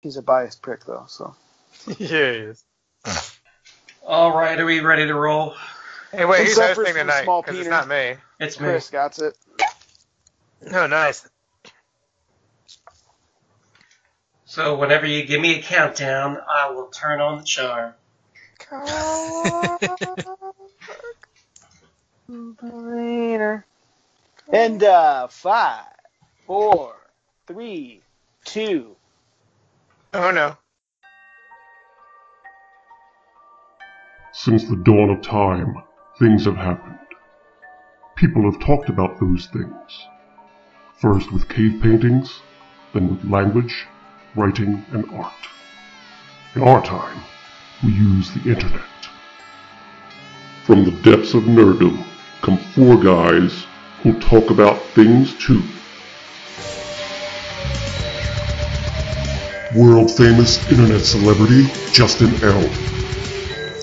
He's a biased prick though, so. yeah, he is. All right, are we ready to roll? Hey, wait, He who's suffers hosting from tonight? small Because it's penis. not me. It's me. Chris got it. Oh, nice. So whenever you give me a countdown, I will turn on the charm. And uh, five, four, three, two. Oh no. Since the dawn of time, things have happened. People have talked about those things. First with cave paintings, then with language, writing, and art. In our time, we use the internet. From the depths of nerdom come four guys who talk about things too. World famous internet celebrity Justin L.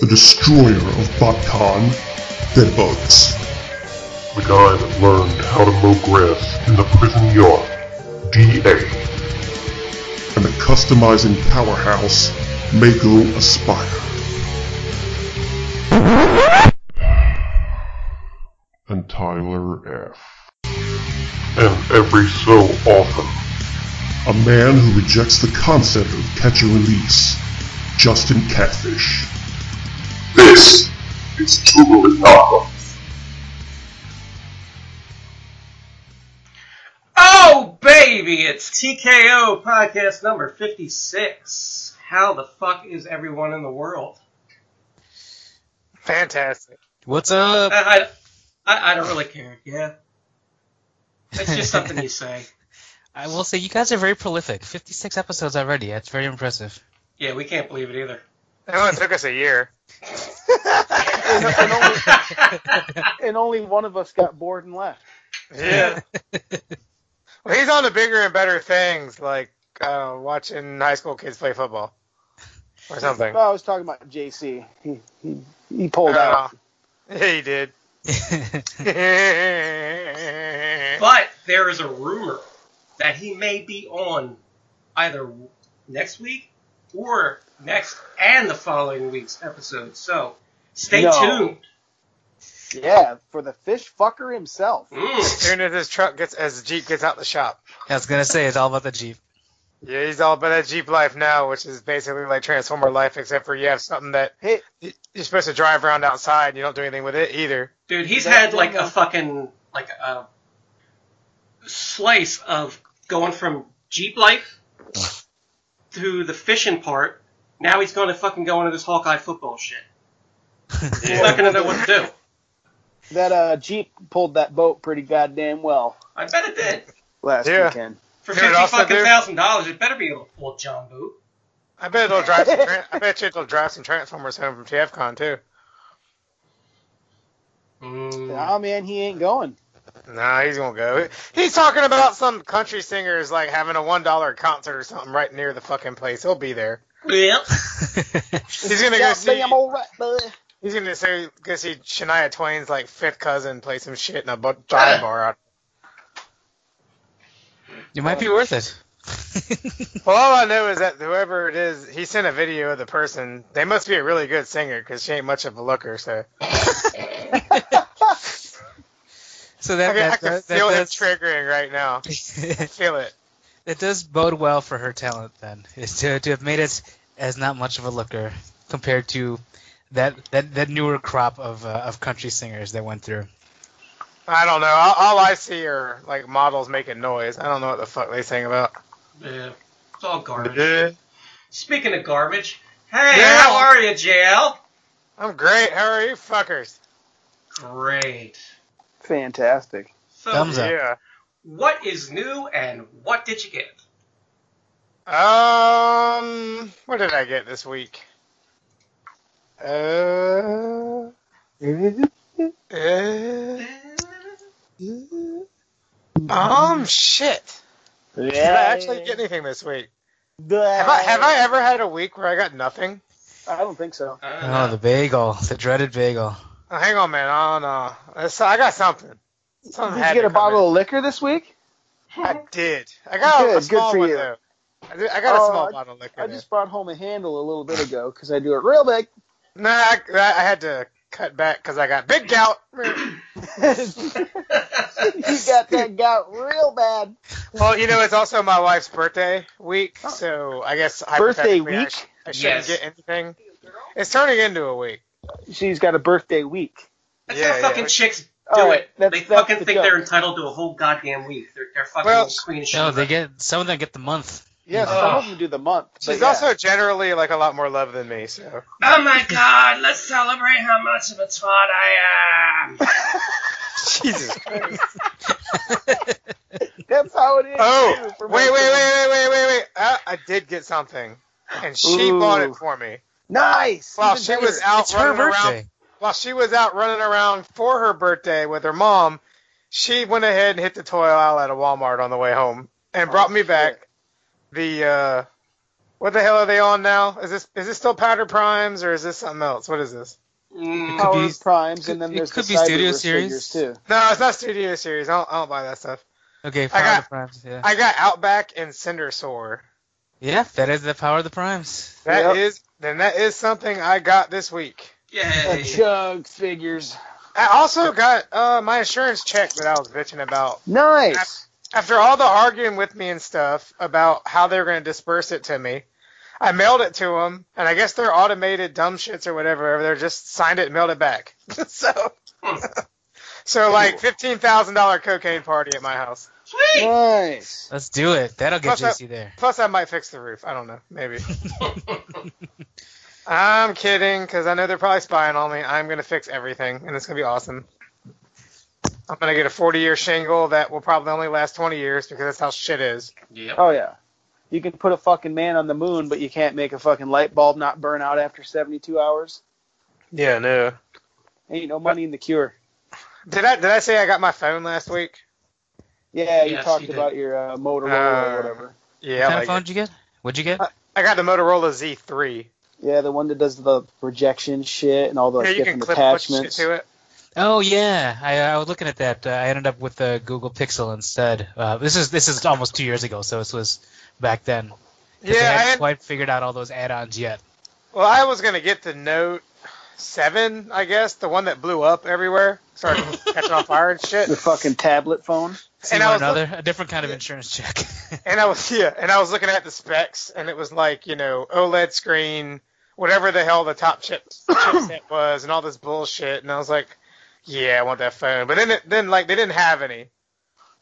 The destroyer of BotCon, Deadbugs. The guy that learned how to mow grass in the prison yard, DA. And the customizing powerhouse, Mako Aspire. And Tyler F. And every so often, a man who rejects the concept of catch and release, Justin Catfish. This is Tubular Knockoff. Oh baby, it's TKO podcast number fifty-six. How the fuck is everyone in the world? Fantastic. What's up? I, I, I I don't really care. Yeah, it's just something you say. I will say you guys are very prolific. 56 episodes already. That's very impressive. Yeah, we can't believe it either. It only took us a year. And, and only, and only one of us got bored and left. Yeah. well, he's on to bigger and better things, like uh, watching high school kids play football or something. Well, I was talking about JC. He he, he pulled Uh, out. Yeah, he did. But there is a rumor that he may be on either next week or next and the following week's episode. So stay No. tuned. Yeah, for the fish fucker himself. as Mm. soon as his truck gets, as the Jeep gets out the shop. I was gonna say it's all about the Jeep. Yeah, he's all about that Jeep life now, which is basically like Transformer life, except for you have something that Hey, you're supposed to drive around outside and you don't do anything with it either. Dude, he's That- had like a fucking like a slice of going from Jeep life to the fishing part. Now he's going to fucking go into this Hawkeye football shit. He's not going to know what to do. that uh, Jeep pulled that boat pretty goddamn well I bet it did. last Yeah. weekend. For You know what fifty also, fucking thousand dollars, it better be a old John boot. I bet it'll drive. Some tran I bet you it'll drive some Transformers home from TFCon too. Mm. Oh man, he ain't going. Nah, he's gonna go. He's talking about some country singers like having a one dollar concert or something right near the fucking place. He'll be there. Yep. He's gonna go see. Goddamn all right, bud. He's gonna say go see Shania Twain's like fifth cousin play some shit in a bu- dive bar. Out. it might be worth it. Well, all I know is that whoever it is, he sent a video of the person. They must be a really good singer because she ain't much of a looker. So so I that can, I can that, feel that it triggering right now. I feel it. It does bode well for her talent. Then is to to have made it as not much of a looker compared to that that, that newer crop of uh, of country singers that went through. I don't know. All, all I see are like models making noise. I don't know what the fuck they sing about. Yeah. It's all garbage. Yeah. Speaking of garbage, hey, Yeah. how are you, JL? I'm great. How are you, fuckers? Great. Fantastic. So, Thumbs up. Yeah. what is new and what did you get? Um, what did I get this week? Uh, uh, um, shit. Did I actually get anything this week? Have I have I ever had a week where I got nothing? I don't think so. Oh, the bagel, the dreaded bagel. Oh, hang on, man. I don't know. That's- I got something. Something Did you get a bottle in. of liquor this week? I did. I got a Good, good small for one you. though. I, did- I got a Oh, small bottle of liquor. I there. just brought home a handle a little bit ago because I do it real big. Nah, I, I had to cut back because I got big gout. you got that gout real bad. well, you know, it's also my wife's birthday week, Oh. so I guess Birthday hypothetically I week? sh- I, shouldn't Yes. get anything. It's turning into a week. She's got a birthday week. That's Yeah, how fucking yeah. chicks do Oh, it. that's- they that's fucking the think joke. they're entitled to a whole goddamn week. They're, they're fucking Well, queen of. No, they get some of them get the month. Yeah, Ugh. some of them do the month. She's yeah. also generally like a lot more love than me, so. Oh my god, let's celebrate how much of a twat I am. Jesus Christ. That's how it is. Oh, too, for wait, wait, wait, wait, wait, wait, wait. Uh, I did get something, and she Ooh. bought it for me. Nice. While Even she better. was out It's her running around, while she was out running around for her birthday with her mom, she went ahead and hit the toy aisle at a Walmart on the way home and brought Oh, me back shit. the uh, what the hell are they on now? Is this is this still Powder Primes or is this something else? What is this? Mm, Power be- of Primes, could- and then it there's could the be Studio Series. too. No, it's not Studio Series. I don't, I don't buy that stuff. Okay, I Power got- of Primes. Yeah. I got Outback and Cindersaur. yeah, that is the Power of the Primes. That Yep. is then that is something I got this week. A yay. Chugs figures. I also got uh, my insurance check that I was bitching about. Nice. After all the arguing with me and stuff about how they were going to disperse it to me, I mailed it to them, and I guess they're automated dumb shits or whatever. They're just signed it and mailed it back. so, so like fifteen thousand dollar cocaine party at my house. Sweet. Nice. Let's do it. That'll get Plus that- JC there. Plus, I might fix the roof. I don't know, maybe. I'm kidding, because I know they're probably spying on me. I'm gonna fix everything, and it's gonna be awesome. I'm gonna get a 40 year shingle that will probably only last 20 years because that's how shit is. yep. Oh yeah. You can put a fucking man on the moon, but you can't make a fucking light bulb not burn out after 72 hours. Yeah, no. Ain't no money in the cure. Did I did I say I got my phone last week? Yeah, you Yes, talked you about your uh, Motorola Uh, or whatever. Yeah, what kind like- of phone did you get? What'd you get? Uh, I got the Motorola Z3. Yeah, the one that does the projection shit and all the yeah, you can different clip a bunch of shit attachments. to it. Oh yeah, I, I was looking at that. Uh, I ended up with the Google Pixel instead. Uh, this is this is almost two years ago, so this was back then. Yeah, they I hadn't had, quite figured out all those add-ons yet. well, I was gonna get the Note 7, I guess, the one that blew up everywhere, started catching on fire and shit. The fucking tablet phone. See And I one was another, a different kind of insurance check. And I was yeah, and I was looking at the specs, and it was like you know OLED screen, whatever the hell the top chip chipset was, and all this bullshit. And I was like, yeah, I want that phone. But then it, then like they didn't have any,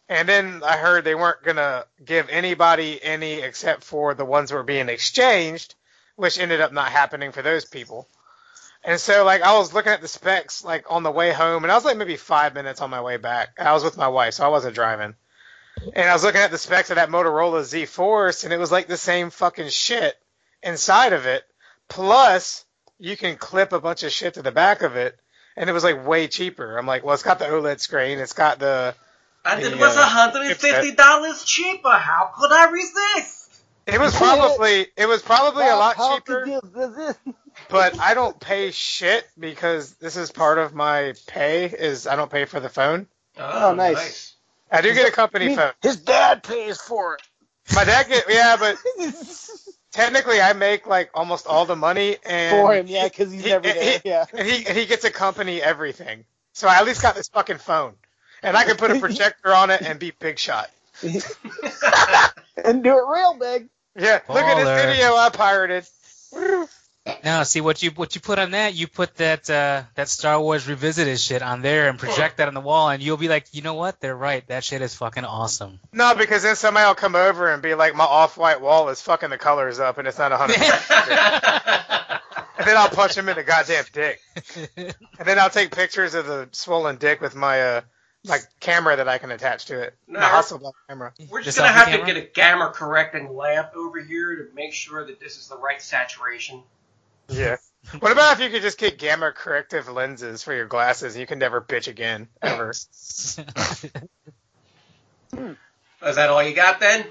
and then I heard they weren't gonna give anybody any except for the ones that were being exchanged, which ended up not happening for those people. And so like I was looking at the specs like on the way home, and I was like maybe five minutes on my way back. I was with my wife, so I wasn't driving. And I was looking at the specs of that Motorola Z Force, and it was like the same fucking shit inside of it. Plus, you can clip a bunch of shit to the back of it, and it was like way cheaper. I'm like, well, it's got the OLED screen, it's got the. And it was uh, $150 cheaper. How could I resist? It was probably it was probably a lot cheaper, could you- this is- but I don't pay shit because this is part of my pay. Is I don't pay for the phone. Oh, oh nice. I do get a company mean, phone. his dad pays for it. My dad get yeah, but technically I make like almost all the money and for him, yeah, because he's he- never he- Yeah. and he and he gets a company everything. So I at least got this fucking phone, and I can put a projector on it and be big shot. and do it real big. Yeah, look at Baller. this video I pirated. Now, see what you what you put on that. You put that uh, that Star Wars revisited shit on there and project that on the wall, and you'll be like, you know what? They're right. That shit is fucking awesome. No, because then somebody will come over and be like, my off-white wall is fucking the colors up, and it's not a hundred. and then I'll punch him in the goddamn dick, and then I'll take pictures of the swollen dick with my uh my camera that I can attach to it. No. My Hasselblad camera. We're The just gonna have camera? to get a gamma correcting lamp over here to make sure that this is the right saturation. Yeah. What about if you could just get gamma corrective lenses for your glasses you can never bitch again ever? Is that all you got then?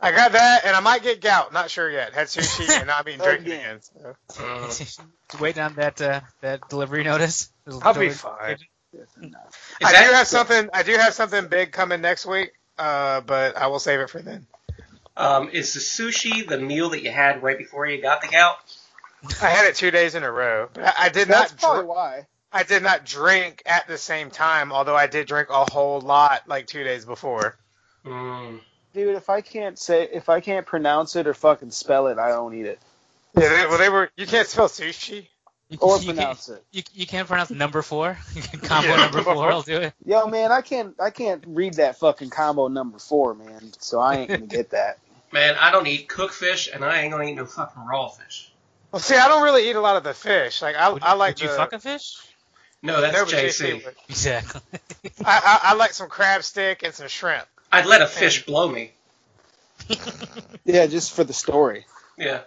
I got that, and I might get gout. Not sure yet. Had sushi and not been drinking Again. again. So. Waiting on that uh, that delivery notice. I'll be fine. I do have something. I do have something big coming next week, uh, but I will save it for then. Um, is the sushi the meal that you had right before you got the gout? I had it two days in a row. I, I did That's not. probably Dr- why. I did not drink at the same time, although I did drink a whole lot like two days before. Mm. Dude, if I can't say if I can't pronounce it or fucking spell it, I don't eat it. Yeah, they, well, they were. You can't spell sushi. You, Or you can't, pronounce it. you, you can't pronounce number four. Combo Yeah, number number four. four. I'll do it. Yo, man, I can't I can't read that fucking combo number four, man. So I ain't gonna get that. Man, I don't eat cooked fish, and I ain't gonna eat no fucking raw fish. Well, see, I don't really eat a lot of the fish. Like I, Would, I like would you the, fuck a fish? No, that's no, but JC. would. Exactly. I, I, I like some crab stick and some shrimp. I'd let a fish blow me. Yeah, just for the story. Yeah.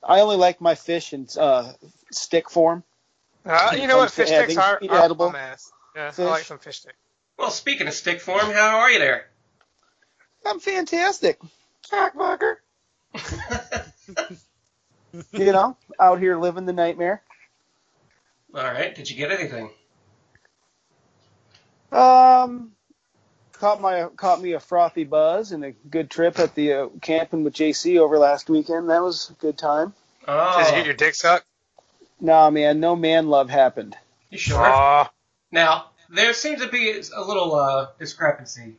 I only like my fish in uh, stick form. Uh, you know what? Fish Yeah, sticks are, are edible bomb-ass. Yeah, fish. I like some fish sticks. Well, speaking of stick form, how are you there? I'm fantastic. Cockbugger. You know, out here living the nightmare. All right. Did you get anything? Um, caught my caught me a frothy buzz and a good trip at the uh, camping with JC over last weekend. That was a good time. Oh, Did you get your dick sucked? Nah, man, no man love happened. you sure? Aw. Now, there seems to be a little uh, discrepancy.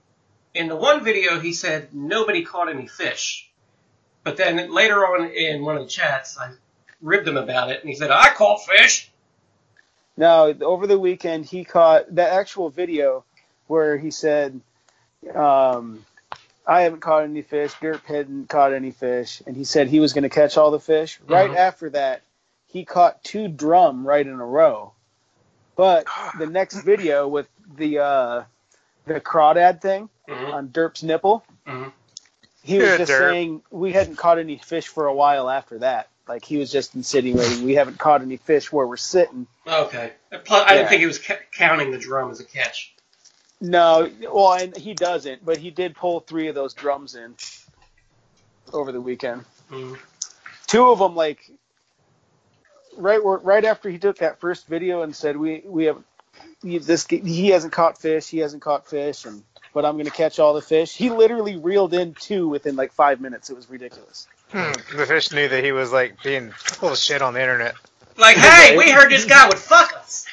In the one video, he said nobody caught any fish. But then later on in one of the chats, I ribbed him about it, and he said, I caught fish. No, over the weekend he caught that actual video where he said, um, "I haven't caught any fish. Derp hadn't caught any fish," and he said he was going to catch all the fish. Right Mhm. after that, he caught two drum right in a row. But the next video with the uh, the crawdad thing Mhm, on Derp's nipple, mhm. He was Good just Derp. saying we hadn't caught any fish for a while after that. Like he was just insinuating we haven't caught any fish where we're sitting. Okay. Plus, I didn't think he was ca- counting the drum as a catch. No, well, and he doesn't, but he did pull three of those drums in over the weekend. Mm. Two of them, like right where, right after he took that first video and said we we have he- this he hasn't caught fish, he hasn't caught fish, and but I'm gonna catch all the fish. He literally reeled in two within like five minutes. It was ridiculous. Hmm. The fish knew that he was like being full of shit on the internet. Like, hey, we heard this guy would fuck us.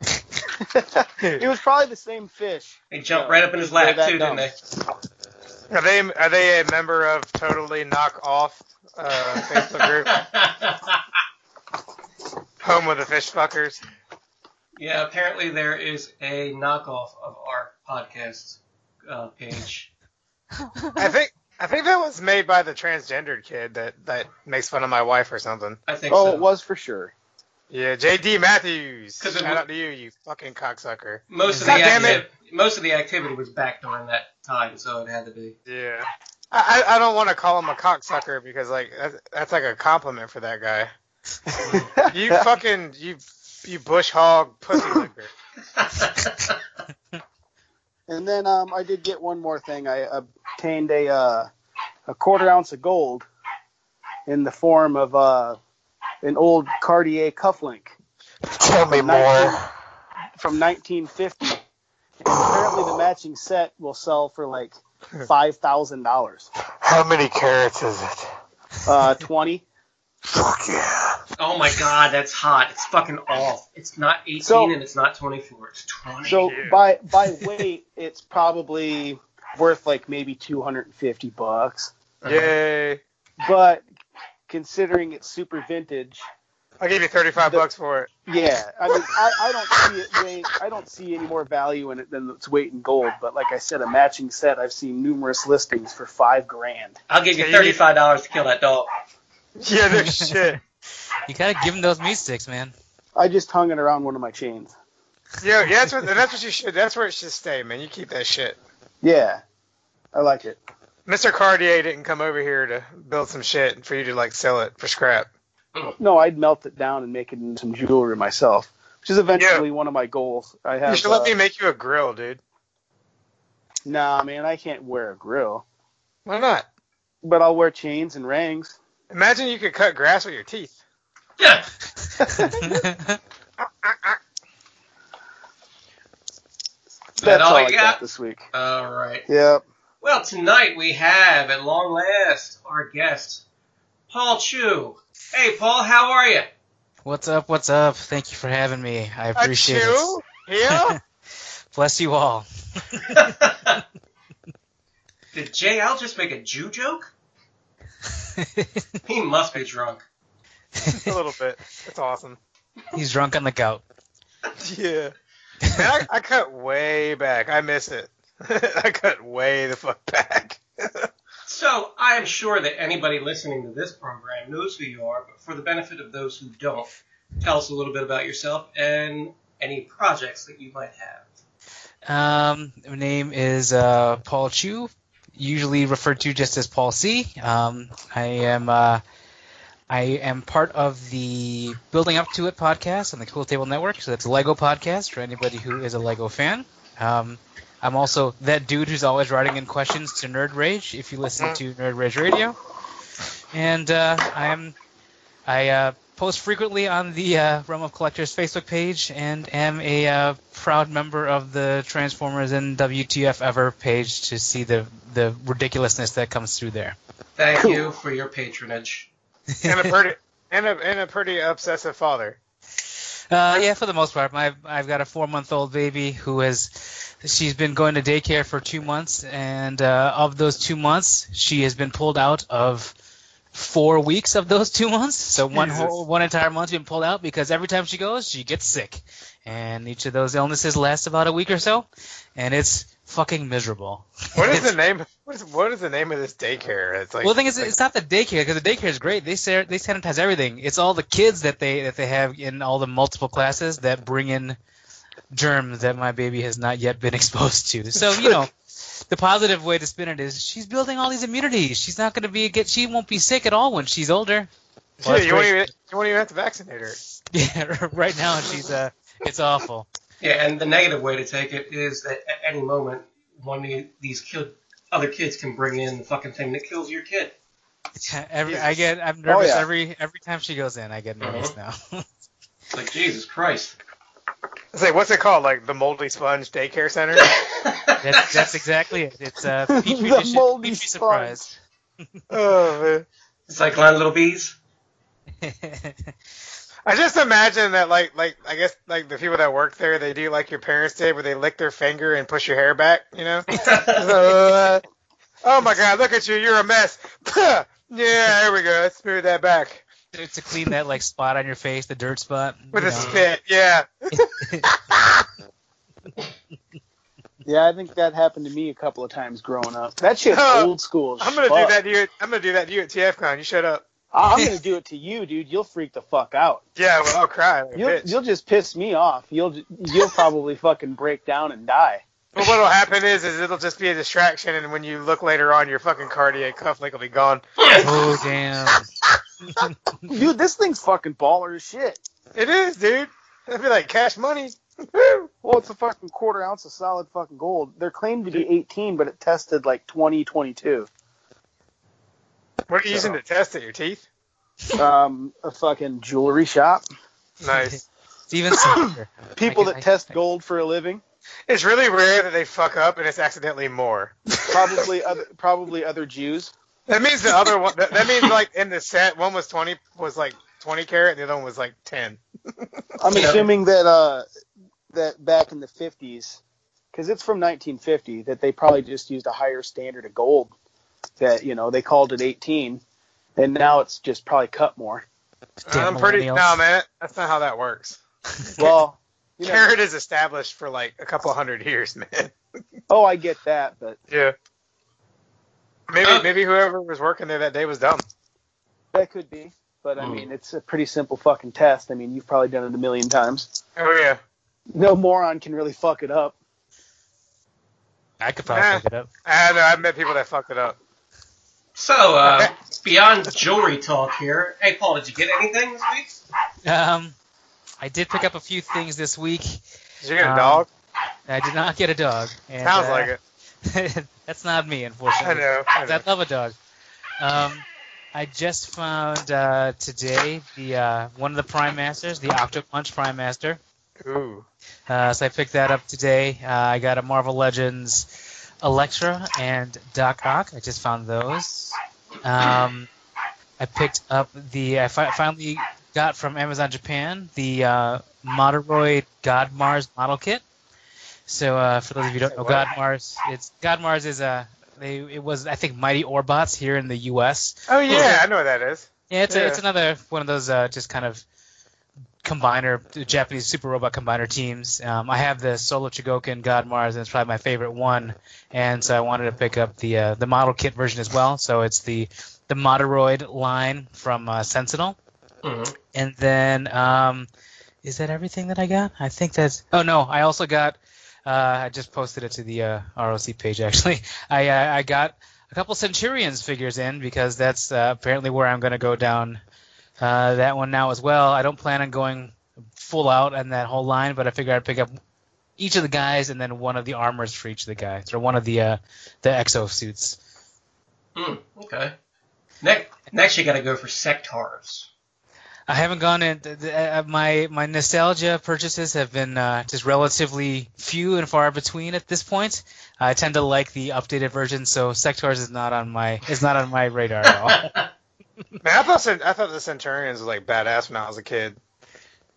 it was probably the same fish. They jumped Yeah, right up in his lap, too, dumb. didn't they? Are they are they a member of Totally Knock Off uh, Facebook group? Home of the fish fuckers. yeah, apparently there is a knockoff of our podcast uh, page. I think I think that was made by the transgendered kid that that makes fun of my wife or something. I think Oh, so. it was for sure. Yeah, J.D. Matthews. Shout was- out to you, you fucking cocksucker. Most of God the damn acti- most of the activity was back during that time, so it had to be. Yeah. I, I I don't want to call him a cocksucker because like that's, that's like a compliment for that guy. You fucking you you bush hog pussy licker. And then um, I did get one more thing. I obtained a uh, a quarter ounce of gold in the form of uh, an old Cartier cufflink Tell me From 19 from 1950. And apparently, the matching set will sell for like five thousand dollars. How many carats is it? Uh, twenty. Fuck yeah. Oh my god, that's hot. It's fucking off. It's not 18 So- and it's not 24. It's 20. So by by weight, it's probably worth like maybe two hundred and fifty bucks. Uh-huh. Yay. But considering it's super vintage, I'll give you 35 The- bucks for it. Yeah, I mean, I, I don't see it. Weighing, I don't see any more value in it than its weight in gold. But like I said, a matching set, I've seen numerous listings for five grand. I'll give you you- $35 to kill that dog. Yeah, no shit. You gotta give him those meat sticks, man. I just hung it around one of my chains. Yeah, yeah, that's what that's what you should. That's where it should stay, man. You keep that shit. Yeah, I like it. Mr. Cartier didn't come over here to build some shit for you to like sell it for scrap. No, I'd melt it down and make it into some jewelry myself, which is eventually one of my goals. I have. you should let uh, me make you a grill, dude. Nah, man, I can't wear a grill, Why not? but I'll wear chains and rings. Imagine you could cut grass with your teeth. Yeah. That's all all I got? got this week. All right. Yep. Well, tonight we have, at long last, our guest, Paul Chiu. Hey, Paul, how are you? What's up? What's up? Thank you for having me. I appreciate a chew? it. Yeah. Bless you all. Did JL just make a Jew joke? He must be drunk. a little bit. It's awesome. He's drunk on the gout. Yeah. Man, I, I cut way back. I miss it. I cut way the fuck back. So, I am sure that anybody listening to this program knows who you are, but for the benefit of those who don't, tell us a little bit about yourself and any projects that you might have. Um, my name is uh, Paul Chiu, usually referred to just as Paul C. Um, I am uh, I am part of the Building Up to It podcast on the Cool Table Network. So that's a Lego podcast for anybody who is a Lego fan. Um, I'm also that dude who's always writing in questions to Nerd Rage. If you listen to Nerd Rage Radio, and uh, I'm I uh, post frequently on the uh, Realm of Collectors Facebook page and am a uh, proud member of the Transformers and WTF Ever page to see the the ridiculousness that comes through there. Thank Cool. you for your patronage. and a pretty and a and a pretty obsessive father. Uh, yeah, for the most part, my I've got a four month old baby who has she's been going to daycare for two months, and uh, of those two months, she has been pulled out of four weeks of those two months. So one Jesus. whole one entire month's been pulled out because every time she goes, she gets sick, and each of those illnesses lasts about a week or so, and it's fucking miserable. What is the name? What is what is the name of this daycare? It's like well, the thing is, like- it's not the daycare because the daycare is great. They sa- they sanitize everything. It's all the kids that they that they have in all the multiple classes that bring in germs that my baby has not yet been exposed to. So you know, the positive way to spin it is she's building all these immunities. She's not going to be get she won't be sick at all when she's older. Yeah, Well, that's you won't even you won't even have to vaccinate her. Yeah, right now she's uh, it's awful. Yeah, and the negative way to take it is that at any moment, one of these kid, other kids can bring in the fucking thing that kills your kid. Every, I get I'm nervous yeah. every every time she goes in. I get nervous now. It's like, Jesus Christ. It's like what's it called? Like the moldy sponge daycare center. that's that's exactly it. It's a petri The dish, moldy petri sponge. surprise. oh man. Cyclone Little Bees. I just imagine that like like I guess like the people that work there they do like your parents did where they lick their finger and push your hair back, you know? Uh, oh my god, look at you, you're a mess. yeah, there we go. Let's smooth that back. To, to clean that like spot on your face, the dirt spot. With a know. spit, yeah. Yeah, I think that happened to me a couple of times growing up. That shit's Oh, old school. I'm gonna fuck. do that to you. I'm gonna do that to you at TFCon. You shut up. I- I'm gonna do it to you, dude. You'll freak the fuck out. Yeah, well, I'll cry like You'll bitch. you'll just piss me off. You'll you'll probably fucking break down and die. But what'll happen is, is it'll just be a distraction, and when you look later on, your fucking cardiac cufflink will be gone. Oh damn! Dude, this thing's fucking baller as shit. It is, dude. It'll be like cash money. Well, it's a fucking quarter ounce of solid fucking gold. They're claimed to be 18, but it tested like 20, 22. What are you using to test it? Your teeth? Um, a fucking jewelry shop. Nice. It's even. People I can- that I- test gold for a living. It's really rare that they fuck up and it's accidentally more. Probably other probably other Jews. That means the other one. That, that means like in the set, one was twenty, was like twenty carat, and the other one was like ten. I'm Yeah. assuming that uh that back in the 50s, because it's from 1950, that they probably just used a higher standard of gold. That you know they called it 18, and now it's just probably cut more. Damn I'm pretty. millennials. No, man, that's not how that works. Well, you know, Carat is established for like a couple hundred years, man. oh, I get that, but Yeah. Maybe Uh, maybe whoever was working there that day was dumb. that could be. But I Hmm. mean, it's a pretty simple fucking test. I mean, you've probably done it a million times. Oh yeah. No moron can really fuck it up. I could probably Nah. fuck it up. I know. I've met people that fucked it up. So, uh, beyond jewelry talk here, hey Paul, did you get anything this week? Um, I did pick up a few things this week. Did you get a Um, dog? I did not get a dog. And, Sounds uh, like it. that's not me, I unfortunately. know. I know. I love a dog. Um, I just found uh, today the uh, one of the Prime Masters, the Octopunch Prime Master. Ooh. Uh, so I picked that up today. Uh, I got a Marvel Legends Elektra and Doc Ock. I just found those. Um, I picked up the. I fi- finally got from Amazon Japan the uh, Moderoid God Mars model kit. So uh, for those of you who don't know, God Mars, it's God Mars is a. They, it was I think Mighty Orbots here in the U.S. Oh yeah, I know what that is. Yeah, it's Yeah. A, it's another one of those uh, just kind of combiner Japanese super robot combiner teams. Um, I have the Soul of Chogokin God Mars, and it's probably my favorite one. And so I wanted to pick up the uh, the model kit version as well. So it's the the Moderoid line from uh, Sentinel, Mhm. and then um, is that everything that I got? I think that's. Oh no, I also got. Uh, I just posted it to the uh, ROC page actually. I uh, I got a couple Centurions figures in because that's uh, apparently where I'm going to go down uh, that one now as well. I don't plan on going full out on that whole line, but I figured I'd pick up each of the guys and then one of the armors for each of the guys, or one of the uh, the exo suits. Hmm, okay. Next, next you got to go for Sectaurs. I haven't gone in. th- th- uh, My my nostalgia purchases have been uh, just relatively few and far between at this point. I tend to like the updated version, so Sectaurs is not on my is not on my radar at all. Man, I thought I thought the Centurions was like badass when I was a kid.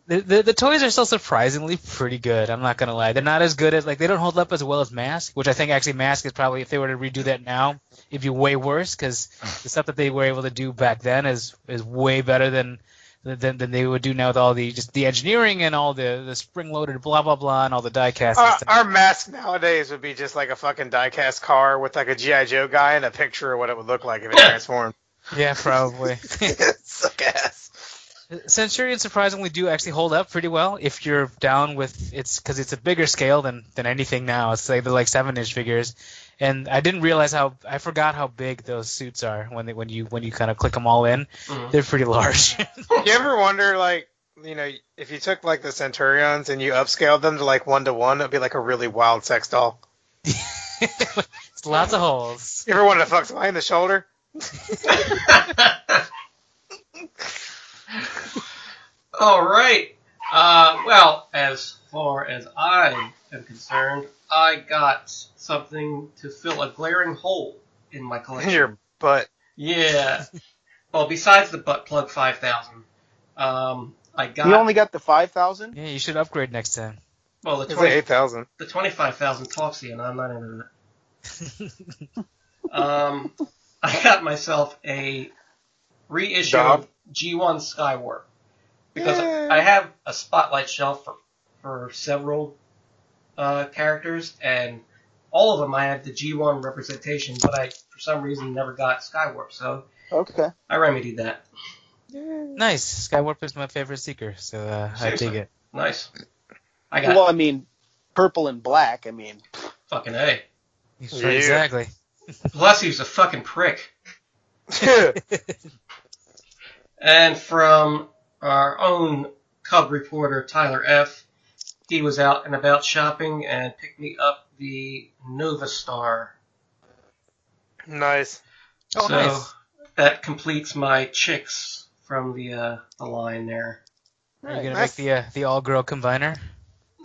the, the the toys are still surprisingly pretty good. I'm not gonna lie. They're not as good as like they don't hold up as well as Mask, which I think actually Mask is probably if they were to redo that now, it'd be way worse because the stuff that they were able to do back then is is way better than than, than they would do now with all the just the engineering and all the the spring loaded blah blah blah and all the die cast Our, our mask nowadays would be just like a fucking diecast car with like a GI Joe guy and a picture of what it would look like if it transformed. yeah, probably. Suck ass. Centurion surprisingly do actually hold up pretty well if you're down with it's because it's a bigger scale than than anything now. It's like they're like seven inch figures, and I didn't realize how I forgot how big those suits are when they when you when you kind of click them all in. Mhm. They're pretty large. You ever wonder like you know if you took like the Centurions and you upscaled them to like one to one, it'd be like a really wild sex doll. it's lots of holes. You ever wanted to fuck somebody in the shoulder? All right. Uh, well, as far as I am concerned, I got something to fill a glaring hole in my collection. Your butt. Yeah. well, besides the butt plug 5000, um, I got You only got the five thousand. Yeah, you should upgrade next time. well the It's like 20, eight thousand. the 25,000 Toxie, and I'm not into that. Um, I got myself a reissue Dog. of G1 Skywarp because Yay. I have a spotlight shelf for, for several uh, characters, and all of them I have the G1 representation, but I for some reason never got Skywarp, so Okay. I remedied that. Nice. Skywarp is my favorite seeker, so uh, I Seriously. dig it. Nice. I got Well, I mean, purple and black. I mean, fucking A. Yeah. Exactly. Plus, he's a fucking prick. And from our own Cub reporter, Tyler F., he was out and about shopping and picked me up the Nova Star. nice. Oh, so nice. that completes my chicks from the uh, the line there. Are you gonna Nice. make the uh, the all girl combiner?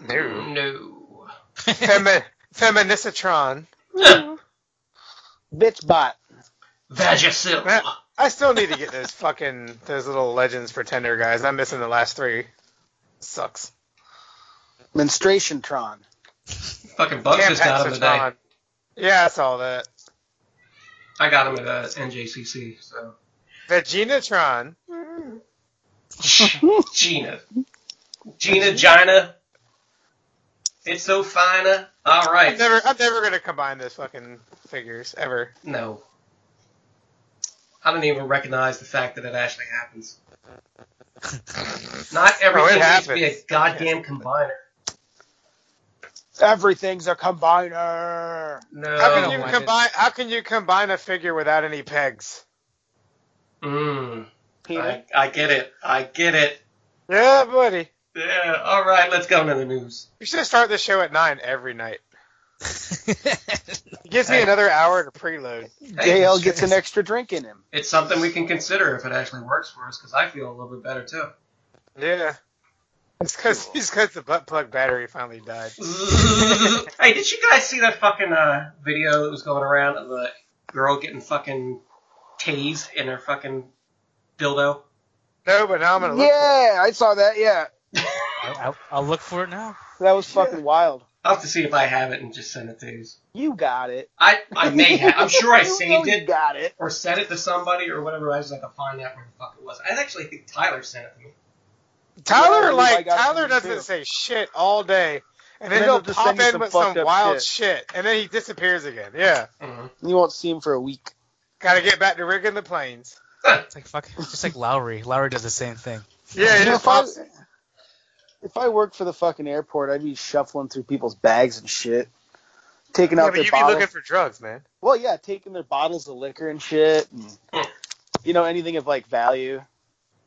No. No. Femi- Feminicitron. bitch bot. Vagisil. Man, I still need to get those fucking those little legends pretender guys. I'm missing the last three. Sucks. Menstruation Tron. Fucking Bugs just got him today. Campexitron. Yeah, I saw that. I got him at uh, NJCC. So Veginatron. Gina, Gina, Gina. It's so fina. All right. I'm never, I'm never gonna combine those fucking figures ever. No. I don't even recognize the fact that it actually happens. Not everything needs to be a goddamn combiner. Everything's a combiner. No. How can you like combine? How can you combine a figure without any pegs? Mm, I, I get it. I get it. Yeah, buddy. Yeah. All right. Let's go into the news. We should start the show at nine every night. It gives me Hey. another hour to preload. Hey, JL gets an extra drink in him. It's something we can consider if it actually works for us, because I feel a little bit better too. Yeah. It's because he's because the butt plug battery finally died. hey, did you guys see that fucking uh, video that was going around of the girl getting fucking tased in her fucking dildo? No, but now I'm gonna look. Yeah, I saw that. Yeah, I, I'll, I'll look for it now. that was fucking wild. I'll have to see if I have it and just send it to you. You got it. I, I may have. I'm sure I You know saved You it got it. or sent it to somebody or whatever. I just like to find out where the fuck it was. I actually think Tyler sent it to me. Tyler, Yeah, like Tyler doesn't too. say shit all day, and then, And then he'll he'll pop in some with some wild shit. shit. and then he disappears again. Yeah, Mm-hmm. You won't see him for a week. got to get back to rigging the planes. It's like fuck, just like Lowry. Lowry does the same thing. Yeah, he You know, just if, I, pops. if I worked for the fucking airport, I'd be shuffling through people's bags and shit, taking Yeah, out but their you be bottles. looking for drugs, man. Well, yeah, taking their bottles of liquor and shit, and, you know, anything of like value.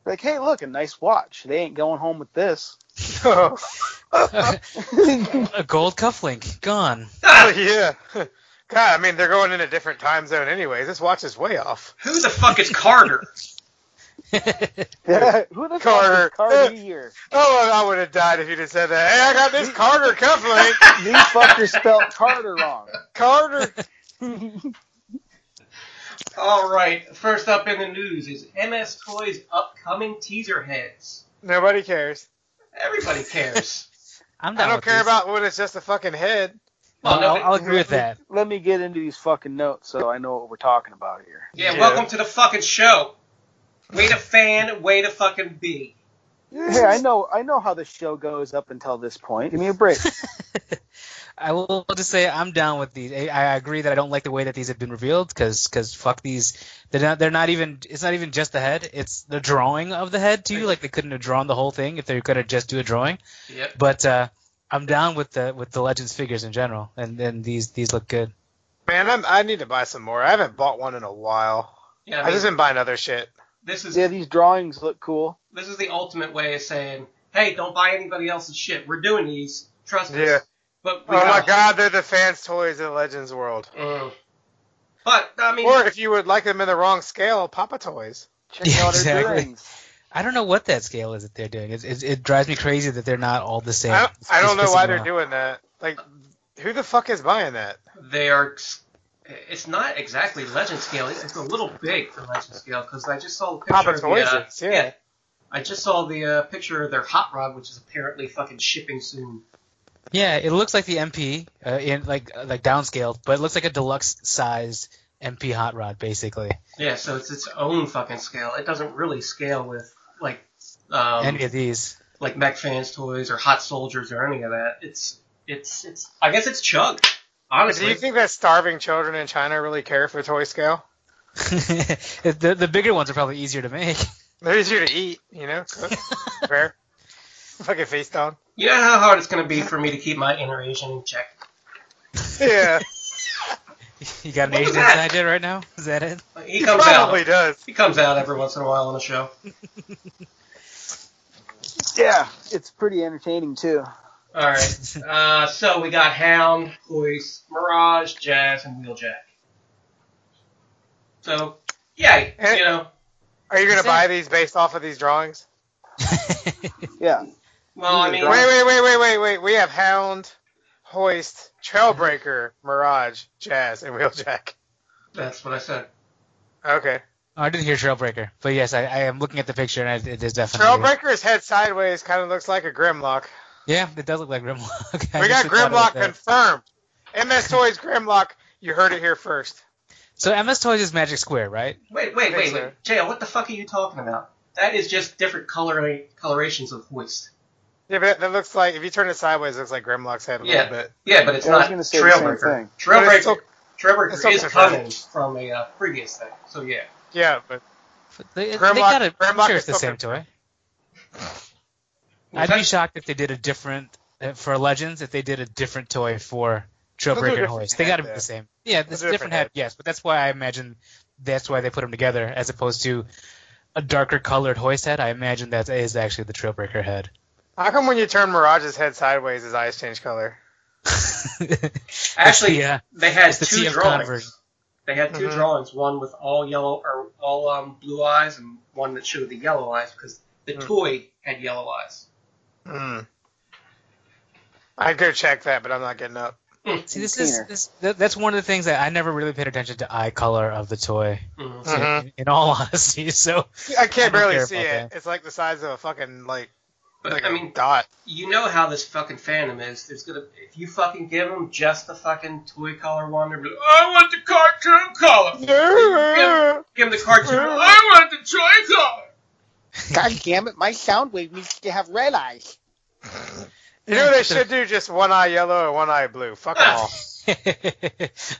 Like, hey, look, a nice watch. They ain't going home with this. a gold cufflink gone. Oh, yeah. God, I mean they're going in a different time zone anyways. This watch is way off. Who the fuck is Carter? Yeah, Who the Carter. fuck is Cardi uh, here? Oh, I would have died if you'd have said that. Hey, I got this Carter cufflink. These fuckers spelled Carter wrong. Carter. All right. First up in the news is MS Toys upcoming teaser heads. Nobody cares. Everybody cares. I'm I don't care these. about when it's just a fucking head. Well, no, I'll, I'll agree with that. Let me get into these fucking notes so I know what we're talking about here. yeah, Yeah. welcome to the fucking show. Way to fan, way to fucking be. Hey, I know, I know how the show goes up until this point. Give me a break. I will just say I'm down with these. I, I agree that I don't like the way that these have been revealed because because fuck these. They're not. They're not even. It's not even just the head. It's the drawing of the head too. Like they couldn't have drawn the whole thing if they could have just do a drawing. Yep. But uh, I'm down with the with the Legends figures in general, and and these these look good. Man, I'm, I need to buy some more. I haven't bought one in a while. Yeah, I I mean, just been buying other shit. this is yeah, these drawings look cool. this is the ultimate way of saying, hey, don't buy anybody else's shit. We're doing these. Trust us. Yeah. But we Oh my god, they're the fans' toys in Legends World. Mm. But I mean, Or if you would like them in the wrong scale, Papa Toys. Check Yeah, out their exactly. drawings. I don't know what that scale is that they're doing. It, it, it drives me crazy that they're not all the same. I don't, I don't know why they're off. doing that. Like, who the fuck is buying that? they are. It's not exactly legend scale. It's a little big for legend scale because I just saw the picture. Papa of the, Toys uh, is, yeah. I just saw the uh, picture of their hot rod, which is apparently fucking shipping soon. Yeah, it looks like the MP uh, in like uh, like downscaled, but it looks like a deluxe sized MP hot rod basically. Yeah, so it's its own fucking scale. It doesn't really scale with like um, Any of these. like Mech Fans toys or Hot Soldiers or any of that. It's it's it's. I guess it's Chug. Honestly, do you think that starving children in China really care for toy scale? the the bigger ones are probably easier to make. They're easier to eat, you know? Fair. Fucking face down. you know how hard it's gonna be for me to keep my inner Asian in check. Yeah, you got an What Asian that? inside there right now? Is that it? He comes probably out. does. He comes out every once in a while on the show. Yeah, it's pretty entertaining too. All right. Uh, so we got Hound, Hoist, Mirage, Jazz, and Wheeljack. So, yay! Eh. You know, Are you gonna buy these based off of these drawings? Yeah, well, I mean, Wait, wait, wait, wait, wait, wait. We have Hound, Hoist, Trailbreaker, Mirage, Jazz, and Wheeljack. that's what I said. Okay. Oh, I didn't hear Trailbreaker, but yes, I, I am looking at the picture and it is definitely. Trailbreaker's head sideways kind of looks like a Grimlock. Yeah, it does look like Grimlock. We got just thought about Grimlock confirmed. MS Toys Grimlock. You heard it here first. So MS Toys is Magic Square, right? Wait, wait, I wait, think wait. Jail, what the fuck are you talking about? That is just different color colorations of Hoist. Yeah, but that looks like if you turn it sideways, it looks like Grimlock's head a Yeah. little bit. Yeah, but it's Yeah, not gonna say the same Trailbreaker. thing. But it's Trailbreaker, still- Trailbreaker it's still is confirmed. coming from a uh, previous thing. So yeah. Yeah, but They, they Grimlock- got it. I'm Grimlock sure is it's the same toy. I'd be shocked if they did a different uh, for Legends if they did a different toy for Trailbreaker and different Hoist. They got to be the same. Yeah, it's Those a are different different head, head. yes, but that's why I imagine that's why they put them together as opposed to a darker colored Hoist head. I imagine that is actually the Trailbreaker head. How come when you turn Mirage's head sideways, his eyes change color? Actually, yeah, they had it's the two TF drawings. version. They had 2 Mhm. drawings, one with all yellow or all um, blue eyes, and one that showed the yellow eyes because the Hmm. toy had yellow eyes. Hmm. I'd go check that, but I'm not getting up. See, this is this, that's one of the things that I never really paid attention to eye color of the toy. Mhm. Mhm. In, in all honesty, so I can't I barely see it. that. It's like the size of a fucking like But like I a mean, dot. you know how this fucking fandom is. There's gonna if you fucking give them just the fucking toy color one, they're like, I want the cartoon color. Yeah. Give them the cartoon. I want the toy color. God damn it, my sound wave needs to have red eyes. You know they should do just one eye yellow and one eye blue. Fuck them all.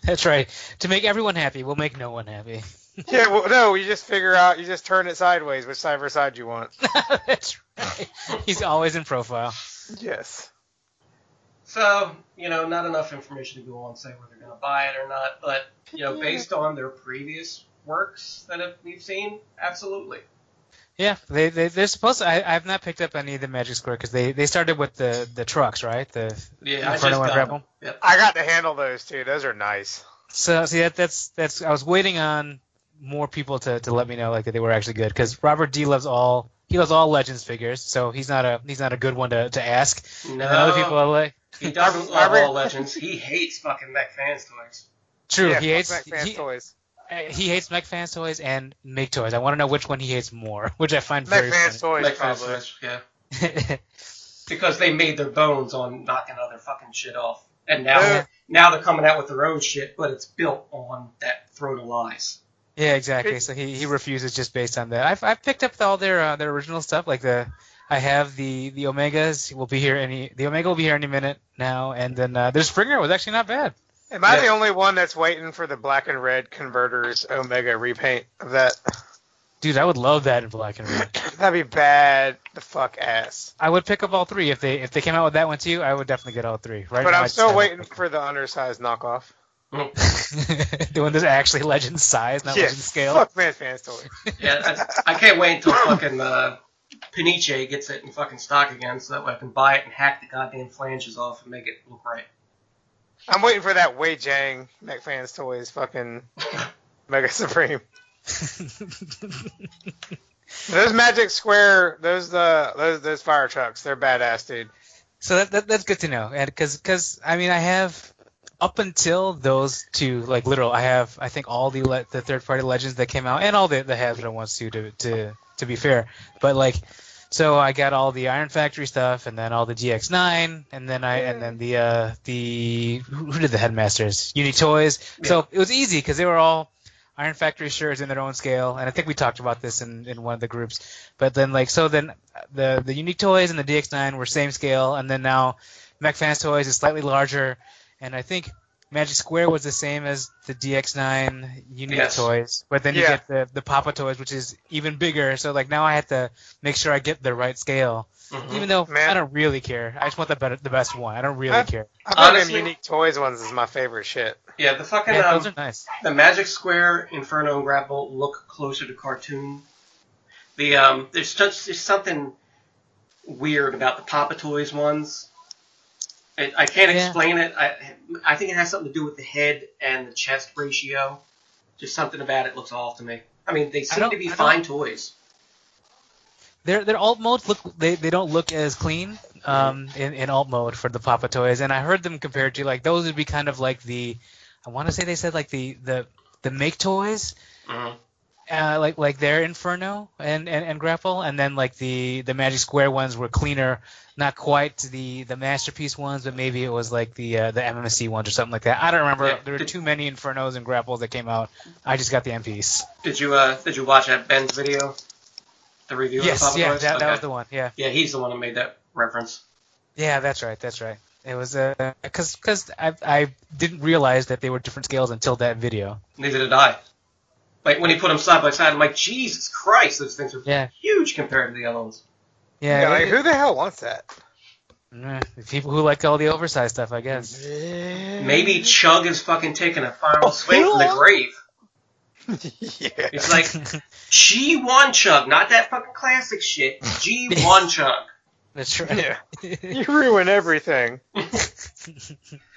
that's right. To make everyone happy, we'll make no one happy. Yeah, well, no, you just figure out, you just turn it sideways, which side for side you want. that's right. He's always in profile. Yes. So, you know, not enough information to go on say whether they're going to buy it or not, but, you know, based on their previous works that have, we've seen, absolutely. Yeah, they, they they're supposed to. I, I've not picked up any of the Magic Square because they, they started with the, the trucks, right? The Yeah, I just Inferno and got Grapple. them. Yep. I got to handle those too. Those are nice. So see that that's that's I was waiting on more people to, to let me know like that they were actually good because Robert D loves all he loves all Legends figures, so he's not a he's not a good one to, to ask. No, And other people are like, he doesn't love re- all legends. He hates fucking Mech fans toys. true, yeah, he hates Mech Fans he, toys. uh, he hates Mech Fans toys and Make toys. I want to know which one he hates more, which I find Mech very Fans toys, Mech fans probably. toys, yeah. funny. Because they made their bones on knocking other fucking shit off. And now, Yeah. now they're coming out with their own shit, but it's built on that throne of lies. Yeah, exactly. So he, he refuses just based on that. I've I've picked up all their uh, their original stuff like the. I have the the Omegas will be here any the Omega will be here any minute now, and then uh, their Springer was actually not bad. Am I Yeah. the only one that's waiting for the black and red converters Omega repaint of that? Dude, I would love that in black and red. That'd be bad. The fuck ass. I would pick up all three if they if they came out with that one too. I would definitely get all three. Right But now, I'm still waiting for the undersized knockoff. the one that's actually legend size, not yeah, legend scale. fuck Mech Fans toys. Yeah, I, I can't wait until fucking uh, Paniche gets it in fucking stock again, so that way I can buy it and hack the goddamn flanges off and make it look right. I'm waiting for that Wei Jang Mech Fans toys fucking Mega Supreme. Those Magic Square, those uh, those those fire trucks, they're badass, dude. so that, that that's good to know, and because because I mean I have up until those two like literal I have I think all the le- the third party legends that came out and all the the Hasbro ones too to to to be fair, but like. So I got all the Iron Factory stuff, and then all the DX9, and then I and then the uh, the who did the Headmasters? Unique Toys. So it was easy because they were all Iron Factory shirts in their own scale, and I think we talked about this in, in one of the groups. But then like so then the the Unique Toys and the DX9 were same scale, and then now Mech Fans Toys is slightly larger, and I think Magic Square was the same as the DX9 Unique Yes. Toys, but then you get the the Papa Toys, which is even bigger. So like now I have to make sure I get the right scale, Mhm. even though Man. I don't really care. I just want the better the best one. I don't really Huh? care. I think them Honestly- unique toys ones is my favorite shit. Yeah, the fucking Yeah, um, those are nice. the Magic Square Inferno and Grapple look closer to cartoon. The um, there's just there's something weird about the Papa Toys ones. I, I can't Yeah. explain it. I I think it has something to do with the head and the chest ratio. Just something about it looks off to me. I mean, they seem to be fine toys. Their their alt modes look they, they don't look as clean um in, in alt mode for the Papa toys, and I heard them compared to like those would be kind of like the I want to say they said like the the the make toys Mhm. Uh, like like their Inferno and, and, and Grapple, and then like the the Magic Square ones were cleaner, not quite the the masterpiece ones, but maybe it was like the uh, the MMC ones or something like that. I don't remember. Yeah. There were too many Infernos and Grapples that came out. I just got the MPs. Did you uh did you watch that Ben's video? The review of Yes, yeah, that, that was the one. Yeah. Yeah, he's the one that made that reference. Yeah, that's right. That's right. It was uh, cause cause I I didn't realize that they were different scales until that video. Neither did I. Like when he put them side by side, I'm like, Jesus Christ, those things are Yeah. huge compared to the other ones. Yeah, Yeah, like, who the hell wants that? people who like all the oversized stuff, I guess. Maybe Chug is fucking taking a final oh, swing from the grave. yeah. It's like G1 Chug, not that fucking classic shit. G1 Chug. That's right. Yeah. You ruin everything.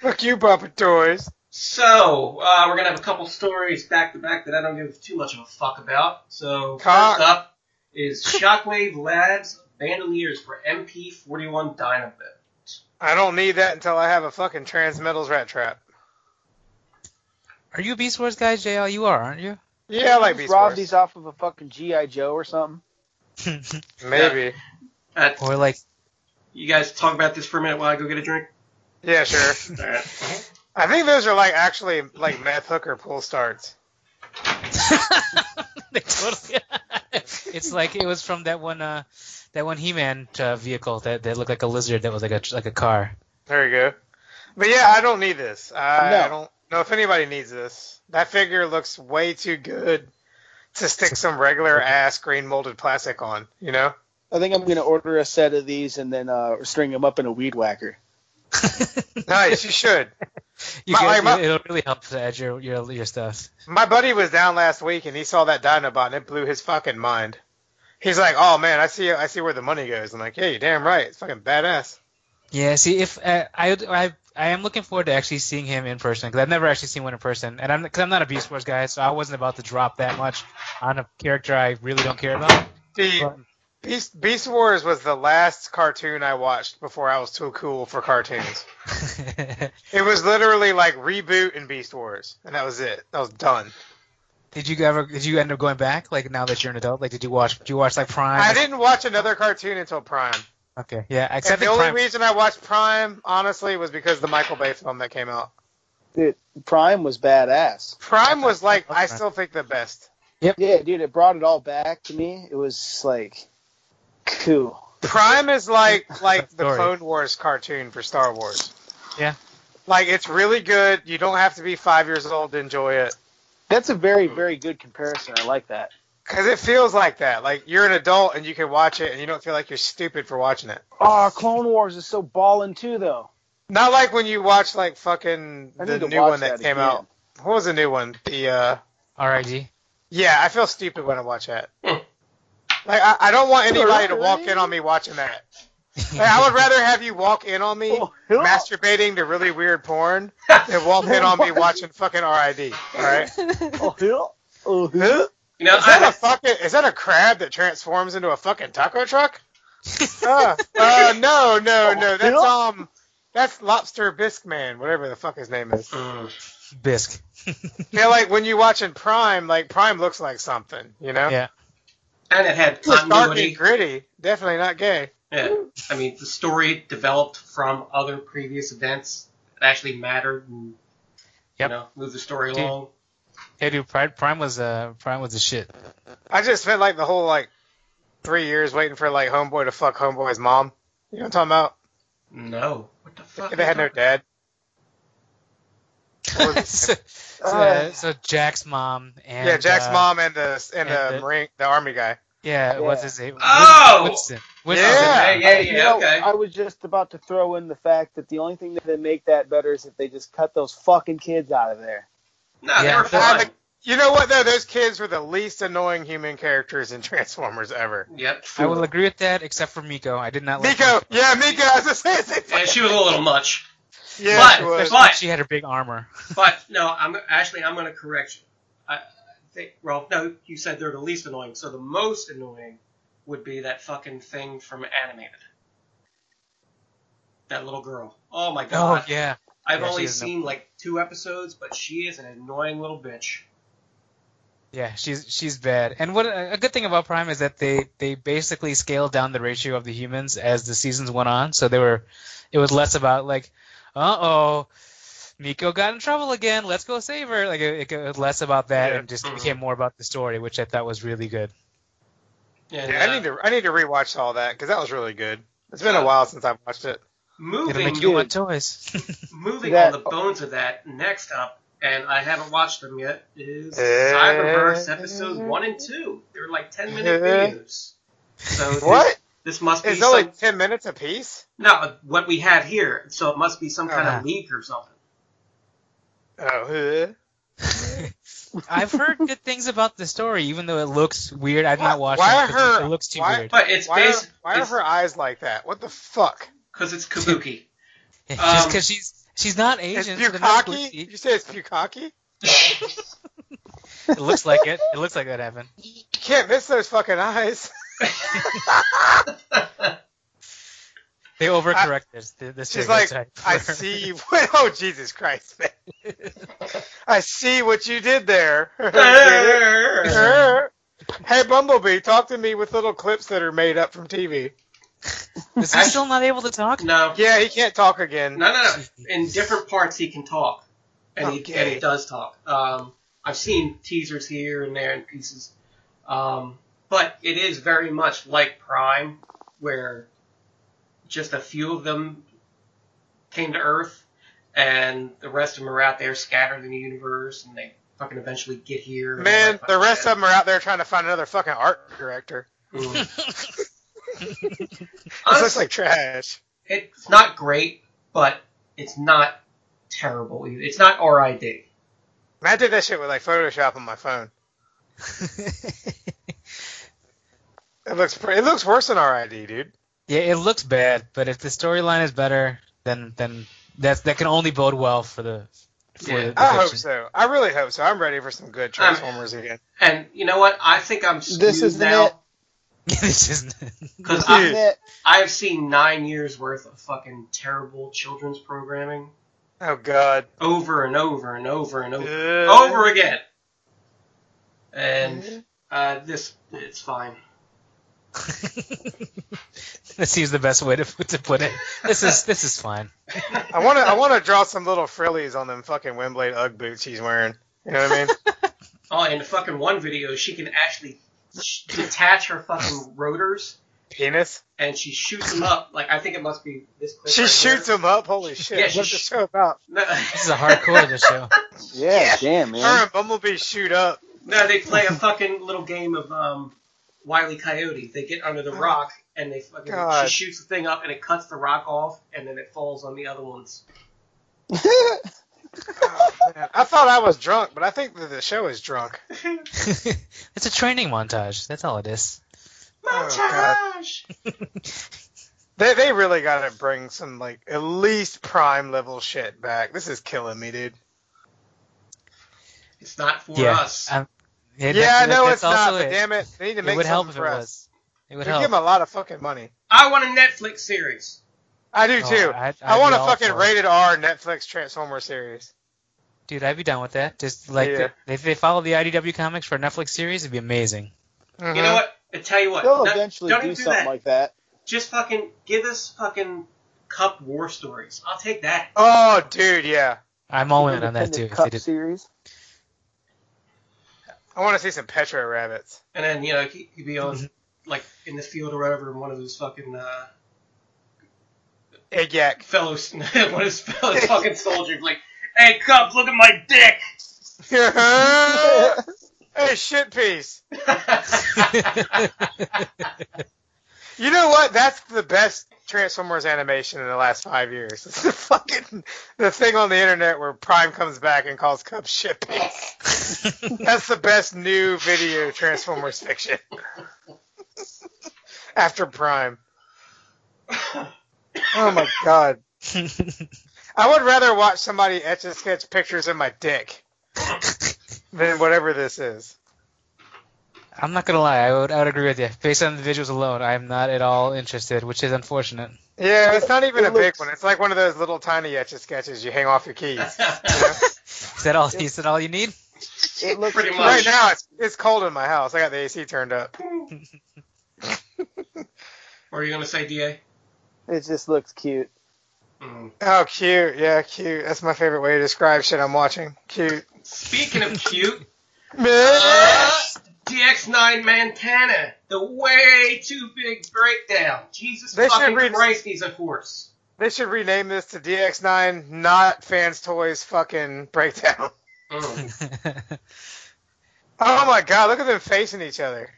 Fuck you, Papa Toys. So, uh, we're gonna have a couple stories back to back that I don't give too much of a fuck about. So, Cock. first up is Shockwave Labs Bandoliers for MP41 Dinobot. I don't need that until I have a fucking Transmetals Rattrap. Are you a Beast Wars guy, JL? You are, aren't you? Yeah, I like Just Beast rob Wars. these off of a fucking GI Joe or something. Maybe. Uh, or like, you guys talk about this for a minute while I go get a drink. Yeah, sure. All right. I think those are like actually like meth hooker pull starts. They totally. it's like it was from that one, uh, that one He-Man uh, vehicle that, that looked like a lizard that was like a like a car. There you go. But yeah, I don't need this. I, No. I don't know if anybody needs this. That figure looks way too good to stick some regular ass green molded plastic on. You know? I think I'm gonna order a set of these and then uh, string them up in a weed whacker. Nice, you should. You My- get, my- it'll really help to add your your your stuff. My buddy was down last week and he saw that Dinobot and it blew his fucking mind. He's like, "Oh man, I see, I see where the money goes." I'm like, "Yeah, you're damn right. It's fucking badass." Yeah, see, if uh, I, I I am looking forward to actually seeing him in person because I've never actually seen one in person, and I'm because I'm not a Beast Wars guy, so I wasn't about to drop that much on a character I really don't care about. See, But- Beast, Beast Wars was the last cartoon I watched before I was too cool for cartoons. It was literally like reboot and Beast Wars, and that was it. That was done. did you ever? Did you end up going back? Like now that you're an adult, like did you watch? Did you watch like Prime? I didn't watch another cartoon until Prime. Okay, yeah. And Except the only Prime. reason I watched Prime, honestly, was because of the Michael Bay film that came out. Dude, Prime was badass. Prime was like, I still think the best. Yep. Yeah, dude, it brought it all back to me. It was like cool. Prime is like like the Clone Wars cartoon for Star Wars. Yeah. Like it's really good. You don't have to be five years old to enjoy it. That's a very, very good comparison. I like that. Cause it feels like that. Like you're an adult and you can watch it and you don't feel like you're stupid for watching it. Oh, Clone Wars is so ballin' too, though. Not like when you watch like fucking I the new one that, that came again. out. What was the new one? The uh RID. yeah, I feel stupid when I watch that. Like I, I don't want anybody to walk in on me watching that. Like, I would rather have you walk in on me masturbating to really weird porn than walk in on me watching fucking RID. All right. Oh, yeah. Oh. You know, Is that a I, fucking is that a crab that transforms into a fucking taco truck? uh, uh, no, no, no. That's um, that's Lobster Bisque Man, whatever the fuck his name is. Mm. Bisque. Yeah, like when you watching Prime, like Prime looks like something, you know? Yeah. And it had It's dark continuity. and gritty. Definitely not gay. Yeah, I mean, the story developed from other previous events that actually mattered and Yep. you know moved the story Dude. along. Hey, dude, Prime, Prime was uh, Prime was the shit. I just spent like the whole like three years waiting for like Homeboy to fuck Homeboy's mom. You know what I'm talking about? No, what the fuck? They had no dad. What was his so, uh, so Jack's mom and yeah, Jack's uh, mom and the and, and the, the- Marine, the army guy. Yeah, what's his name? Oh! Winston. Winston. Yeah. Yeah, yeah, You know, Okay. I was just about to throw in the fact that the only thing that would make that better is if they just cut those fucking kids out of there. No, Yeah, they were fine. You know what though? Those kids were the least annoying human characters in Transformers ever. Yep. I will agree with that, except for Miko. I did not like Miko, yeah, Miko. I was just saying. Yeah, she was a little much. Yeah, But- she was. But- she had her big armor. But no, I'm actually I'm going to correct you. I think well, no, you said they're the least annoying. So the most annoying would be that fucking thing from animated. That little girl. Oh my god. Oh god. yeah. I've yeah, only is an- seen like two episodes, but she is an annoying little bitch. Yeah, she's she's bad. And what a good thing about Prime is that they they basically scaled down the ratio of the humans as the seasons went on. So they were, it was less about like, uh oh, Miko got in trouble again. Let's go save her. Like it, it was less about that Yeah. and just Mhm. became more about the story, which I thought was really good. And, Yeah, I uh, need to I need to rewatch all that because that was really good. It's been a while since I've watched it. It'll moving make you Dude. want toys. moving That- on the bones of that. Next up, and I haven't watched them yet, is. Cyberverse episodes one and two. They're like ten minute videos. So What? This must be It's only some, ten minutes a piece. no what we have here. So it must be some kind Uh-huh. of leak or something. Oh, I've heard good things about the story, even though it looks weird. I've not watched Why it. are 'cause it- her- It looks too why- weird. But it's why are, based why are her eyes like that? What the fuck? because it's kabuki. Just um, because she's she's not It's Asian. so they're not Bukaki? quirky. You say it's Bukaki? It looks like it. It looks like that happened. You can't miss those fucking eyes. They overcorrected the, the She's like. I see. What, oh Jesus Christ, man! I see what you did there. hey, Bumblebee, talk to me with little clips that are made up from TV. Is he still not able to talk? no, Yeah, he can't talk again. no, no, no. In different parts, he can talk, and he and he does talk. Um, I've seen teasers here and there and pieces, um, but it is very much like Prime, where just a few of them came to Earth, and the rest of them are out there scattered in the universe, and they fucking eventually get here. Man, the rest shit. of them are out there trying to find another fucking art director. Mm. This looks like trash. it's not great, but it's not terrible either. It's not RID. Man, I did that shit with like Photoshop on my phone. It looks pre- it looks worse than RID, dude. yeah, it looks bad, but if the storyline is better, then then that's that can only bode well for the for Yeah. the, the I hope so. I really hope so. I'm ready for some good Transformers again. And you know what? I think I'm This is the now net. this is because I Net. I have seen nine years worth of fucking terrible children's programming Oh God. over and over and over and over Uh, over again. And uh, this it's fine. that seems the best way to put to put it. This is this is fine. I want to I want to draw some little frillies on them fucking Windblade UGG boots he's wearing. You know what I mean? Oh, in the fucking one video, she can actually detach her fucking rotors Penis. and she shoots them up. Like I think it must be this. Clip She right shoots here. them up. Holy shit! Yeah, she What's the sh- show about? No, This is a hardcore of the show. Yeah, damn, Her man. and Bumblebee shoot up. no, they play a fucking little game of um, Wile E. Coyote. They get under the rock and they fucking. God. She shoots the thing up and it cuts the rock off and then it falls on the other ones. Oh. I thought I was drunk, but I think that the show is drunk. it's a training montage. That's all it is. Oh, Montage. They they really gotta bring some like at least prime level shit back. This is killing me, dude. it's not for yeah, us. um, yeah, Yeah, I that- know that's it's not, but it. damn it, they need to It make would help something if it for us. was. It would They help. give them a lot of fucking money. I want a Netflix series. I do Oh, too. I'd- I I'd want a fucking for rated R Netflix Transformer series. Dude, I'd be down with that. Just like Yeah. the, if they follow the IDW comics for a Netflix series, it'd be amazing. You Mhm. know what? I tell you what. They'll no- eventually don't do do something that. like that. Just fucking give us fucking Kup War stories. I'll take that. Oh, dude, yeah. I'm all in on that too. Kup they did. series. I want to see some Petro rabbits. And then you know he would be on like in the field or whatever, and one of those fucking uh, Egg yak. fellow one of his fellow fucking soldiers like, "Hey, Kup, look at my dick." hey, shit piece. You know what? That's the best Transformers animation in the last five years. It's the fucking the thing on the internet where Prime comes back and calls Kup shit piece. That's the best new video Transformers fiction. After Prime. Oh my god. I would rather watch somebody etch and sketch pictures of my dick than whatever this is. I'm not gonna lie, I would I would agree with you. Based on the visuals alone, I'm not at all interested, which is unfortunate. Yeah, it's not even It a big one. It's like one of those little tiny etch and sketches you hang off your keys. Is that all? Is that all you need? It looks Pretty much. Right now, it's it's cold in my house. I got the AC turned up. What are you gonna say, Da? It just looks cute. Mm. Oh, cute. Yeah, cute. That's my favorite way to describe shit I'm watching. Cute. Speaking of cute, Uh, uh, DX9 Montana, the way too big breakdown. Jesus They should fucking read- Christ, he's a horse. They should rename this to DX9, not Fans Toys fucking breakdown. Mm. Oh my god, look at them facing each other.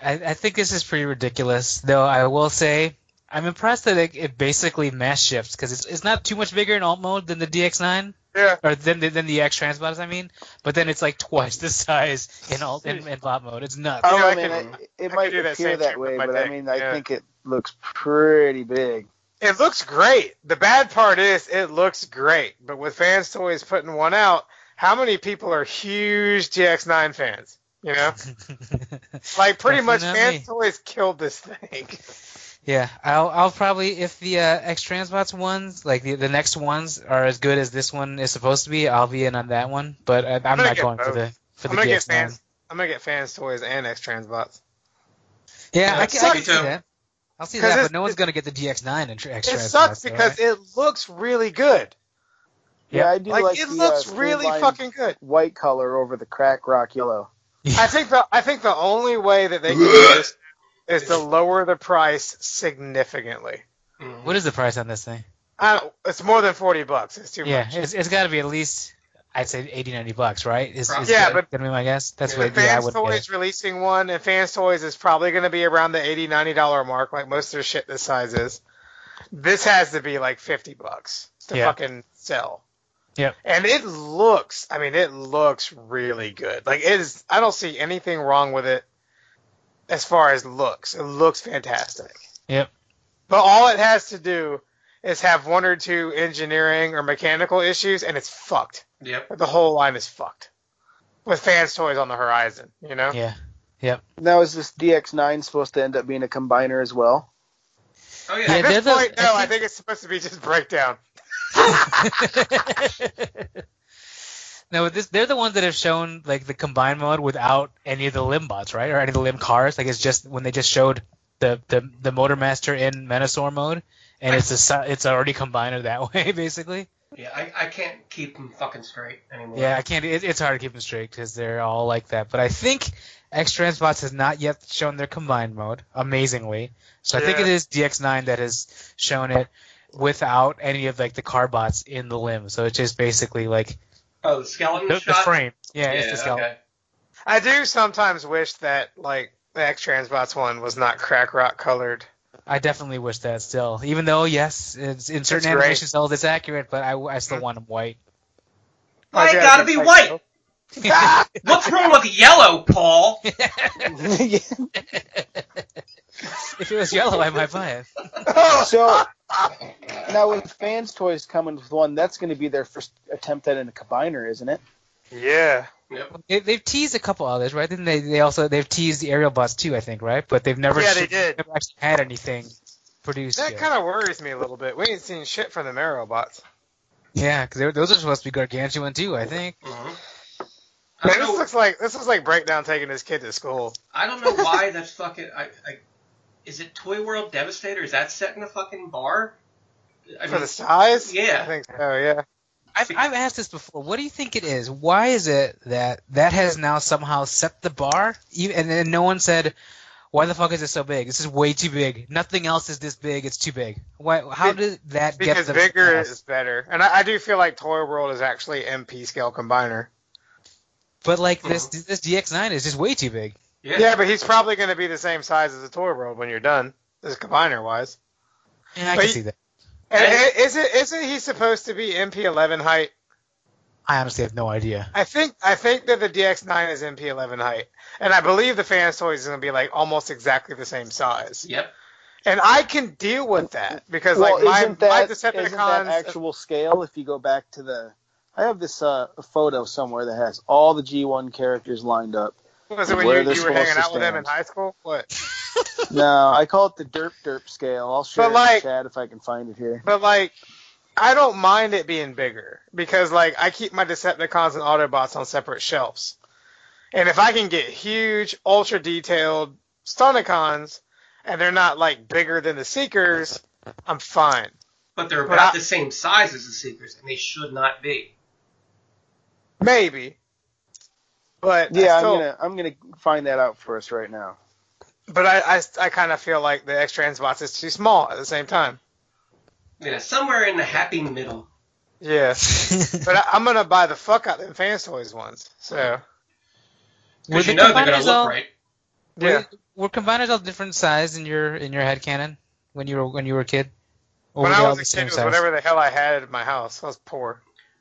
I, I think this is pretty ridiculous, though. I will say I'm impressed that it, it basically mass shifts because it's, it's not too much bigger in alt mode than the DX9 Yeah. or than the, than the X Transbots. I mean, but then it's like twice the size in all in, in bot mode. It's nuts. You Oh, I man, can- it, it I might can do that appear that way, my but I mean, I yeah. think it looks pretty big. It looks great. The bad part is it looks great. But with Fans Toys putting one out, how many people are huge DX9 fans? You know? Like pretty much Definitely not Fans Toys killed this thing. Yeah, I'll I'll probably if the uh, X Transbots ones, like the the next ones, are as good as this one is supposed to be, I'll be in on that one. But I, I'm, gonna not get going for the for the I'm the gonna get DX9. fans. I'm gonna get fans toys and X Transbots. Yeah, Yeah, I it can, I can sucks, see that. I'll see 'Cause that, but no one's gonna get the DX9 and X It Transbots. sucks though, because right? it looks really good. Yeah, I do Like, like, it the, looks uh, really fucking good. white color over the crack rock yellow. I think the I think the only way that they can do this is to lower the price significantly. Mhm. What is the price on this thing? I don't, it's more than forty bucks. It's too yeah, much. it's, it's got to be at least I'd say 80, 90 bucks, right? Is, is Yeah, that but- gonna be my guess. That's what The yeah, I Fans would get. Toys releasing one, and Fans Toys is probably going to be around the 80 90 dollar mark, like most of their shit this size is. This has to be like 50 bucks to Yeah. fucking sell. Yep. And it looks, I mean, it looks really good. Like it is, I don't see anything wrong with it as far as looks. It looks fantastic. Yep. But all it has to do is have one or two engineering or mechanical issues, and it's fucked. Yep. The whole line is fucked. With Fans Toys on the horizon, you know? Yeah. Yep. Now is this DX9 supposed to end up being a combiner as well? Oh Yeah, yeah. At this point, I no, I think- think it's supposed to be just breakdown. no, this they're the ones that have shown like the combined mode without any of the limb bots, right? Or any of the limb cars. Like it's just when they just showed the the, the Motormaster in Menasor mode, and it's a it's already combined that way, basically. Yeah, I, I can't keep them fucking straight anymore. Yeah, I can't. It, it's hard to keep them straight because they're all like that. But I think X Transbots has not yet shown their combined mode, amazingly. So I think it is DX9 that has shown it without any of like the car bots in the limb. So it's just basically like Oh, the skeleton the, the frame. Yeah, Yeah, it's the skeleton. okay. I do sometimes wish that, like, the X Transbots one was not crack rock colored. I definitely wish that still. Even though yes, it's in certain It's great. animation cells it's accurate, but I, I still Mhm. want them white. Why it Yeah, gotta be like- white? What's wrong with yellow, Paul? If it was yellow, I might buy it. so now with fans toys coming with one, that's going to be their first attempt at a combiner, isn't it? Yeah. Yep. They, they've teased a couple others, right? Then they they also they've teased the aerial bots too, I think, right? But they've never Yeah, they did. never actually had anything produced. That kind of worries me a little bit. We ain't seen shit from the Marrowbots. Yeah, because those are supposed to be gargantuan too, I think. Mhm. I Man, this know. looks like this looks like Breakdown taking his kid to school. I don't know why that's fucking. I, I, is it Toy World Devastator? Is that set in a fucking bar? I For mean, the size? yeah. I think so, yeah. I've, I've asked this before. What do you think it is? Why is it that that has now somehow set the bar? And then no one said, "Why the fuck is it so big? This is way too big. Nothing else is this big. It's too big." Why? How did that get Because bigger pass? is better. And I, I do feel like Toy World is actually MP scale combiner. But like this mm-hmm. this DX9 is just way too big. yeah. Yeah, but he's probably going to be the same size as the Toy World when you're done, as combiner wise. Yeah, I But can you- see that. And And- i- isn't isn't he supposed to be MP11 height? I honestly have no idea. I think I think that the DX9 is MP11 height, and I believe the Fans Toys is going to be like almost exactly the same size. Yep. And I can deal with that because well, like my isn't my that, Decepticons. isn't that actual scale? If you go back to the, I have this uh, photo somewhere that has all the G1 characters lined up. was it when you, you were hanging supposed to out with them in high school? What? No, I call it the derp derp scale. I'll share But, it like- in chat if I can find it here. But like, I don't mind it being bigger because like I keep my Decepticons and Autobots on separate shelves, and if I can get huge, ultra detailed Stunticons, and they're not like bigger than the Seekers, I'm fine. But they're But about I- the same size as the Seekers, and they should not be. Maybe. But Yeah, still, I'm gonna I'm gonna find that out for us right now. but I, I, I kind of feel like the X Transbots is too small at the same time. Yeah, somewhere in the happy middle. Yeah. but I, I'm gonna buy the fuck out of them Fans Toys ones. So Were Because the you know they're gonna look all- right. yeah. Were, were combiners all different size in your in your head cannon when you were when you were a kid? Or When I was a kid, it was whatever the hell I had at my house. I was poor.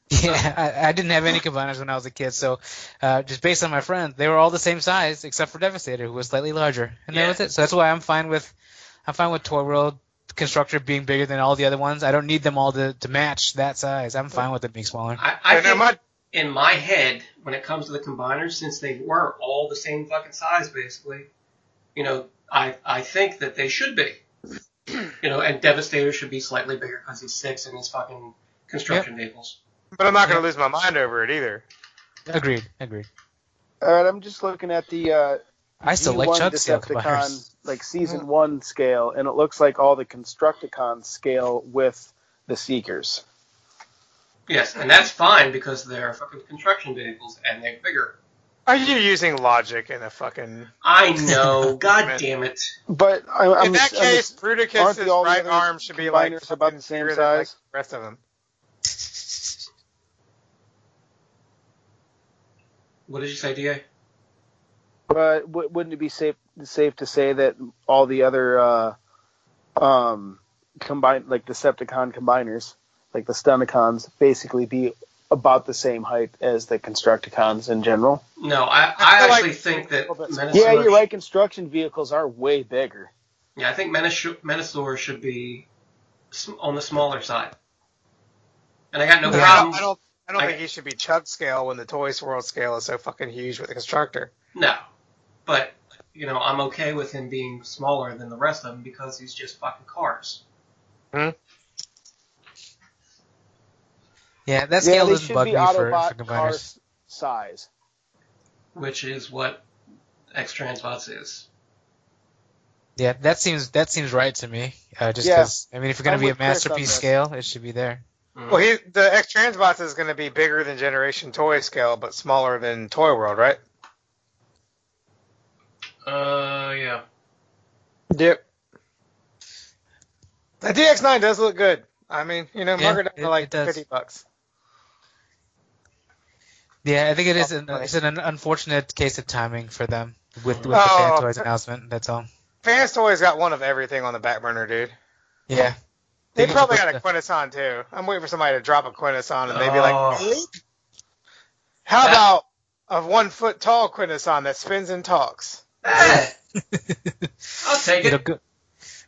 Yeah, I, I didn't have any combiners when I was a kid, so uh, just based on my friends, they were all the same size except for Devastator, who was slightly larger, and Yeah. that was it. So that's why I'm fine with I'm fine with Toy World Constructor being bigger than all the other ones. I don't need them all to, to match that size. I'm fine with it being smaller. I, I think my- in my head, when it comes to the combiners, since they were all the same fucking size, basically, you know, I I think that they should be. You know, and Devastator should be slightly bigger because he's six and he's fucking construction vehicles. But I'm not going to lose my mind over it either. Agreed. Agreed. All right, I'm just looking at the uh, I still like G1 chug scale Decepticon like season one scale, and it looks like all the Constructicons scale with the Seekers. Yes, and that's fine because they're fucking construction vehicles and they're bigger. Are you using logic in a fucking? I know. God damn it. But I, I'm in that I'm case, just- Bruticus's the- all the right arm should be like about the same bigger than, like, size? the rest of them. What did you say, DA? But w- wouldn't it be safe safe to say that all the other uh, um, combined like Decepticon combiners, like the Stunticons, basically be about the same height as the Constructicons in general? No, I, I I feel like- actually think that Menasor, Yeah, you're right. Construction vehicles are way bigger. Yeah, I think Menas- Menasor should be on the smaller side. And I got no But I problem. I don't, I don't I- think he should be chug scale when the Toys World scale is so fucking huge with the constructor. No, but you know, I'm okay with him being smaller than the rest of them because he's just fucking cars. Yeah, that yeah, scale they doesn't should bug me for, for combiners. size. which is what X Transbots is. Yeah, that seems that seems right to me. Uh, just Yeah. because I mean, if you're gonna I'm be a with Chris on masterpiece scale, it should be there. Mm. Well, he the X Transbots is going to be bigger than Generation Toy scale, but smaller than Toy World, right? Uh, yeah. Yep. The DX9 does look good. I mean, you know, Yeah, market it- for like it does. fifty bucks. Yeah, I think it is an it's an unfortunate case of timing for them with with the Oh. Fan Toys announcement. That's all. Fans Toys got one of everything on the back burner, dude. Yeah, They need probably got a the- Quintesson too. I'm waiting for somebody to drop a Quintesson and they'd be Oh. like, "Nope." "How That- about a one foot tall Quintesson that spins and talks?" I'll take it'll it. go.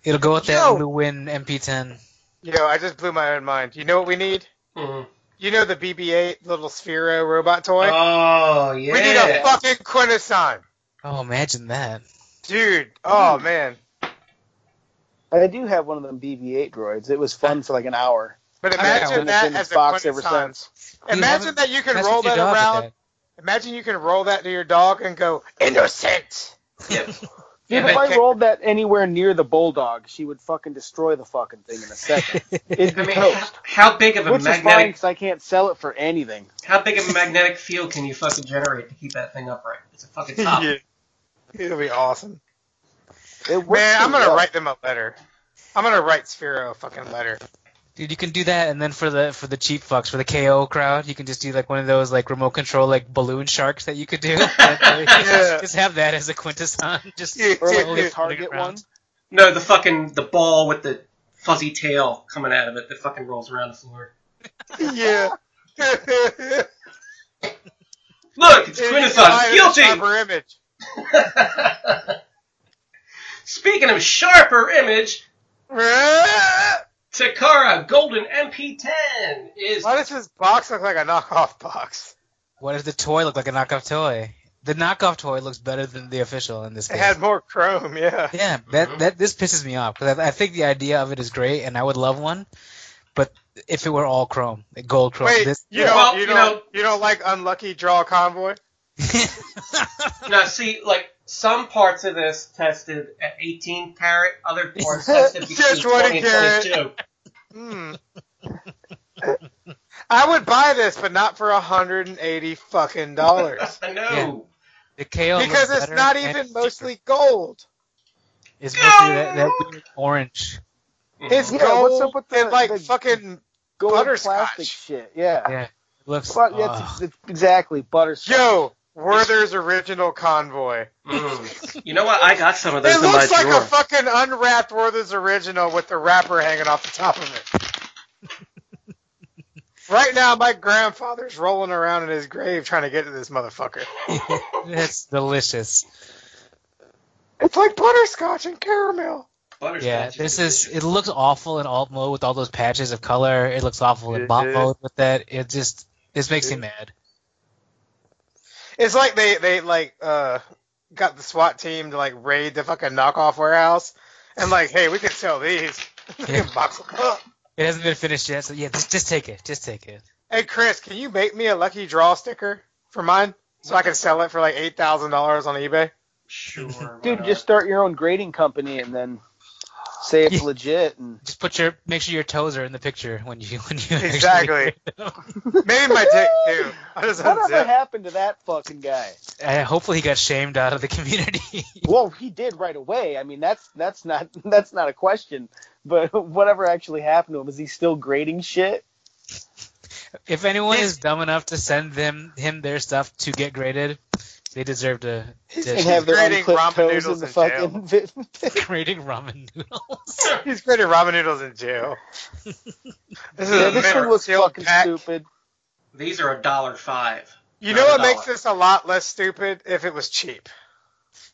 It'll go with that Yo. Lewin MP10. Yo, I just blew my own mind. You know what we need? Mhm. You know the BB-8 little Sphero robot toy? Oh yeah. We need a fucking Quintesson, Oh, imagine that. dude. Oh man. I do have one of them BB-8 droids. It was fun for like an hour. But Yeah, imagine and that in its as a box ever since. Imagine that you can roll that around. that. Imagine you can roll that to your dog and go innocent. Yep. Yeah, if I rolled that anywhere near the bulldog, she would fucking destroy the fucking thing in a second. It'd I mean, toast. h- how big of a Which is fine magnetic because I can't sell it for anything. how big of a magnetic field can you fucking generate to keep that thing upright? It's a fucking top. yeah. It'll be awesome. It works Man, I'm gonna well. write them a letter. I'm gonna write Sphero a fucking letter. Dude, you can do that, and then for the for the cheap fucks, for the KO crowd, you can just do like one of those like remote control like balloon sharks that you could do. Yeah. Just have that as a quintesson. Just Yeah, Or like yeah, yeah. target around. one. No, the fucking the ball with the fuzzy tail coming out of it that fucking rolls around the floor. yeah. Look, it's Yeah, Quintesson. buy it in a Guilty. sharper image. Speaking of sharper image, Why Takara Golden MP10 is Why does this box look like a knockoff box? What does the toy look like a knockoff toy? The knockoff toy looks better than the official in this case. It had more chrome, yeah. yeah, that Mhm. that this pisses me off because I, I think the idea of it is great and I would love one, but if it were all chrome, like gold chrome, Wait, this you Yeah, don't, well, you you don't, know- you don't like unlucky draw convoy? now see like some parts of this tested at 18 carat, other parts tested between 20 20 and carat. 22. Hmm. I would buy this, but not for hundred and eighty fucking dollars. I know. the KO Because it's not even it's mostly gold. It's mostly that, that weird orange. Mhm. It's Yeah, gold what's up with the- and like the- fucking Gold Butterscotch. plastic shit. Yeah. Yeah, it looks. But ugh. that's, that's exactly butterscotch. Yo, Werther's original convoy. Mm. You know what? I got some of those It in my looks like drawer. a fucking unwrapped Werther's original with the wrapper hanging off the top of it. right now, my grandfather's rolling around in his grave trying to get to this motherfucker. it's delicious. It's like butterscotch and caramel. Butterscotch Yeah, this is. delicious. It looks awful in alt mode with all those patches of color. It looks awful in bot mode with that. It just. This makes me mad. It's like they they like uh got the SWAT team to like raid the fucking knockoff warehouse, and like, hey, we can sell these. Yeah. Box them up. It hasn't been finished yet, so yeah, just, just take it. Just take it. Hey Chris, can you make me a lucky draw sticker for mine so I can sell it for like eight thousand dollars on eBay? Sure. Dude, just start your own grading company and then say it's Yeah. legit and Just put your make sure your toes are in the picture when you when you Exactly. grade. Maybe my dick too. I just whatever happened to that fucking guy? Uh, hopefully he got shamed out of the community. Well, he did right away. I mean, that's that's not that's not a question. But whatever actually happened to him, is he still grading shit? if anyone is dumb enough to send them him their stuff to get graded, they deserve to, And to have their grading unclipped ramen toes in noodles the in fucking. vi- grading ramen noodles. He's creating ramen noodles in jail. This is yeah, this one was fucking pack. stupid. These are a dollar five. You know what makes this a lot less stupid? If it was cheap.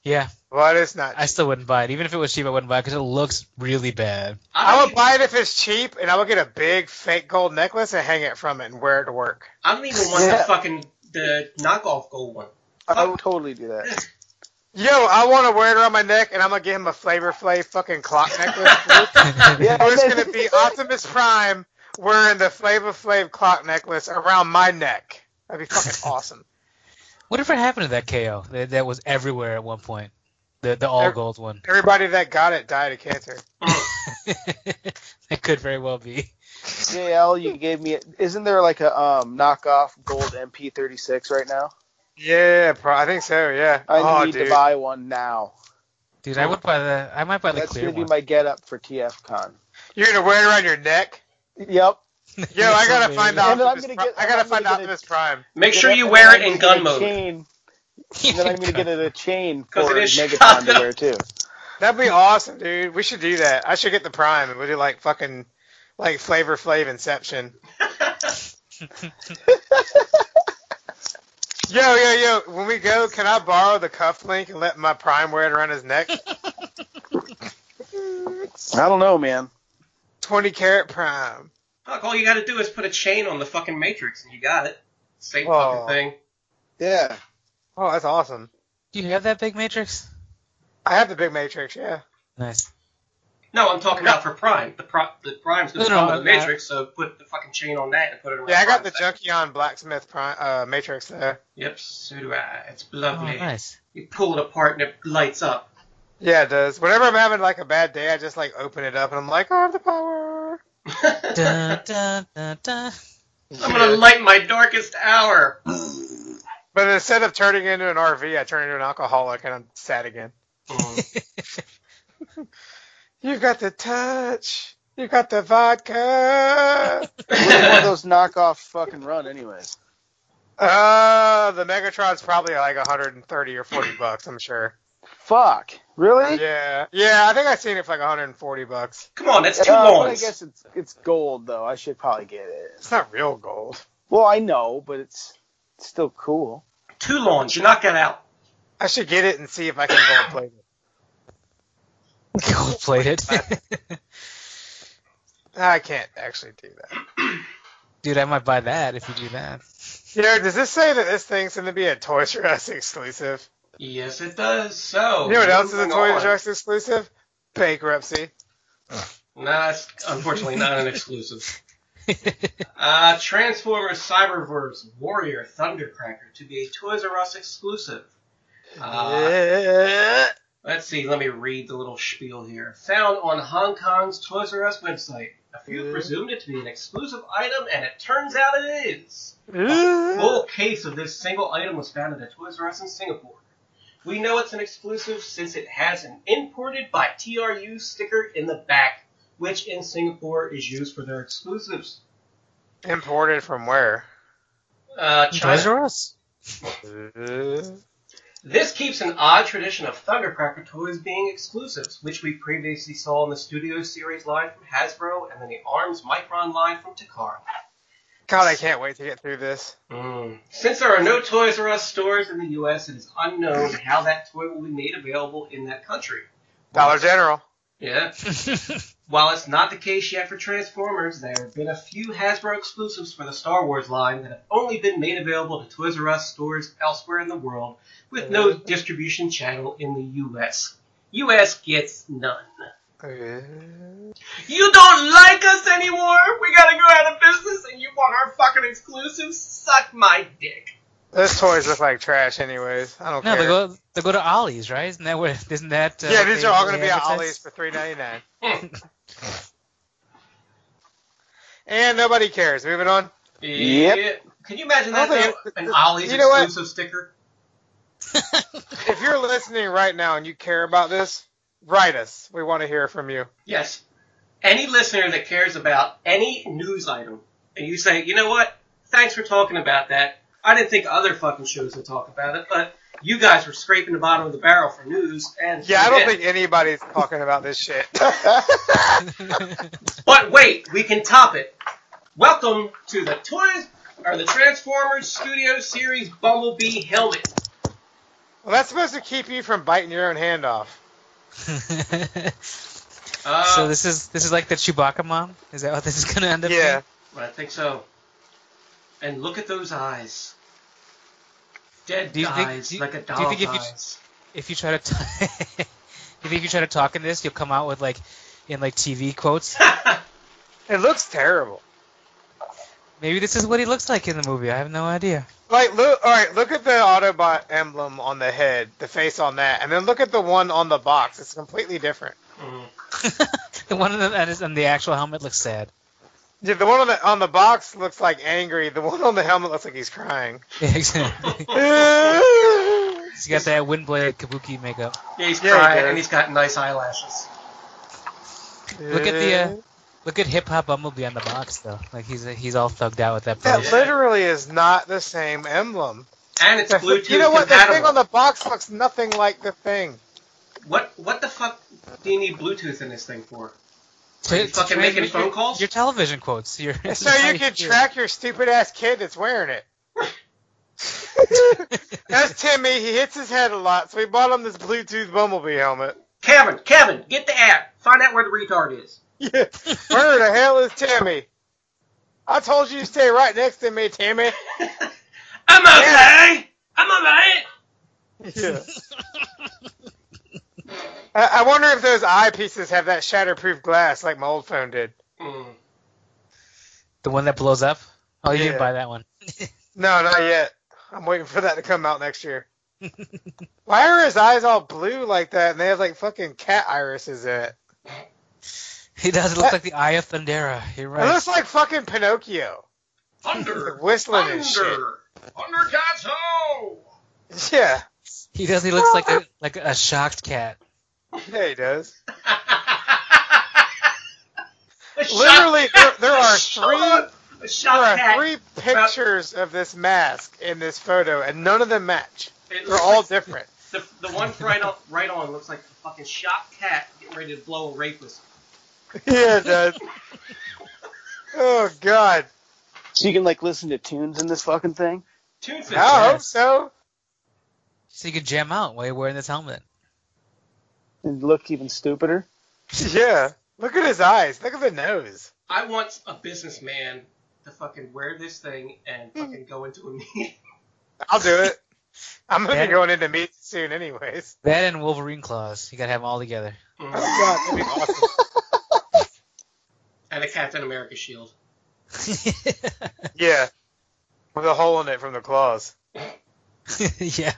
yeah, But it's not. I still wouldn't buy it. Even if it was cheap, I wouldn't buy it because it looks really bad. I would buy it if it's cheap, and I would get a big fake gold necklace and hang it from it and wear it to work. I don't even want Yeah. the fucking the knockoff gold one. I would totally do that. Yo, I want to wear it around my neck, and I'm gonna give him a Flavor Flav fucking clock necklace. Yeah, it's gonna be Optimus Prime wearing the Flavor Flav clock necklace around my neck. That'd be fucking awesome. Whatever happened to that KO that, that was everywhere at one point? The the all Ev- gold one. Everybody that got it died of cancer. that could very well be. JL, you gave me. Isn't there like a um knockoff gold MP36 right now? Yeah, pro- I think so. Yeah. I oh, need dude. to buy one now. Dude, I would buy the. I might buy the That's clear gonna be one. my get up for TFCon. You're gonna wear it around your neck. Yep. Yo, I gotta find out. I'm gonna get- I gotta I'm find gonna get Optimus Prime. Make sure you wear it in gun mode. Chain, and then I'm gonna get it a chain for it is Megatron shotgun. to wear too. That'd be awesome, dude. We should do that. I should get the Prime and we do like fucking like Flavor Flav Inception. Yo, yo, yo! When we go, can I borrow the cuff link and let my Prime wear it around his neck? I don't know, man. Twenty carat Prime. Fuck, all you gotta do is put a chain on the fucking Matrix and you got it. Same Oh. fucking thing. Yeah. Oh, that's awesome. Do you have that big matrix? I have the big Matrix. Yeah. Nice. No, I'm talking about for Prime. The, pro- the Prime's gonna No, no, come with the I- Matrix, so put the fucking chain on that and put it around Yeah, I got the Prime's neck. Junkion Blacksmith Prime uh, Matrix there. Yep, so do I. It's Oh, lovely. nice. You pull it apart and it lights up. Yeah, it does. Whenever I'm having like a bad day, I just like open it up and I'm like, I have the power. Dun, dun, dun, dun. I'm gonna light my darkest hour. But instead of turning into an RV, I turn into an alcoholic and I'm sad again. Mm. You got the touch. You got the vodka. Which one of those knockoff fucking run, anyways? Uh, the Megatron's probably like 130 or 40 bucks, I'm sure. Fuck. Really? Yeah, yeah, I think I seen it for like 140 bucks. Come on, that's two Uh, but I lawns. guess it's it's gold though. I should probably get it. It's not real gold. Well, I know, but it's, it's still cool. Two lawns. You knock that out. I should get it and see if I can go gold plate it. Gold plated. I can't actually do that. Dude, I might buy that if you do that. You does this say that this thing's going to be a Toys R Us exclusive? Yes, it does. So. You know what else is a Toys. R Us exclusive? Bankruptcy. Nah, it's unfortunately not an exclusive. Uh, Transformers Cyberverse Warrior Thundercracker to be a Toys R Us exclusive. Uh, Yeah. Let's see, let me read the little spiel here. Found on Hong Kong's Toys R Us website. A few Yeah. presumed it to be an exclusive item, and it turns out it is. Mm. A full case of this single item was found at a Toys R Us in Singapore. We know it's an exclusive since it has an imported by TRU sticker in the back, which in Singapore is used for their exclusives. Imported from where? Uh, Toys R Us? Uh, This keeps an odd tradition of Thundercracker toys being exclusives, which we previously saw in the Studio Series line from Hasbro and then the ARMS Micron line from Takara. God, I can't wait to get through this. Mm. Since there are no Toys R Us stores in the U.S., it is unknown how that toy will be made available in that country. Dollar General. Yeah. While it's not the case yet for Transformers, there have been a few Hasbro exclusives for the Star Wars line that have only been made available to Toys R Us stores elsewhere in the world, with no mm-hmm. distribution channel in the U.S. U.S. gets none. Mm-hmm. You don't like us anymore? We gotta go out of business and you want our fucking exclusives? Suck my dick. Those toys look like trash, anyways. I don't No, care. they go they go to Ollie's, right? Isn't that what? Isn't that? Uh, yeah, these they- are all going to be at advertise? Ollie's for three ninety nine. and nobody cares. Moving on. Yep. Yeah. Can you imagine that though? An Ollie's you know what? exclusive sticker? If you're listening right now and you care about this, write us. We want to hear from you. Yes. Any listener that cares about any news item, and you say, you know what? Thanks for talking about that. I didn't think other fucking shows would talk about it, but you guys were scraping the bottom of the barrel for news, and Yeah, I don't yeah. think anybody's talking about this shit. But wait, we can top it. Welcome to the Toys or the Transformers Studio Series Bumblebee helmet. well, that's supposed to keep you from biting your own hand off. Uh, so this is this is like the Chewbacca mom. Is that what this is gonna end up? Yeah. I think so. And look at those eyes. Dead Do you think- eyes, do you- like a do you doll's think if you- If you try to, t- if you try to talk in this, you'll come out with like, in like TV quotes. It looks terrible. Maybe this is what he looks like in the movie. I have no idea. Like, look, all right, look at the Autobot emblem on the head, the face on that, and then look at the one on the box. It's completely different. Mhm. the one on the, and his- and the actual helmet looks sad. Yeah, the one on the on the box looks like angry. The one on the helmet looks like he's crying. Yeah, exactly. he's got that windblade kabuki makeup. Yeah, he's Yeah, he crying does. and he's got nice eyelashes. Look at the uh, look at Hip Hop Bumblebee on the box though. Like he's he's all thugged out with that That pose. literally is not the same emblem. And it's Bluetooth you know what? The compatible. thing on the box looks nothing like the thing. What what the fuck do you need Bluetooth in this thing for? To- Are you to fucking transmit making phone your- calls? Your television quotes. Your, So you can track your stupid ass kid that's wearing it. That's Timmy. He hits his head a lot, so we bought him this Bluetooth Bumblebee helmet. Kevin, Kevin, get the app. Find out where the retard is. Yeah. Where the hell is Timmy? I told you to stay right next to me, Timmy. I'm okay. I'm alright. Yeah. I, I wonder if those eyepieces have that shatterproof glass like my old phone did. Mm. The one that blows up. Oh, you Yeah. didn't buy that one. No, not yet. I'm waiting for that to come out next year. Why are his eyes all blue like that and they have like fucking cat irises in it? He does look like the Eye of Thundera. You're It looks like fucking Pinocchio. Thunder. Whistling and shit. Thunder. Thundercats ho! Yeah, He does. He looks like a like a shocked cat. Yeah, he does. Literally, there, there are three there are three pictures of this mask in this photo, and none of them match. They're all like different. The, the one right on, right on looks like a fucking shot cat getting ready to blow a rapist. Yeah, it does. oh God, So you can like listen to tunes in this fucking thing. Tunes. I hope so. So you can jam out while you're wearing this helmet. And look even stupider. Yeah, look at his eyes. Look at the nose. I want a businessman to fucking wear this thing and hmm. fucking go into a meeting. I'll do it. I'm gonna Yeah. be going into meet soon, anyways. That and Wolverine claws. You gotta have them all together. Mm. Oh God, that'd be awesome. and a Captain America shield. Yeah, with a hole in it from the claws. yeah.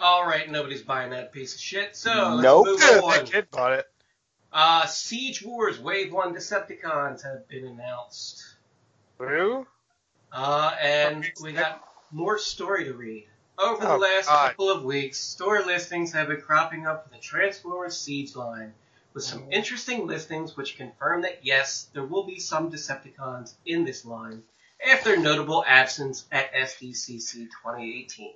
All right, nobody's buying that piece of shit. So let's Nope. move that on. kid bought it. Uh, Siege Wars Wave One Decepticons have been announced. Who? Uh, and we got more story to read. Over the Oh, last God. couple of weeks, store listings have been cropping up for the Transformers Siege line, with some interesting listings which confirm that yes, there will be some Decepticons in this line after notable absence at SDCC 2018.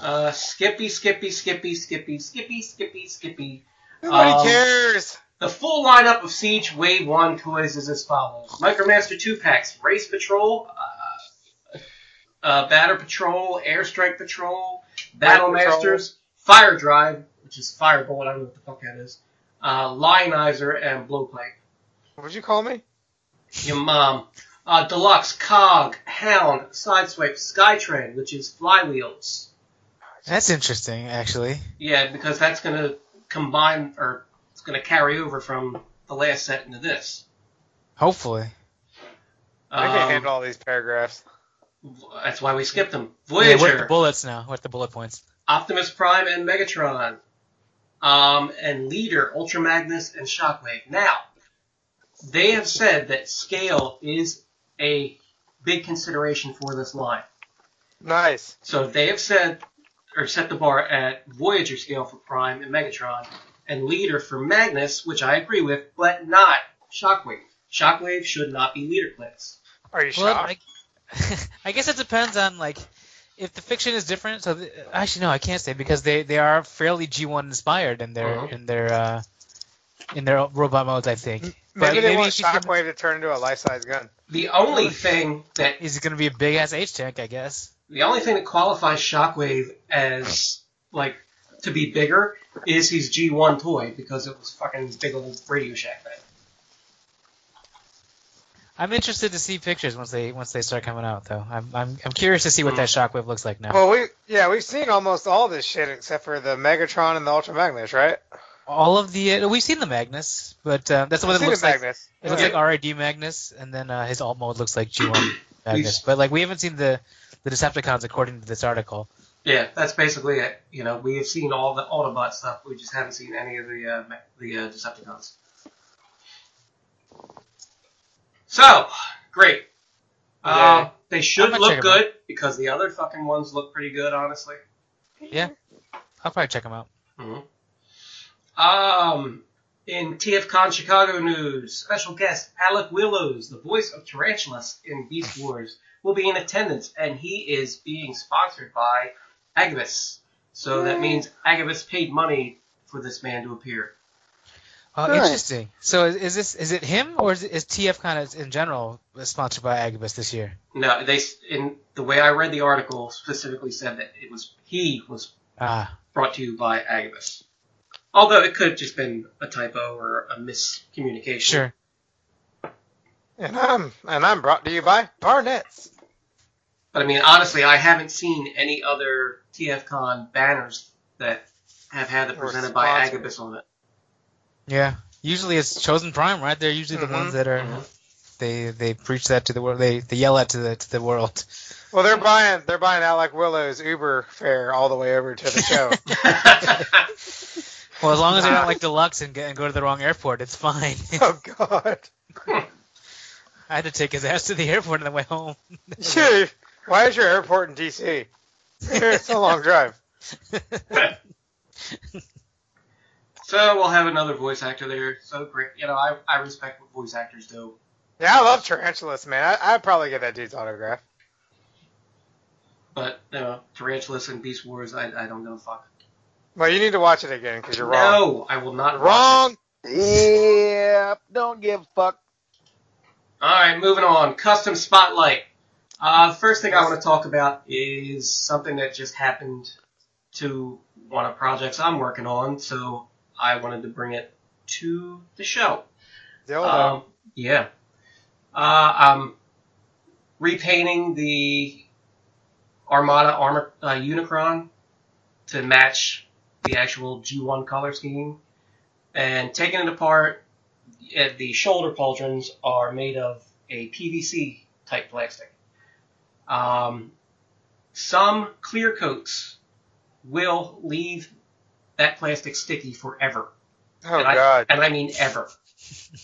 Uh, Skippy, Skippy, Skippy, Skippy, Skippy, Skippy, Skippy. Nobody Um, cares. The full lineup of Siege Wave 1 toys is as follows. Micromaster 2 packs, Race Patrol, uh, uh, Battle Patrol, Airstrike Patrol, Battle Patrol. Masters, Firedrive, which is Firebolt, I don't know what the fuck that is, uh, Lionizer, and Blowpipe. What'd you call me? Your mom. Uh, Deluxe, Cog, Hound, Sideswipe, Skytread, which is flywheels. That's interesting, actually. Yeah, because that's gonna combine or it's going to carry over from the last set into this. Hopefully. I can Um, handle all these paragraphs. That's why we skipped them. Voyager. Yeah, what the bullets now? What the bullet points? Optimus Prime and Megatron, um, and Leader, Ultra Magnus, and Shockwave. Now, they have said that scale is a big consideration for this line. Nice. So they have said, or set the bar at Voyager scale for Prime and Megatron, and Leader for Magnus, which I agree with, but not Shockwave. Shockwave should not be Leader class. Are you Well, shocked? I, I guess it depends on like if the fiction is different. So the, actually, no, I can't say because they, they are fairly G1 inspired in their Mhm. in their uh, in their robot modes. I think. But Maybe they want she's gonna- Shockwave to turn into a life-size gun. The only thing that Is going to be a big ass H tank? I guess. The only thing that qualifies Shockwave as like to be bigger is his G1 toy because it was fucking big old Radio Shack thing. I'm interested to see pictures once they once they start coming out, though. I'm I'm, I'm curious to see what Hmm. that Shockwave looks like now. Well, we yeah we've seen almost all this shit except for the Megatron and the Ultra Magnus, right? All of the uh, we've seen the Magnus, but uh, that's what We've it looks the like. Magnus. It looks Yeah. like RID Magnus, and then uh, his alt mode looks like G1 But like we haven't seen the the Decepticons according to this article. Yeah, that's basically it. You know, we have seen all the Autobot stuff, we just haven't seen any of the uh, the uh, Decepticons. So great. Uh, Yay. they should look check 'em out. good because the other fucking ones look pretty good, honestly. Yeah, I'll probably check them out. Mm-hmm. Um, in TFCon Chicago news, special guest Alec Willows, the voice of Tarantulas in Beast Wars, will be in attendance, and he is being sponsored by Agabus. So that means Agabus paid money for this man to appear. Nice. interesting. So is, is this is it him or is, it, is TFCon as- in general sponsored by Agabus this year? No, they in the way I read the article specifically said that it was he was Ah, brought to you by Agabus. Although it could have just been a typo or a miscommunication. sure. And I'm and I'm brought to you by Barnett's. But I mean, honestly, I haven't seen any other TFCon banners that have had the presented by sponsored. Agabus on it. Yeah. Usually it's Chosen Prime, right? They're usually Mhm. the ones that are Mhm. they they preach that to the world. They they yell that to the to the world. Well, they're buying they're buying Alec Willow's Uber fare all the way over to the show. Well, as long as they don't like deluxe and, get, and go to the wrong airport, it's fine. oh God. I had to take his ass to the airport on the way home. Dude, why is your airport in DC? it's a long drive. so we'll have another voice actor there. So great. You know, I, I respect what voice actors do. Yeah, I love Tarantulas, man. I, I'd probably get that dude's autograph. But, you know, Tarantulas and Beast Wars, I, I don't give a fuck. Well, you need to watch it again because you're wrong. No, I will not You're watch it. wrong. Yep. Don't give a fuck. All right, moving on. Custom Spotlight. Uh, first thing I want to talk about is something that just happened to one of the projects I'm working on, so I wanted to bring it to the show. Dildo. Um, yeah. Uh, I'm repainting the Armada armor uh, Unicron to match the actual G1 color scheme, and taking it apart. uh, The shoulder pauldrons are made of a PVC type plastic. Um, some clear coats will leave that plastic sticky forever, oh and I- God. and I mean ever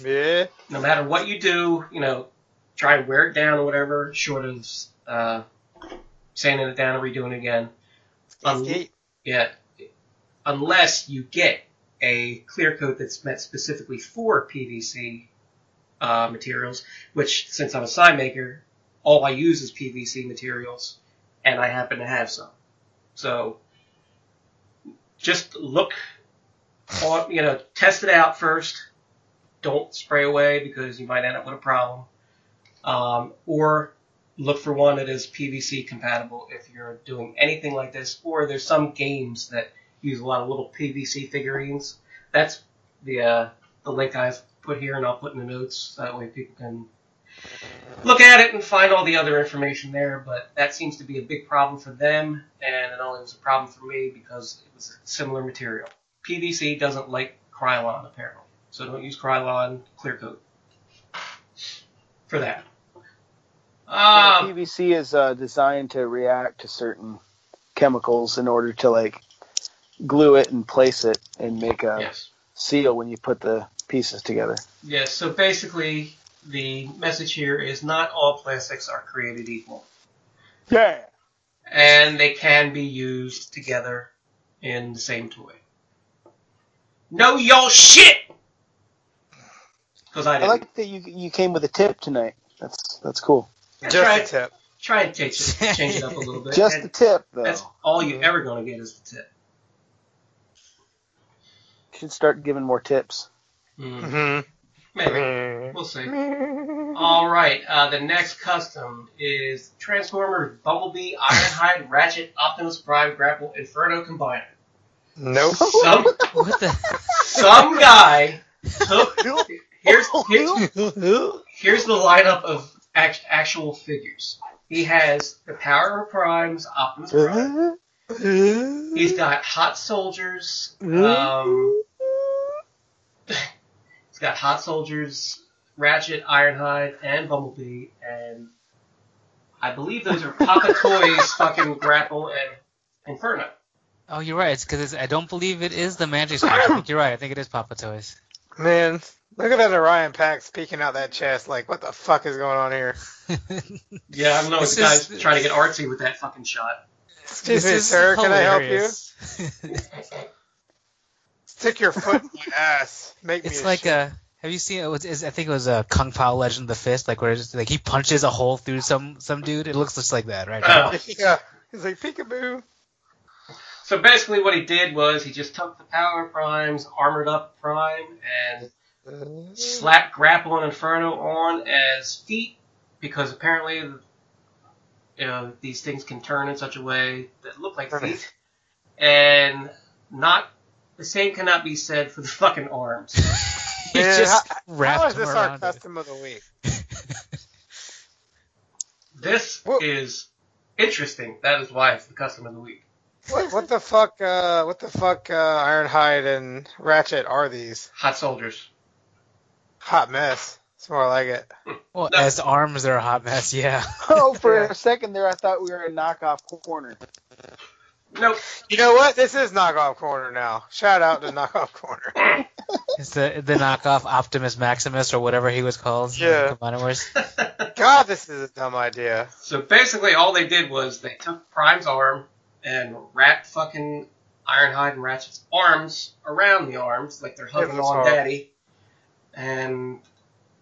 Yeah. no matter what you do, you know, try and wear it down or whatever, short of uh, sanding it down and redoing it again. Um, Skate. Yeah, unless you get a clear coat that's meant specifically for PVC uh, materials, which since I'm a sign maker, all I use is PVC materials, and I happen to have some. So just look you know, test it out first. Don't spray away because you might end up with a problem. Um, or look for one that is PVC compatible if you're doing anything like this. Or there's some games that use a lot of little PVC figurines. That's the uh, the link I've put here, and I'll put in the notes. That way people can look at it and find all the other information there. But that seems to be a big problem for them, and it only was a problem for me because it was a similar material. PVC doesn't like Krylon apparently, so don't use Krylon clear coat for that. Yeah, Um, PVC is uh, designed to react to certain chemicals in order to like glue it and place it and make a yes. seal when you put the pieces together. Yes, so basically, the message here is not all plastics are created equal. Yeah. And they can be used together in the same toy. Know your shit! Because I I didn't. like that you you came with a tip tonight. That's that's cool. Yeah, Just try, a tip. try and change it, change it up a little bit. Just And the tip though. That's all you're ever going to get is the tip. Should start giving more tips. Mm, Mm-hmm. maybe. We'll see. All right. Uh, the next custom is Transformers Bumblebee, Ironhide, Ratchet, Optimus Prime, Grapple, Inferno Combiner. Nope. Some What the? some guy took. Here's here's, here's the lineup of act, actual figures. He has the Power of Primes, Optimus Prime. He's got Hot Soldiers. Um, he's got Hot Soldiers, Ratchet, Ironhide, and Bumblebee, and I believe those are Papa Toys, fucking Grapple and Inferno. Oh, you're right. It's because I don't believe it is the Magic Switch. I think you're right. I think it is Papa Toys. Man, look at that Orion Pax peeking out that chest. Like, what the fuck is going on here? Yeah, I don't know. This This guy's is- tally to get artsy with that fucking shot. Excuse This me, is sir. Can I help you? hilarious. Stick your foot in my ass. Make me. it's a like shit. a. Have you seen it? Was, is, I think it was a Kung Pao Legend of the Fist, like where it's just, like he punches a hole through some some dude. It looks just like that, right? now. Oh. Uh-huh. Yeah. He's like peekaboo. So basically, what he did was he just took the Power Primes, armored up Prime, and slapped Grapple and Inferno on as feet because apparently, you know, these things can turn in such a way that look like feet, and not the same cannot be said for the fucking arms. he Man, just how, wrapped how is this our around it. custom of the week? This Whoa. is interesting. That is why it's the custom of the week. What, what the fuck? Uh, what the fuck? Uh, Ironhide and Ratchet are these? Hot soldiers. Hot mess. It's more like it. Well, No. as arms, they're a hot mess. Yeah. Oh, for Yeah. a second there, I thought we were in knockoff corner. Nope. You know what? This is knockoff corner now. Shout out to knockoff corner. It's the the knockoff Optimus Maximus or whatever he was called. Yeah. Combiner Wars. God, this is a dumb idea. So basically, all they did was they took Prime's arm and wrapped fucking Ironhide and Ratchet's arms around the arms, like they're hugging that's on. Daddy, and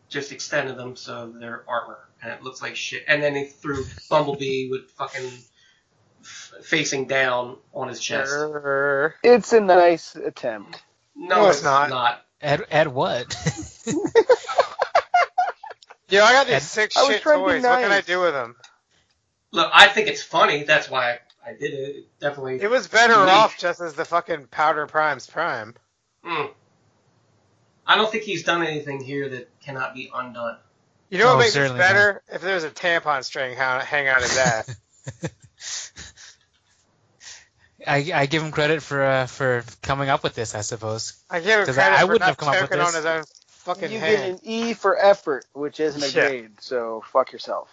just extended them so they're armor, and it looks like shit. And then they threw Bumblebee with fucking f- facing down on his chest. Sure. It's a nice attempt. No, No, it's it's not. not. At at what? Yo, I got these And- six I shit trying to be toys. What can I do with them? Look, I think it's funny. That's why I did it. It definitely. It was better Unique. off just as the fucking Power Prime's Prime. Mm. I don't think he's done anything here that cannot be undone. You know what Oh, makes it certainly better? If there's a tampon string hang, hang out his ass. I, I give him credit for uh, for coming up with this, I suppose. I give him 'Cause credit I- I for wouldn't not have come up with choking on his own fucking you get an E for effort, which isn't a Yeah. grade, so fuck yourself.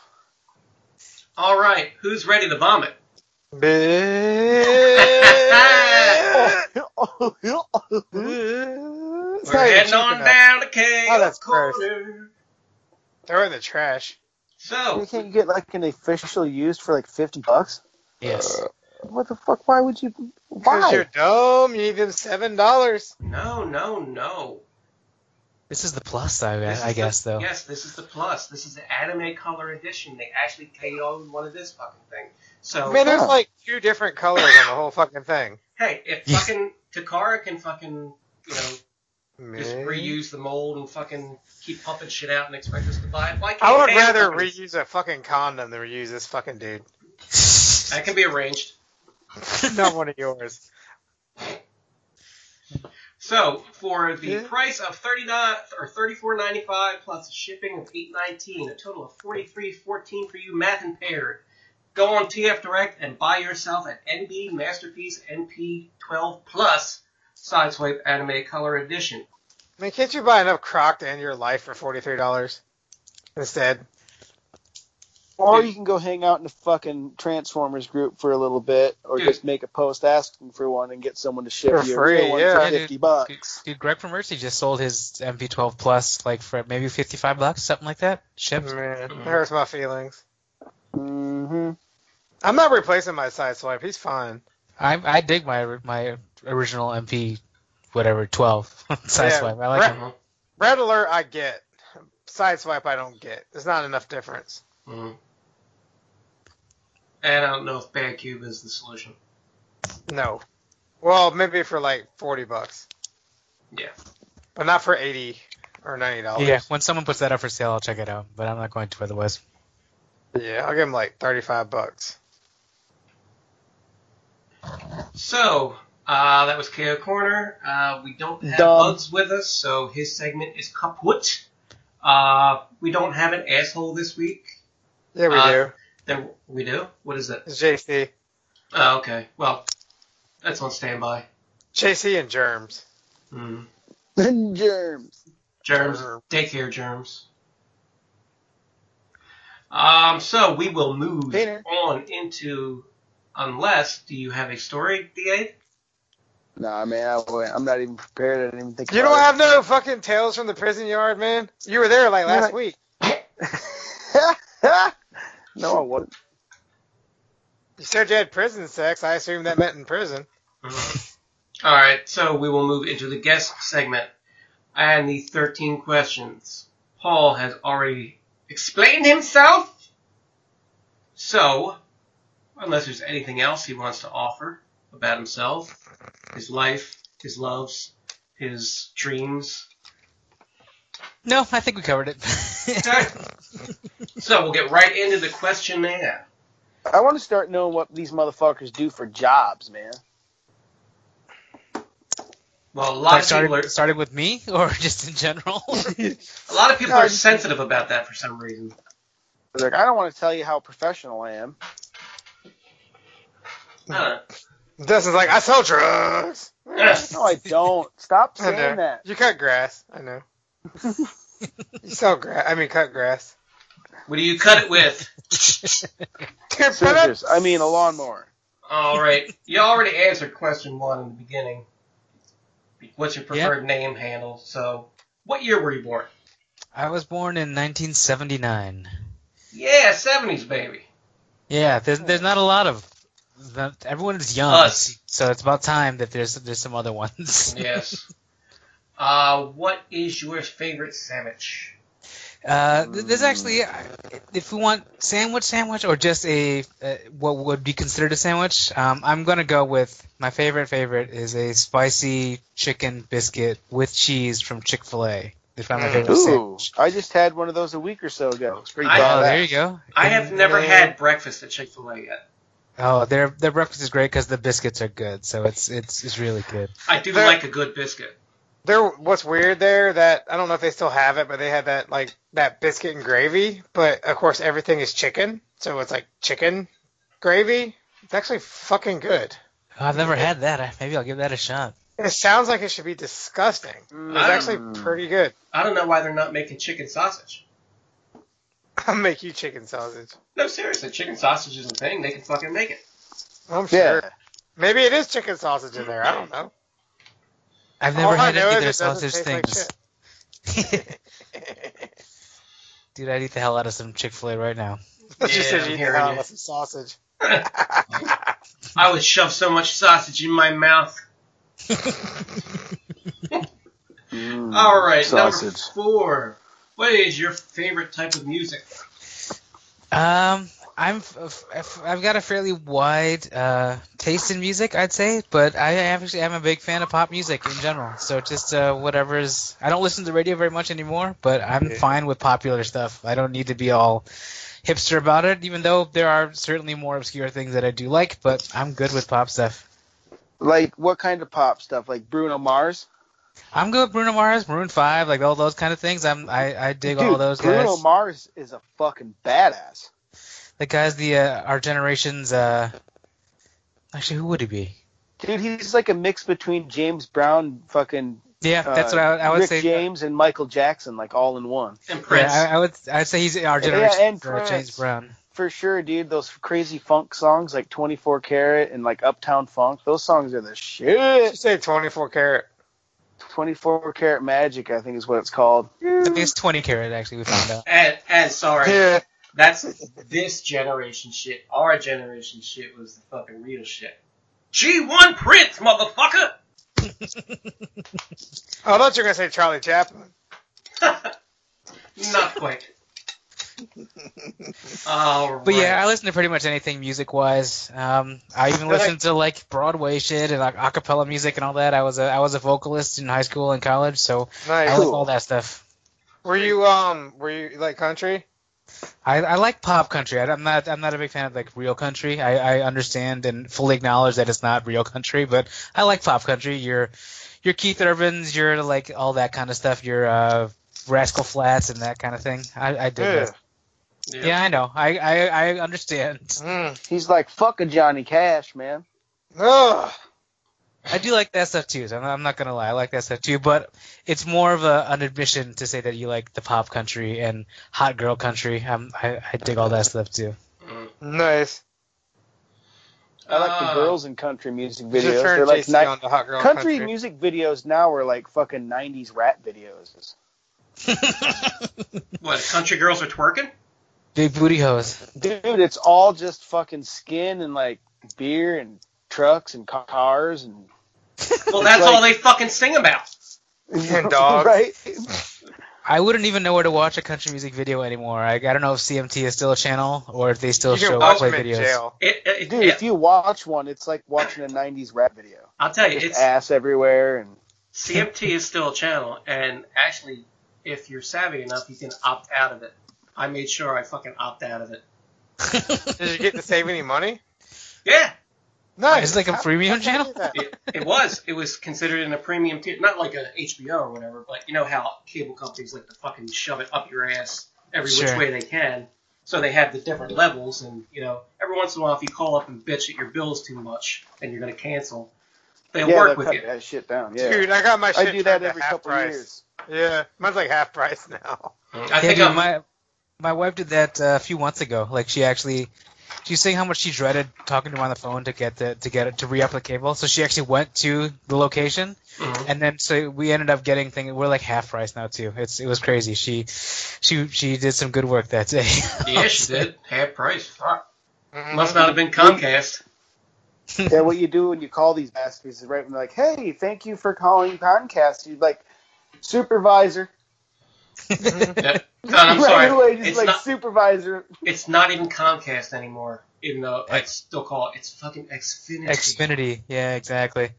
All right, who's ready to vomit? We're heading on enough. down to KO Oh, that's gross. Corner. Throw it in the trash. So, You can't get like an official used for like fifty bucks. Yes. What the fuck? Why would you? Why? Because Why? you're dumb. You need them seven dollars. no, no, no. This is the plus, I, This I is guess, the, though. Yes, this is the plus. This is the anime color edition. They actually KO'd one of this fucking thing. So, Man, there's Huh. like two different colors on the whole fucking thing. hey, if fucking Takara can fucking, you know, just reuse the mold and fucking keep pumping shit out and expect us to buy it, why can't I would rather fucking- reuse a fucking condom than reuse this fucking dude. That can be arranged. Not one of yours. So for the Yeah. price of thirty nine or thirty four ninety five plus shipping of eight nineteen, a total of forty three fourteen for you math impaired. Go on TF Direct and buy yourself an NB Masterpiece MP twelve Plus Sideswipe Anime Color Edition. I mean, can't you buy enough Croc to end your life for forty three dollars instead? Or you can go hang out in the fucking Transformers group for a little bit, or Dude. just make a post asking for one and get someone to ship For you free, a real one yeah. for Yeah, fifty dude. bucks. Dude, Greg from Mercy just sold his MP12 Plus like for maybe 55 bucks, something like that. Shipped. Man, it Mhm. hurts my feelings. Mm-hmm. I'm not replacing my Sideswipe. He's fine. I I dig my my original MP, whatever 12 sideswipe. I like Right. him. Red Alert, I get. Sideswipe, I don't get. There's not enough difference. Mhm. And I don't know if Bad Cube is the solution. No. Well, maybe for like forty bucks, Yeah. but not for eighty or ninety dollars. Yeah, when someone puts that up for sale, I'll check it out. But I'm not going to otherwise. Yeah, I'll give him like thirty-five bucks. So, uh, that was KO Corner. Uh, we don't have Dumb. Bugs with us, so his segment is kaput. Uh, we don't have an asshole this week. Yeah, we Uh, do. Then we do. What is it? It's JC, Oh, okay. Well, that's on standby. JC and Germs. Mm. and Germs. Germs, Germ. daycare germs. Um, so we will move Painter. on into. Unless, do you have a story, Da? Nah, man, I, am not even prepared. I didn't even think. You don't it. have no fucking tales from the prison yard, man. You were there like last week. no, I wasn't. You said you had prison sex. I assume that meant in prison. Mm-hmm. All right, so we will move into the guest segment and the 13 questions. Paul has already explained himself. So, unless there's anything else he wants to offer about himself, his life, his loves, his dreams. No, I think we covered it. Okay. so we'll get right into the questionnaire. I want to start knowing what these motherfuckers do for jobs, man. Well, a lot like of people are started, started with me or just in general? a lot of people No, are sensitive about that for some reason. Like, I don't want to tell you how professional I am. I don't Dustin's like, I sell drugs. No, I don't. Stop I saying know. that. You cut grass. I know. you sell grass. I mean, cut grass. What do you cut it with? Scissors. I mean, a lawnmower. All right. You already answered question one in the beginning. What's your preferred name handle? So, what year were you born? I was born in 1979. Yeah, 70s, baby. Yeah, there's there's not a lot of the, everyone is young, Us. so it's about time that there's there's some other ones. Yes. uh, what is your favorite sandwich? Uh, there's actually, uh, if we want sandwich, sandwich, or just a uh, what would be considered a sandwich, um, I'm gonna go with my favorite. Favorite is a spicy chicken biscuit with cheese from Chick Fil A. They found my Mm. favorite Ooh, sandwich. I just had one of those a week or so ago. It's pretty I- Oh, there you go. I have never Uh, had breakfast at Chick Fil A yet. Oh, their their breakfast is great because the biscuits are good, so it's it's it's really good. I do There- like a good biscuit. There, what's weird there that I don't know if they still have it, but they had that like that biscuit and gravy. But of course, everything is chicken, so it's like chicken gravy. It's actually fucking good. Oh, I've never had that. I- Maybe I'll give that a shot. It sounds like it should be disgusting. Mm. It's actually pretty good. I don't know why they're not making chicken sausage. I'll make you chicken sausage. No, seriously, chicken sausage is a thing. They can fucking make it. I'm sure. Yeah. sure. Maybe it is chicken sausage in there. I don't know. I've never All had know any of is their it doesn't sausage taste like things. Dude, I'd eat the hell out of some Chick Fil A right now. But you Yeah, said I'm you eat the hell out of some sausage. I would shove so much sausage in my mouth. Mm, All right, sausage. number four. What is your favorite type of music? Um, I'm f- f- I've got a fairly wide uh, taste in music, I'd say, but I actually am a big fan of pop music in general. So just uh, whatever's. I don't listen to radio very much anymore, but I'm Yeah. fine with popular stuff. I don't need to be all hipster about it, even though there are certainly more obscure things that I do like. But I'm good with pop stuff. Like what kind of pop stuff? Like Bruno Mars? I'm good with Bruno Mars, Maroon Five, like all those kind of things. I'm I, I dig Dude, all those Bruno guys. Bruno Mars is a fucking badass. The guys, the uh, our generation's. Uh, actually, who would he be? Dude, he's like a mix between James Brown, fucking Yeah, that's uh, what I, I would Rick say. James, and Michael Jackson, like all in one. And Prince. Yeah, I, I would I'd say he's our generation. Yeah, generation and for James Prince. Brown. For sure, dude. Those crazy funk songs like 24 Karat and like Uptown Funk, those songs are the You shit. say 24 karat. 24 Karat Magic, I think is what it's called. I think it's 20 karat actually. We found out. and, and sorry, Yeah. That's this generation shit. Our generation shit was the fucking real shit. G1 Prince, motherfucker! Oh, I thought you were gonna say Charlie Chaplin. Not quite. All But yeah. I listen to pretty much anything music wise. Um, I even But I- listen to like Broadway shit and like acapella music and all that. I was a I was a vocalist in high school and college, so I Nice. like Cool. all that stuff. Were you um? Were you like country? I, I like pop country. I, am not I'm not a big fan of like real country. I, I understand and fully acknowledge that it's not real country, but I like pop country. Your your Keith Urban's, your like all that kind of stuff. Your uh, Rascal Flatts and that kind of thing. I, I dig Yeah. that. Yeah, I know. I I, I understand. Mm. He's like, fuck a Johnny Cash, man. Ugh. I do like that stuff too. So I'm, I'm not gonna lie, I like that stuff too. But it's more of a, an admission to say that you like the pop country and hot girl country. Um, I, I dig all that stuff too. Nice. I like Uh, the girls in country music videos. turn They're like ni- on the hot girl country, country. music videos now are like fucking 90s rap videos. What, country girls are twerking? Big booty hose. Dude, it's all just fucking skin and like beer and trucks and cars and Well, that's like- all they fucking sing about. And dogs. right? I wouldn't even know where to watch a country music video anymore. I, I don't know if CMT is still a channel or if they still you show watch play videos. jail. It, it, Dude, it- if you watch one, it's like watching a 90s rap video. I'll tell you, Just it's ass everywhere and CMT is still a channel, and actually, if you're savvy enough, you can opt out of it. I made sure I fucking opt out of it. Did you get to save any money? Yeah, Nice. It's like a How- premium how'd channel? do it, it was. It was considered in a premium tier, not like a HBO or whatever, but you know how cable companies like to fucking shove it up your ass every which way they can. So they have the different levels, and you know, every once in a while, if you call up and bitch that your bill's too much and you're gonna cancel, they'll yeah, work they'll with cut you. that shit down. Yeah, Dude, I got my shit I do that to every half couple price. years. Yeah, mine's like half price now. I Yeah, think dude, I'm, my my wife did that uh, a few months ago. Like she actually, she was saying how much she dreaded talking to him on the phone to get the, to get it to re up the cable. So she actually went to the location, Mhm. and then so we ended up getting thing. We're like half price now too. It's it was crazy. She she she did some good work that day. yeah, she did half price. Fuck. Mhm. Must not have been Comcast. yeah, what you do when you call these bastards is right when they're like, "Hey, thank you for calling Comcast." You're like, "Supervisor." Mm-hmm. Yeah. No, I'm right sorry. away, just It's like not. supervisor. It's not even Comcast anymore. Even though I still call it. It's fucking Xfinity. Xfinity, yeah, exactly.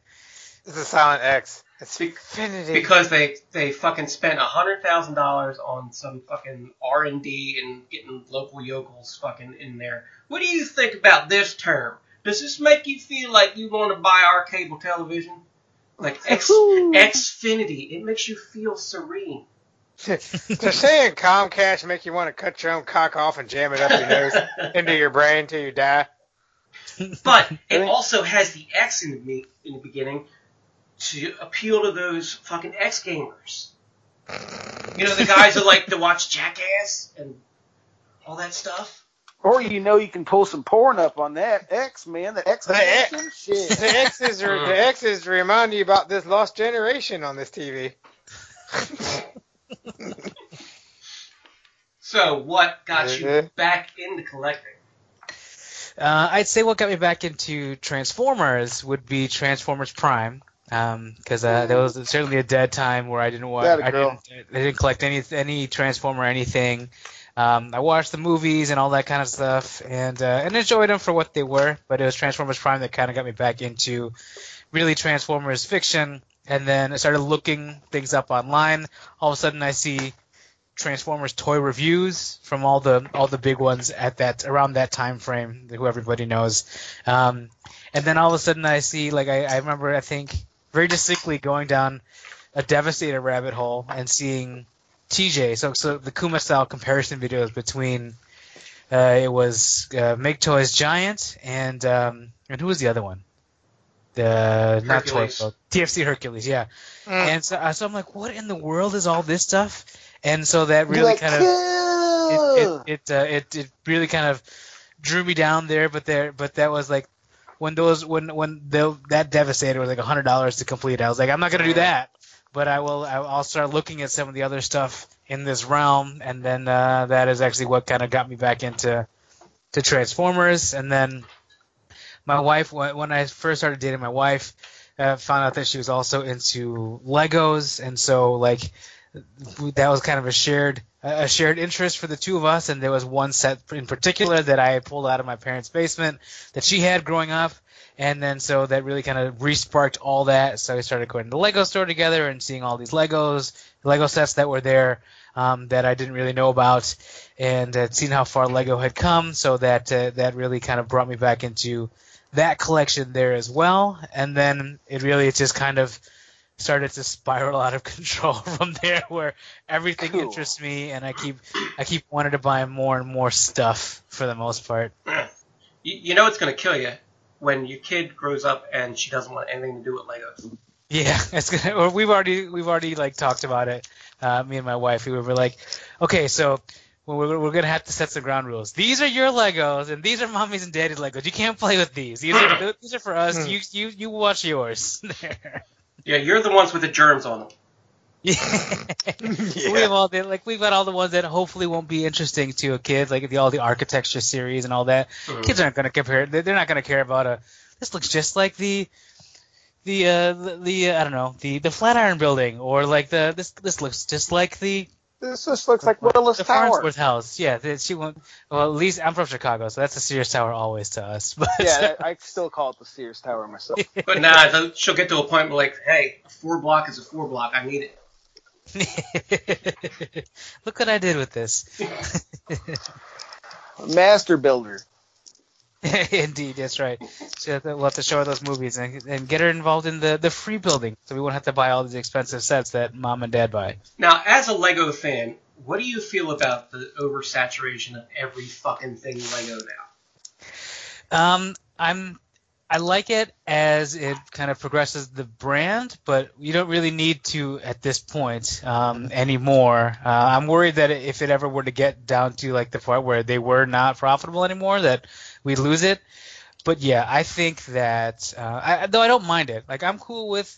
It's a silent X. It's Be- Xfinity. because they they fucking spent a hundred thousand dollars on some fucking R and D and getting local yokels fucking in there. What do you think about this term? Does this make you feel like you want to buy our cable television? Like X Woo. Xfinity, it makes you feel serene. So saying Comcast make you want to cut your own cock off and jam it up your nose into your brain till you die. But it also has the X in the in the beginning to appeal to those fucking X gamers. You know the guys who like to watch Jackass and all that stuff. Or you know you can pull some porn up on that X man, the X The X. connection? shit. The X's, the X's remind you about this lost generation on this TV. So what got you Mhm. back into collecting? Uh, I'd say what got me back into Transformers would be Transformers Prime, because uh, there was certainly a dead time where I didn't watch. That a I girl. didn't, I didn't collect any any Transformer anything. Um, I watched the movies and all that kind of stuff, and uh, and enjoyed them for what they were. But it was Transformers Prime that kind of got me back into really Transformers fiction. And then I started looking things up online. All of a sudden, I see Transformers toy reviews from all the all the big ones at that around that time frame, who everybody knows. Um, and then all of a sudden, I see like I, I remember I think very distinctly going down a Devastator rabbit hole and seeing TJ. So so the Kuma style comparison videos between uh, it was uh, Make Toys Giant and um, and who was the other one? The not Hercules. Toy Boat, TFC Hercules, yeah. Mm. And so, uh, so I'm like, what in the world is all this stuff? And so that really like, kind of it it it, uh, it it really kind of drew me down there. But there, but that was like when those when when the, that Devastator was like hundred dollars to complete. I was like, I'm not gonna do that. But I will. I'll start looking at some of the other stuff in this realm, and then uh, that is actually what kind of got me back into to Transformers. And then my wife, when I first started dating my wife, uh, found out that she was also into Legos, and so like that was kind of a shared a shared interest for the two of us. And there was one set in particular that I pulled out of my parents' basement that she had growing up, and then so that really kind of re-sparked all that. So we started going to the Lego store together and seeing all these Legos, Lego sets that were there um, that I didn't really know about, and uh, seeing how far Lego had come. So that uh, that really kind of brought me back into that collection there as well. And then it really just kind of started to spiral out of control from there, where everything Cool. interests me, and I keep I keep wanting to buy more and more stuff for the most part. You, know it's gonna kill you when your kid grows up and she doesn't want anything to do with Legos. Yeah, it's gonna. Or we've already we've already like talked about it. Uh, me and my wife, we were like, okay, so we're, we're gonna have to set some ground rules. These are your Legos, and these are mommy's and daddy's Legos. You can't play with these. These are these are for us. You you you watch yours. There. Yeah, you're the ones with the germs on them. Yeah. We have all the like we've got all the ones that hopefully won't be interesting to a kid, like the all the architecture series and all that. Mhm. Kids aren't gonna compare. They're they're not gonna care about a. This looks just like the. The uh the, the uh, I don't know the the Flatiron Building or like the this this looks just like the This just looks like Willis the Tower. Farnsworth House yeah the, she went well at least I'm from Chicago so that's the Sears Tower always to us but Yeah, I I still call it the Sears Tower myself. But nah, she'll get to a point where like, hey, a four block is a four block. I need it. look what I did with this Master Builder. Indeed, that's right. So we'll have to show her those movies and, and get her involved in the, the free building, so we won't have to buy all these expensive sets that mom and dad buy. Now, as a Lego fan, what do you feel about the oversaturation of every fucking thing Lego now? Um, I'm I like it as it kind of progresses the brand, but you don't really need to at this point um, anymore. Uh, I'm worried that if it ever were to get down to like the part where they were not profitable anymore, that we'd lose it. But yeah, I think that uh, I, though I don't mind it. Like I'm cool with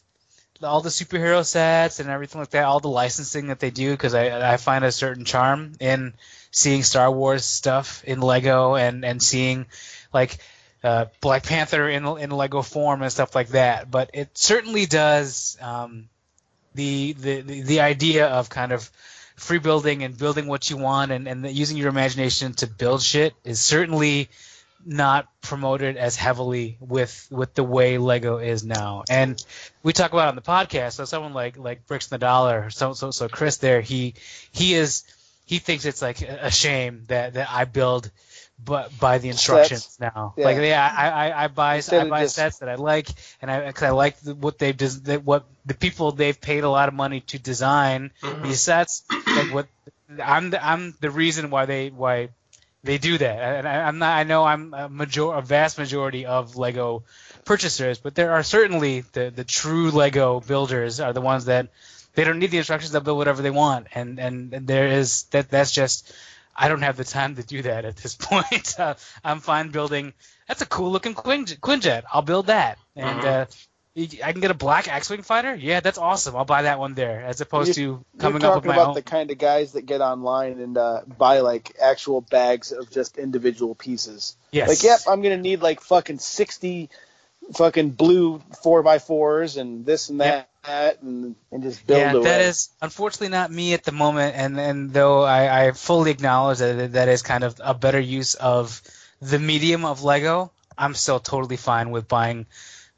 all the superhero sets and everything like that, all the licensing that they do, because I I find a certain charm in seeing Star Wars stuff in Lego and and seeing like uh, Black Panther in in Lego form and stuff like that. But it certainly does um, the, the the idea of kind of free building and building what you want and, and using your imagination to build shit is certainly not promoted as heavily with with the way Lego is now. And we talk about on the podcast. So someone like like Bricks and the Dollar, so so so Chris there, he he is he thinks it's like a shame that that I build but by the instructions Sets. now. Yeah. Like yeah, I I, I buy Instead I buy just- sets that I like and I because I like the, what they've des- that what the people they've paid a lot of money to design Mhm. these sets. Like what I'm the, I'm the reason why they why they do that. And I, I'm not. I know I'm a major, a vast majority of Lego purchasers, but there are certainly the the true Lego builders are the ones that they don't need the instructions. They'll build whatever they want, and and, and there is that. That's just. I don't have the time to do that at this point. Uh, I'm fine building. That's a cool looking Quin- Quinjet. I'll build that, and Mhm. uh, I can get a black X-wing fighter. Yeah, that's awesome. I'll buy that one there, as opposed to coming You're up with talking my about own. the kind of guys that get online and uh, buy like actual bags of just individual pieces. yes. Like, yep, I'm gonna need like fucking sixty fucking blue four by fours and this and that, and and just build yeah, away. that is unfortunately not me at the moment, and and though I, I fully acknowledge that that is kind of a better use of the medium of Lego, I'm still totally fine with buying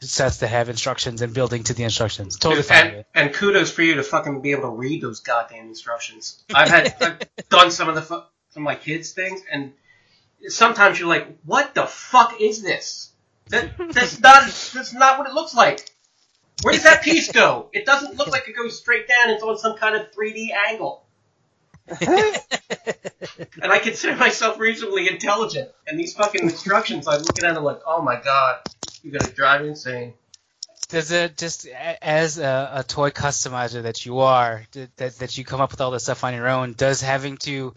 sets that have instructions and building to the instructions. Totally fine with and, it. and kudos for you to fucking be able to read those goddamn instructions. I've had I've done some of the fu- some of my kids things, and sometimes you're like, "What the fuck is this? That that's not that's not what it looks like. Where does that piece go? It doesn't look like it goes straight down. It's on some kind of 3D angle." And I consider myself reasonably intelligent, and these fucking instructions, I'm looking at them like, "Oh my god, you're gonna drive me insane." does it just as a, a, toy customizer that you are that that you come up with all this stuff on your own? Does having to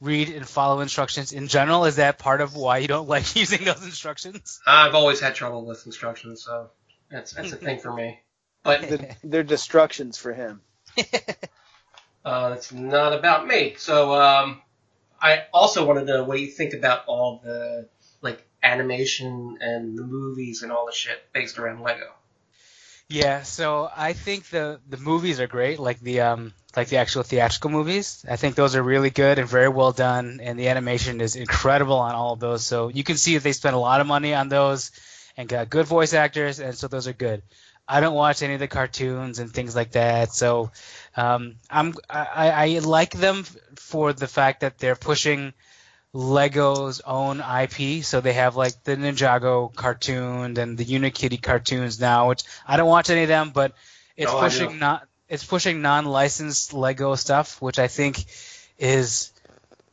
read and follow instructions in general is that part of why you don't like using those instructions? I've always had trouble with instructions, so that's that's a thing for me. But they're, they're destructions for him. uh, it's not about me. So um, I also wanted to know what do you think about all the like animation and the movies and all the shit based around Lego. Yeah, so I think the the movies are great, like the um like the actual theatrical movies. I think those are really good and very well done, and the animation is incredible on all of those. So you can see that they spent a lot of money on those and got good voice actors, and so those are good. I don't watch any of the cartoons and things like that, so um, I'm I, I like them for the fact that they're pushing Lego's own IP. So they have like the Ninjago cartoon and the Unikitty cartoons now, which I don't watch any of them, but it's oh, pushing not it's pushing non-licensed Lego stuff, which I think is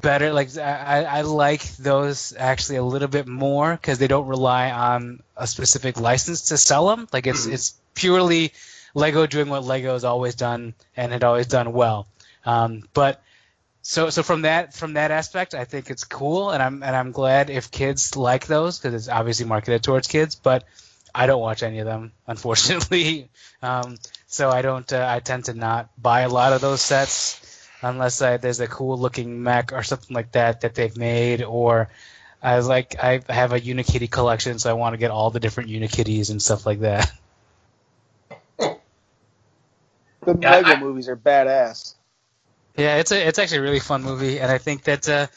better. Like I, I like those actually a little bit more because they don't rely on a specific license to sell them. Like it's mm-hmm. it's purely Lego doing what Lego has always done and had always done well. Um, but so so from that from that aspect, I think it's cool, and I'm and I'm glad if kids like those because it's obviously marketed towards kids. But I don't watch any of them, unfortunately. um, so I don't. Uh, I tend to not buy a lot of those sets unless I, there's a cool looking mech or something like that that they've made, or I like I have a Unikitty collection, so I want to get all the different Unikitties and stuff like that. The yeah, Lego I, movies are badass. Yeah, it's a it's actually a really fun movie, and I think that uh,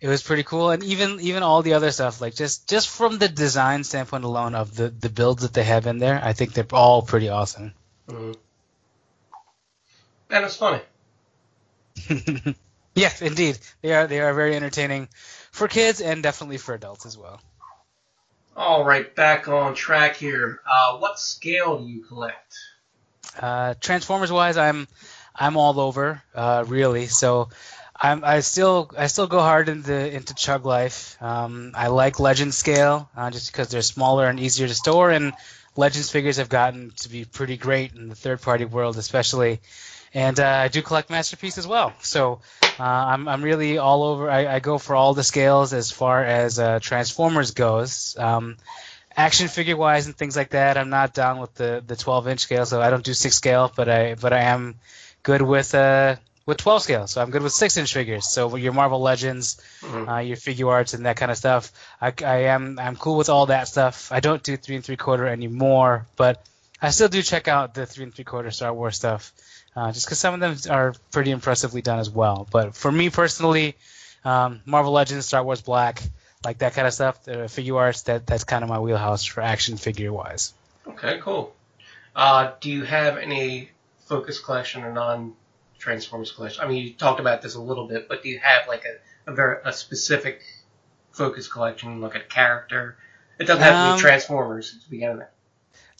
it was pretty cool. And even even all the other stuff, like just just from the design standpoint alone of the the builds that they have in there, I think they're all pretty awesome. Mm-hmm. And it's funny. yes, indeed, they are they are very entertaining for kids and definitely for adults as well. All right, back on track here. Uh, what scale do you collect? Uh, Transformers wise, I'm I'm all over, uh, really. So I'm, I still I still go hard into into Chug Life. Um, I like Legend scale uh, just because they're smaller and easier to store, and Legends figures have gotten to be pretty great in the third party world, especially. And uh, I do collect Masterpiece as well. So uh, I'm I'm really all over. I, I, go for all the scales as far as uh, Transformers goes. Um, action figure wise and things like that, I'm not down with the, the 12 inch scale, so I don't do six scale, but I but I am good with uh with 12 scale, so I'm good with six inch figures. So your Marvel Legends, mm-hmm. uh, your Figuarts, and that kind of stuff, I, I am I'm cool with all that stuff. I don't do three and three quarter anymore, but I still do check out the three and three quarter Star Wars stuff, uh, just because some of them are pretty impressively done as well. But for me personally, um, Marvel Legends, Star Wars Black, like that kind of stuff, the Figuarts, that that's kind of my wheelhouse for action figure wise. Okay, cool. Uh, do you have any Focus collection or non Transformers collection? I mean, you talked about this a little bit, but do you have like a, a very a specific Focus collection, like a character? It doesn't have to be um, Transformers to begin with.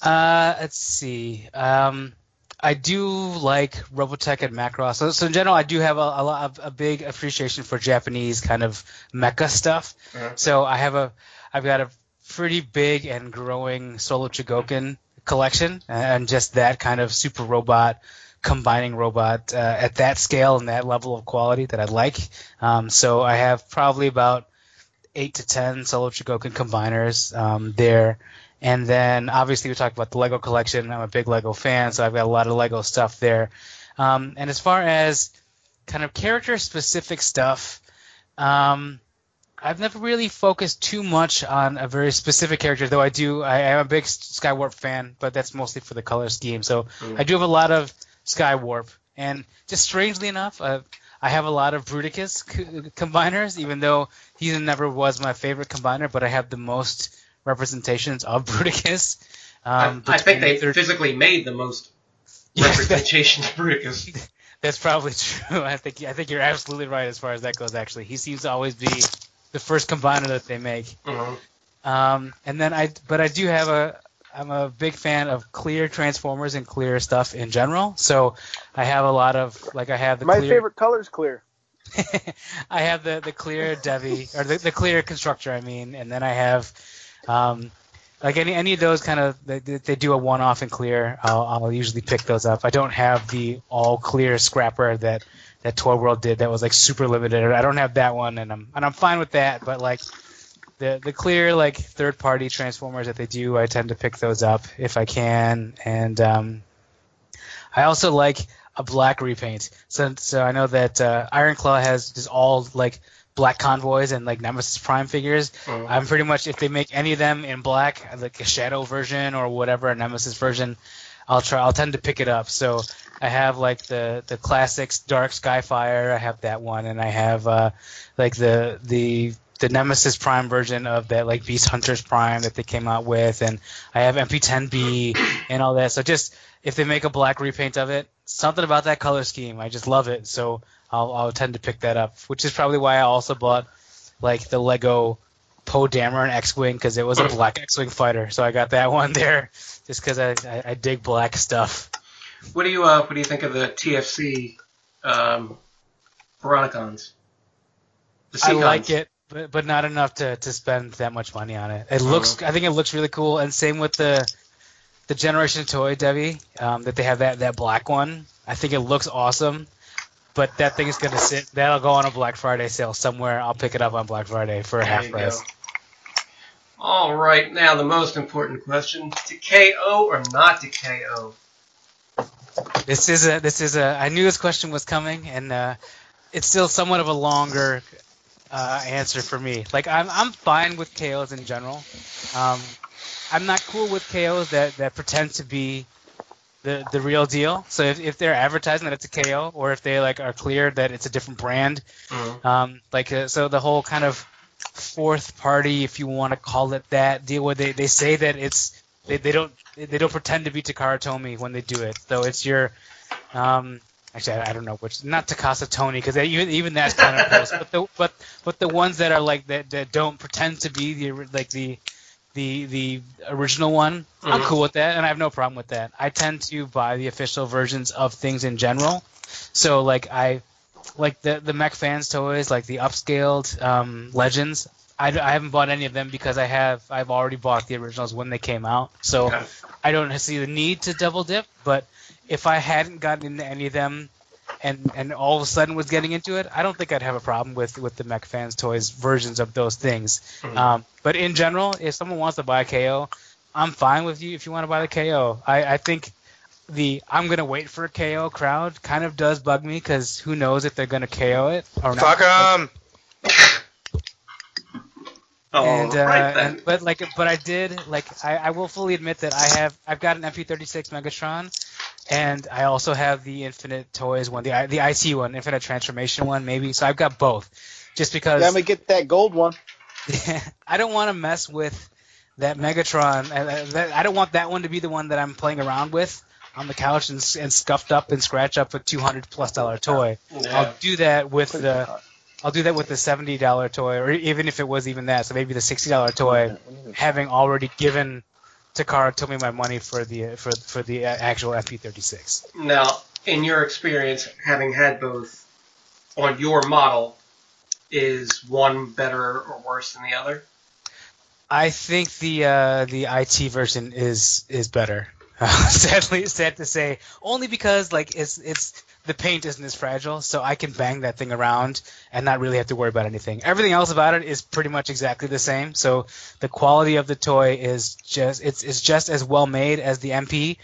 Uh, let's see. Um, I do like Robotech and Macross. So, so in general, I do have a, a lot of a big appreciation for Japanese kind of mecha stuff. Uh-huh. So I have a, I've got a pretty big and growing Soul of Chogokin collection, and just that kind of super robot combining robot uh, at that scale and that level of quality that I like. Um, so I have probably about eight to ten Soul of Chogokin combiners um, there. And then obviously we talked about the Lego collection. I'm a big Lego fan, so I've got a lot of Lego stuff there. Um, and as far as kind of character specific stuff, um, I've never really focused too much on a very specific character, though I do. I am a big Skywarp fan, but that's mostly for the color scheme. So mm. I do have a lot of Skywarp, and just strangely enough, uh, I have a lot of Bruticus combiners, even though he never was my favorite combiner. But I have the most representations of Bruticus. Um, I, I, think they physically made the most representations of Bruticus. That's probably true. I think I think you're absolutely right as far as that goes. Actually, he seems to always be the first combiner that they make. Mm-hmm. Um, and then I, but I do have a, I'm a big fan of clear transformers and clear stuff in general. So I have a lot of like I have the my clear, favorite color is clear. I have the the clear Devi or the, the clear constructor. I mean, and then I have um, like any any of those kind of they, they do a one off and clear. I'll, I'll usually pick those up. I don't have the all clear scrapper that that Toy World did that was like super limited. I don't have that one, and I'm and I'm fine with that. But like the the clear like third party transformers that they do, I tend to pick those up if I can. And um, I also like a black repaint. So so I know that uh, Iron Claw has just all like black convoys and like Nemesis Prime figures. Mhm. I'm pretty much if they make any of them in black, like a Shadow version or whatever, a Nemesis version, I'll try. I'll tend to pick it up. So I have like the the classics Dark Skyfire. I have that one, and I have uh, like the the the Nemesis Prime version of that like Beast Hunters Prime that they came out with, and I have MP10B and all that. So just if they make a black repaint of it, something about that color scheme, I just love it. So I'll I'll tend to pick that up, which is probably why I also bought like the Lego Poe Dameron X-wing because it was a black X-wing fighter. So I got that one there just because I, I I dig black stuff. What do you uh, what do you think of the TFC um, Veronicons? I like it, but but not enough to, to spend that much money on it. It looks, I think it looks really cool, and same with the the Generation Toy Debbie um, that they have that that black one. I think it looks awesome, but that thing is gonna sit. That'll go on a Black Friday sale somewhere. I'll pick it up on Black Friday for a half price. go. All right, now the most important question: to KO or not to KO? This is a this is a. I knew this question was coming, and uh, it's still somewhat of a longer uh, answer for me. Like I'm I'm fine with KOs in general. Um, I'm not cool with KOs that that pretend to be the the real deal. So if, if they're advertising that it's a KO, or if they like are clear that it's a different brand, Mhm. um, like uh, so the whole kind of fourth party, if you want to call it that, deal where they, they say that it's they, they don't they don't pretend to be Takara Tomy when they do it. So it's your um, actually I, don't know which not Takasa Tony because even even that's kind of close. But the but but the ones that are like that that don't pretend to be the like the the the original one, I'm Mhm. cool with that, and I have no problem with that. I tend to buy the official versions of things in general. So like I like the the mech fans toys, like the upscaled um, legends. I, I haven't bought any of them because I have I've already bought the originals when they came out. So Okay. I don't see the need to double dip. But if I hadn't gotten into any of them, and and all of a sudden was getting into it, I don't think I'd have a problem with with the mech fans toys versions of those things. Mhm. Um, but in general, if someone wants to buy a KO, I'm fine with you if you want to buy the KO. I, I think the I'm gonna wait for a KO crowd kind of does bug me because who knows if they're gonna KO it or not. Fuck 'em. All and, uh, right and but like but I did like I, I will fully admit that I have I've got an MP36 Megatron and I also have the Infinite Toys one the I- the IT one Infinite Transformation one maybe so I've got both just because Let me get that gold one. I don't want to mess with that Megatron. uh, uh, I don't want that one to be the one that I'm playing around with on the couch and, and scuffed up and scratch up a 200 plus dollar toy. Yeah. I'll do that with the I'll do that with the seventy dollar toy, or even if it was even that, so maybe the sixty dollar toy, having already given Takara me my money for the for for the uh, actual MP36. Now, in your experience, having had both on your model, is one better or worse than the other? I think the uh, the IT version is is better. Sadly, sad to say, only because like it's it's the paint isn't as fragile, so I can bang that thing around and not really have to worry about anything. Everything else about it is pretty much exactly the same. So the quality of the toy is just it's it's just as well made as the MP,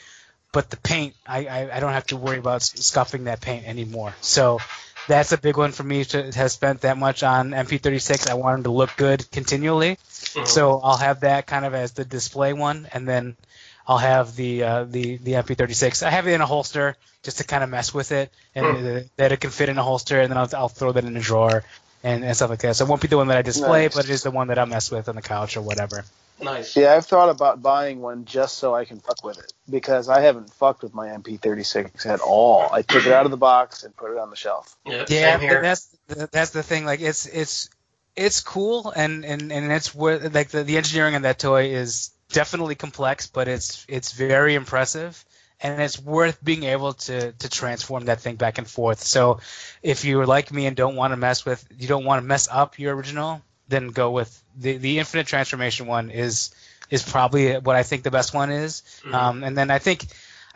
but the paint I I, I don't have to worry about scuffing that paint anymore. So that's a big one for me to have spent that much on MP36. I want them to look good continually. Mhm. So I'll have that kind of as the display one, and then I'll have the uh, the the MP36. I have it in a holster just to kind of mess with it, and uh, that it can fit in a holster, and then I'll, I'll throw that in a drawer and, and stuff like that. So it won't be the one that I display, Nice. but it is the one that I mess with on the couch or whatever. Nice. Yeah, I've thought about buying one just so I can fuck with it because I haven't fucked with my MP36 at all. I took it out of the box and put it on the shelf. Yeah, Yeah, here. that's that's the thing. Like it's it's it's cool, and and and it's where like the, the engineering on that toy is definitely complex, but it's it's very impressive, and it's worth being able to to transform that thing back and forth. So, if you're like me and don't want to mess with, you don't want to mess up your original, then go with the the infinite transformation one is is probably what I think the best one is. Mhm. Um, and then I think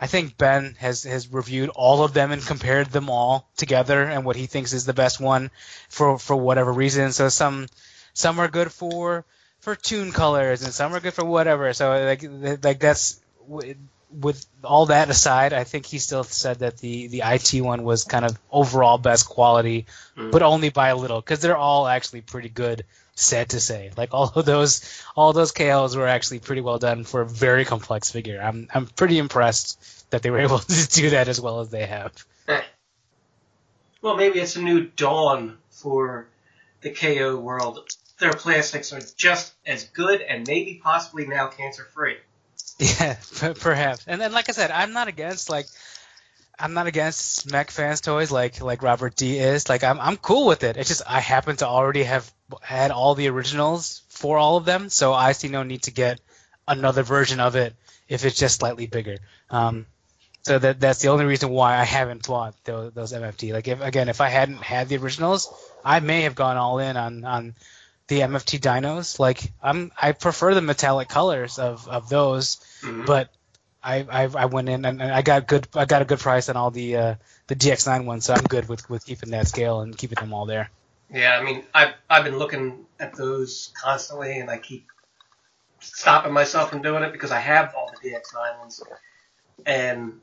I think Ben has has reviewed all of them and compared them all together and what he thinks is the best one for for whatever reason. So some some are good for for tune colors and some are good for whatever. So like like that's with all that aside, I think he still said that the the IT one was kind of overall best quality, Mhm. but only by a little because they're all actually pretty good. Sad to say, like all of those, all those KOs were actually pretty well done for a very complex figure. I'm I'm pretty impressed that they were able to do that as well as they have. Well, maybe it's a new dawn for the KO world. Their plastics are just as good and maybe possibly now cancer free. Yeah, perhaps. And then, like I said, I'm not against like I'm not against mech fans toys like like Robert D is. Like I'm I'm cool with it. It's just I happen to already have had all the originals for all of them, so I see no need to get another version of it if it's just slightly bigger. Um, so that that's the only reason why I haven't bought those, those MFT. Like if again, if I hadn't had the originals, I may have gone all in on on the MFT dinos. Like I'm I prefer the metallic colors of of those Mhm. but I, I I went in and and I got good I got a good price on all the uh, the DX9 ones, so I'm good with, with keeping that scale and keeping them all there. Yeah, I mean, I've, I've been looking at those constantly, and I keep stopping myself from doing it because I have all the DX9 ones, and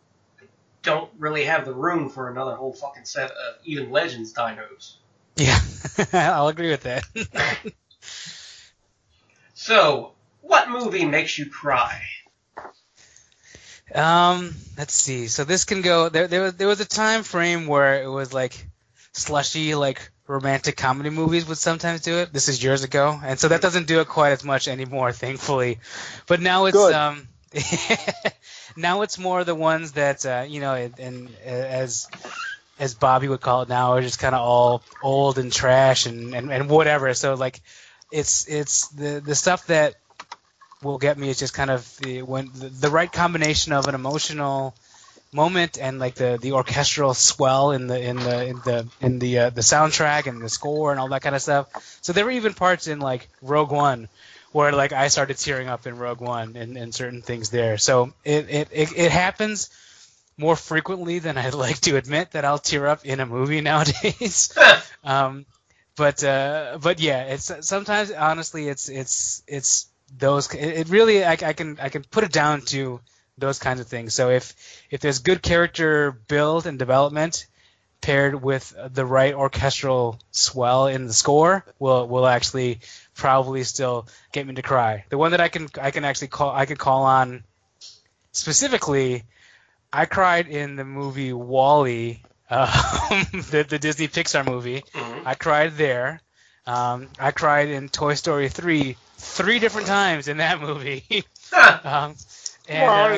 don't really have the room for another whole fucking set of even Legends dinos. Yeah, I'll agree with that. So, what movie makes you cry? um, let's see. So this can go. There there was there was a time frame where it was like slushy like romantic comedy movies would sometimes do it. This is years ago, and so that doesn't do it quite as much anymore, thankfully. But now it's Good. um now it's more the ones that uh, you know, and, and uh, as as Bobby would call it now, are just kind of all old and trash and, and, and whatever. So like, it's it's the the stuff that will get me is just kind of the when the, the right combination of an emotional moment and like the the orchestral swell in the in the in the in the uh, the soundtrack and the score and all that kind of stuff. So there were even parts in like Rogue One where like I started tearing up in Rogue One and, and certain things there. So it, it, it, it happens more frequently than I'd like to admit that I'll tear up in a movie nowadays. um, but uh, but yeah, it's sometimes honestly it's it's it's those it, really I, I can I can put it down to those kinds of things. So if if there's good character build and development paired with the right orchestral swell in the score, will will actually probably still get me to cry. The one that I can I can actually call I can call on specifically, I cried in the movie WALL-E, um, the the Disney Pixar movie. Mhm. I cried there. Um, I cried in Toy Story 3 three different times in that movie. um, and, uh,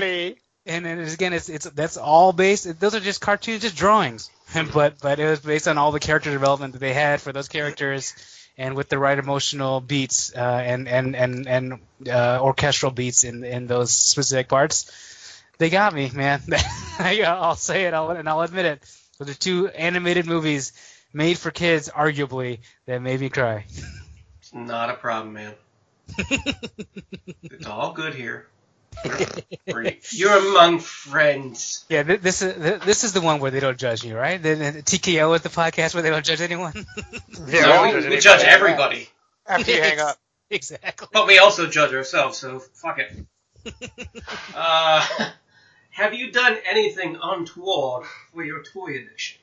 and then it's- again, it's it's that's all based. Those are just cartoons, just drawings. but but it was based on all the character development that they had for those characters, and with the right emotional beats uh, and and and and uh, orchestral beats in in those specific parts. They got me, man. I'll say it, I'll, and I'll admit it. Those are two animated movies made for kids, arguably, that made me cry. It's not a problem, man. it's all good here. You're among friends. Yeah, this is this is the one where they don't judge you, right? The, the TKO is the podcast where they don't judge anyone. Yeah, No, we we, don't we judge judge everybody, After you hang up. exactly. but we also judge ourselves. So fuck it. Uh, have you done anything untoward for your toy edition?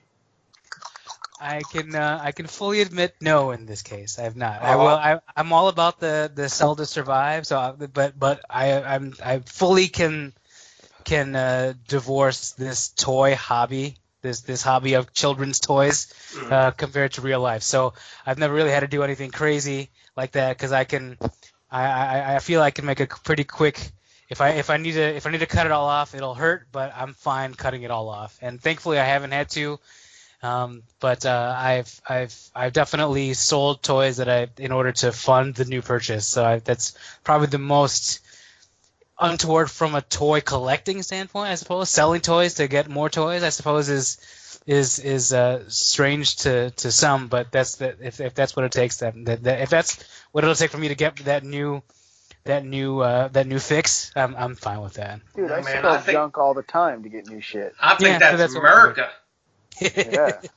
I can uh, I can fully admit no in this case. I have not. I will. I, I'm all about the the sell to survive. So, I, but but I I'm I fully can can uh, divorce this toy hobby. This this hobby of children's toys Mm. uh, compared to real life. So I've never really had to do anything crazy like that because I can. I, I I feel I can make a pretty quick. If I if I need to if I need to cut it all off, it'll hurt, but I'm fine cutting it all off. And thankfully, I haven't had to. Um, but uh, I've I've I've definitely sold toys that I in order to fund the new purchase. So I, that's probably the most untoward from a toy collecting standpoint, I suppose. Selling toys to get more toys, I suppose, is is is uh, strange to, to some. But that's the, if if that's what it takes, that, that, that if that's what it'll take for me to get that new that new uh, that new fix, I'm I'm fine with that. Dude, No, I man, spell I think- junk all the time to get new shit. I think Yeah, so that's, that's America. Yeah.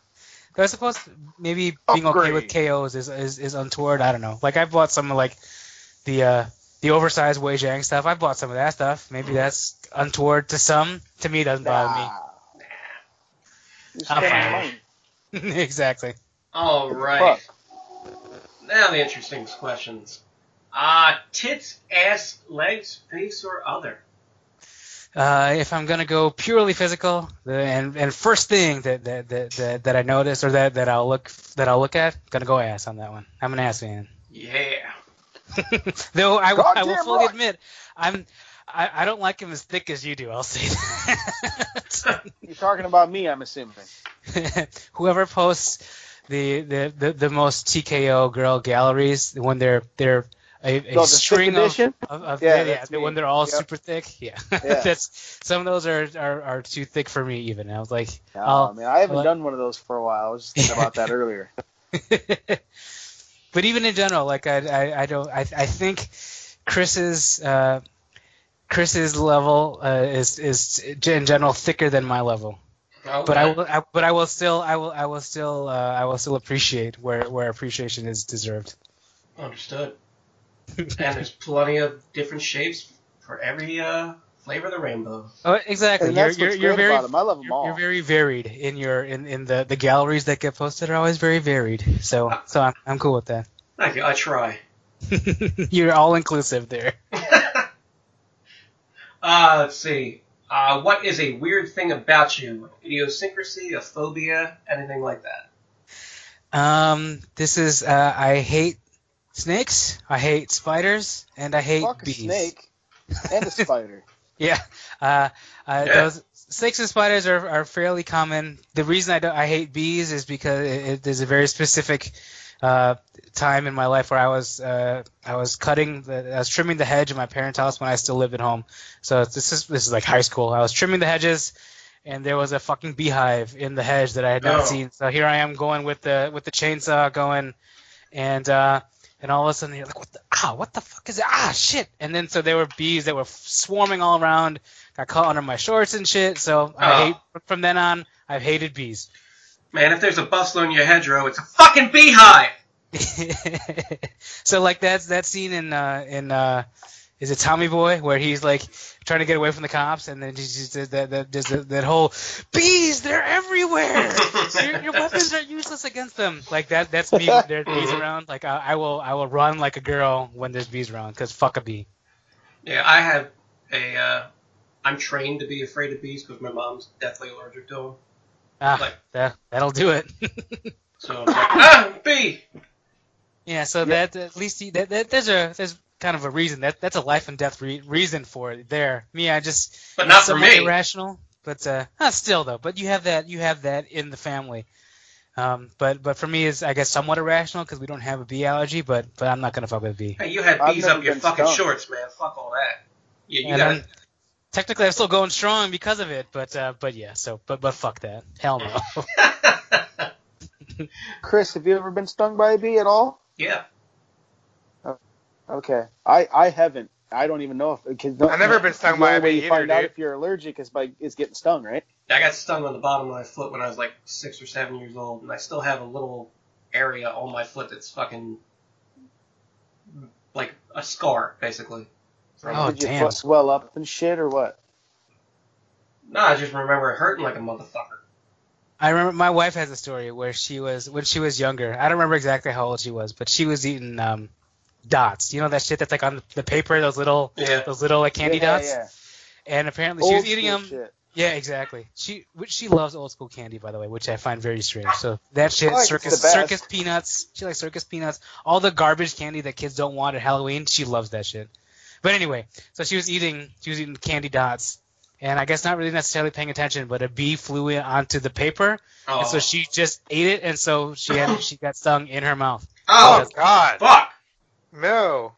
I suppose maybe being okay with Upgrade. KOs is, is is untoward. I don't know. Like I bought some of like the uh, the oversized Weijiang stuff. I bought some of that stuff. Maybe that's untoward to some. To me, it doesn't bother Nah. I'm fine. me. exactly. All What the right. fuck? Now the interesting questions. Uh, tits, ass, legs, face, or other? Uh, if I'm gonna go purely physical, the, and and first thing that that, that, that that I notice or that, that I'll look that I'll look at, gonna go ass on that one. I'm an ass man. Yeah. Though I, I will fully right. admit, I'm I, I don't like him as thick as you do. I'll say that. You're talking about me, I'm assuming. Whoever posts the, the, the, the most TKO girl galleries when they're they're a, a Oh, string of, edition? of, of Yeah, yeah, that's me. when they're all Yep. super thick. Yeah, Yeah. that's some of those are, are, are too thick for me even. I was like, Oh, I'll- man, I haven't I'll- done one of those for a while. I was just thinking about that earlier. but even in general, like I, I, I don't, I, I think Chris's, uh, Chris's level uh, is is in general thicker than my level. Okay. But I will, I, but I will still, I will, I will still, uh, I will still appreciate where where appreciation is deserved. Understood. and there's plenty of different shapes for every uh, flavor of the rainbow. Oh, exactly. And You're that's you're, what's you're great very about them. I love them you're, all. you're very varied in your in, in the, the galleries that get posted are always very varied. So so I'm I'm cool with that. Thank you. I try. you're all inclusive there. uh, let's see. Uh, what is a weird thing about you? Idiosyncrasy, a phobia, anything like that? Um, this is uh, I hate snakes, I hate spiders, and I hate Fuck a bees. snake and a spider. Yeah. Uh, uh, Yeah. Those snakes and spiders are, are fairly common. The reason I don't I hate bees is because it, it, there's a very specific uh, time in my life where I was uh, I was cutting the, I was trimming the hedge in my parents' house when I still lived at home. So this is this is like high school. I was trimming the hedges. And there was a fucking beehive in the hedge that I had not Oh. seen. So here I am going with the with the chainsaw going, and uh, and all of a sudden you're like, what the ah, what the fuck is it? Ah, shit! And then so there were bees that were swarming all around, got caught under my shorts and shit. So I Oh. hate from then on. I've hated bees. Man, if there's a bustle in your hedgerow, it's a fucking beehive! so like that's that scene in uh, in uh, is it Tommy Boy where he's like trying to get away from the cops and then he's just that that there's that, that whole bees they're everywhere. your, your weapons are useless against them. Like that that's me when there's bees around. Like I, I will I will run like a girl when there's bees around because fuck a bee. Yeah, I have a. Uh, I'm trained to be afraid of bees because my mom's deathly allergic to them. Ah, Like- that that'll do it. So I'm like, ah, bee! yeah, so that at least you, that, that there's a there's kind of a reason that that's a life and death re- reason for it there. Me, I just But not for me. irrational, but uh, not still though. But you have that you have that in the family. Um, but but for me, is I guess somewhat irrational because we don't have a bee allergy. But but I'm not gonna fuck with a bee. Hey, you had I've bees up your fucking stung. shorts, man. Fuck all that. Yeah, you And gotta. I'm- technically, I'm still going strong because of it. But uh, but yeah. So but but fuck that. Hell no. Chris, have you ever been stung by a bee at all? yeah. Okay, I I haven't. I don't even know if because I've never been stung by a bee you either, find out if you're allergic is by is getting stung, right? I got stung on the bottom of my foot when I was like six or seven years old, and I still have a little area on my foot that's fucking like a scar, basically. From Oh, Did your damn. foot swell up and shit or what? No, I just remember it hurting like a motherfucker. I remember my wife has a story where she was when she was younger. I don't remember exactly how old she was, but she was eating um, dots. You know that shit that's like on the paper, those little Yeah. those little like candy yeah, dots. Yeah. And apparently she was eating them. Shit. Yeah, exactly. She which she loves old school candy, by the way, which I find very strange. So that shit, like circus circus peanuts. She likes circus peanuts. All the garbage candy that kids don't want at Halloween, she loves that shit. But anyway, so she was eating she was eating candy dots, and I guess not really necessarily paying attention, but a bee flew in onto the paper, Oh, and so oh. she just ate it, and so she had she got stung in her mouth. oh, Oh God, fuck! No.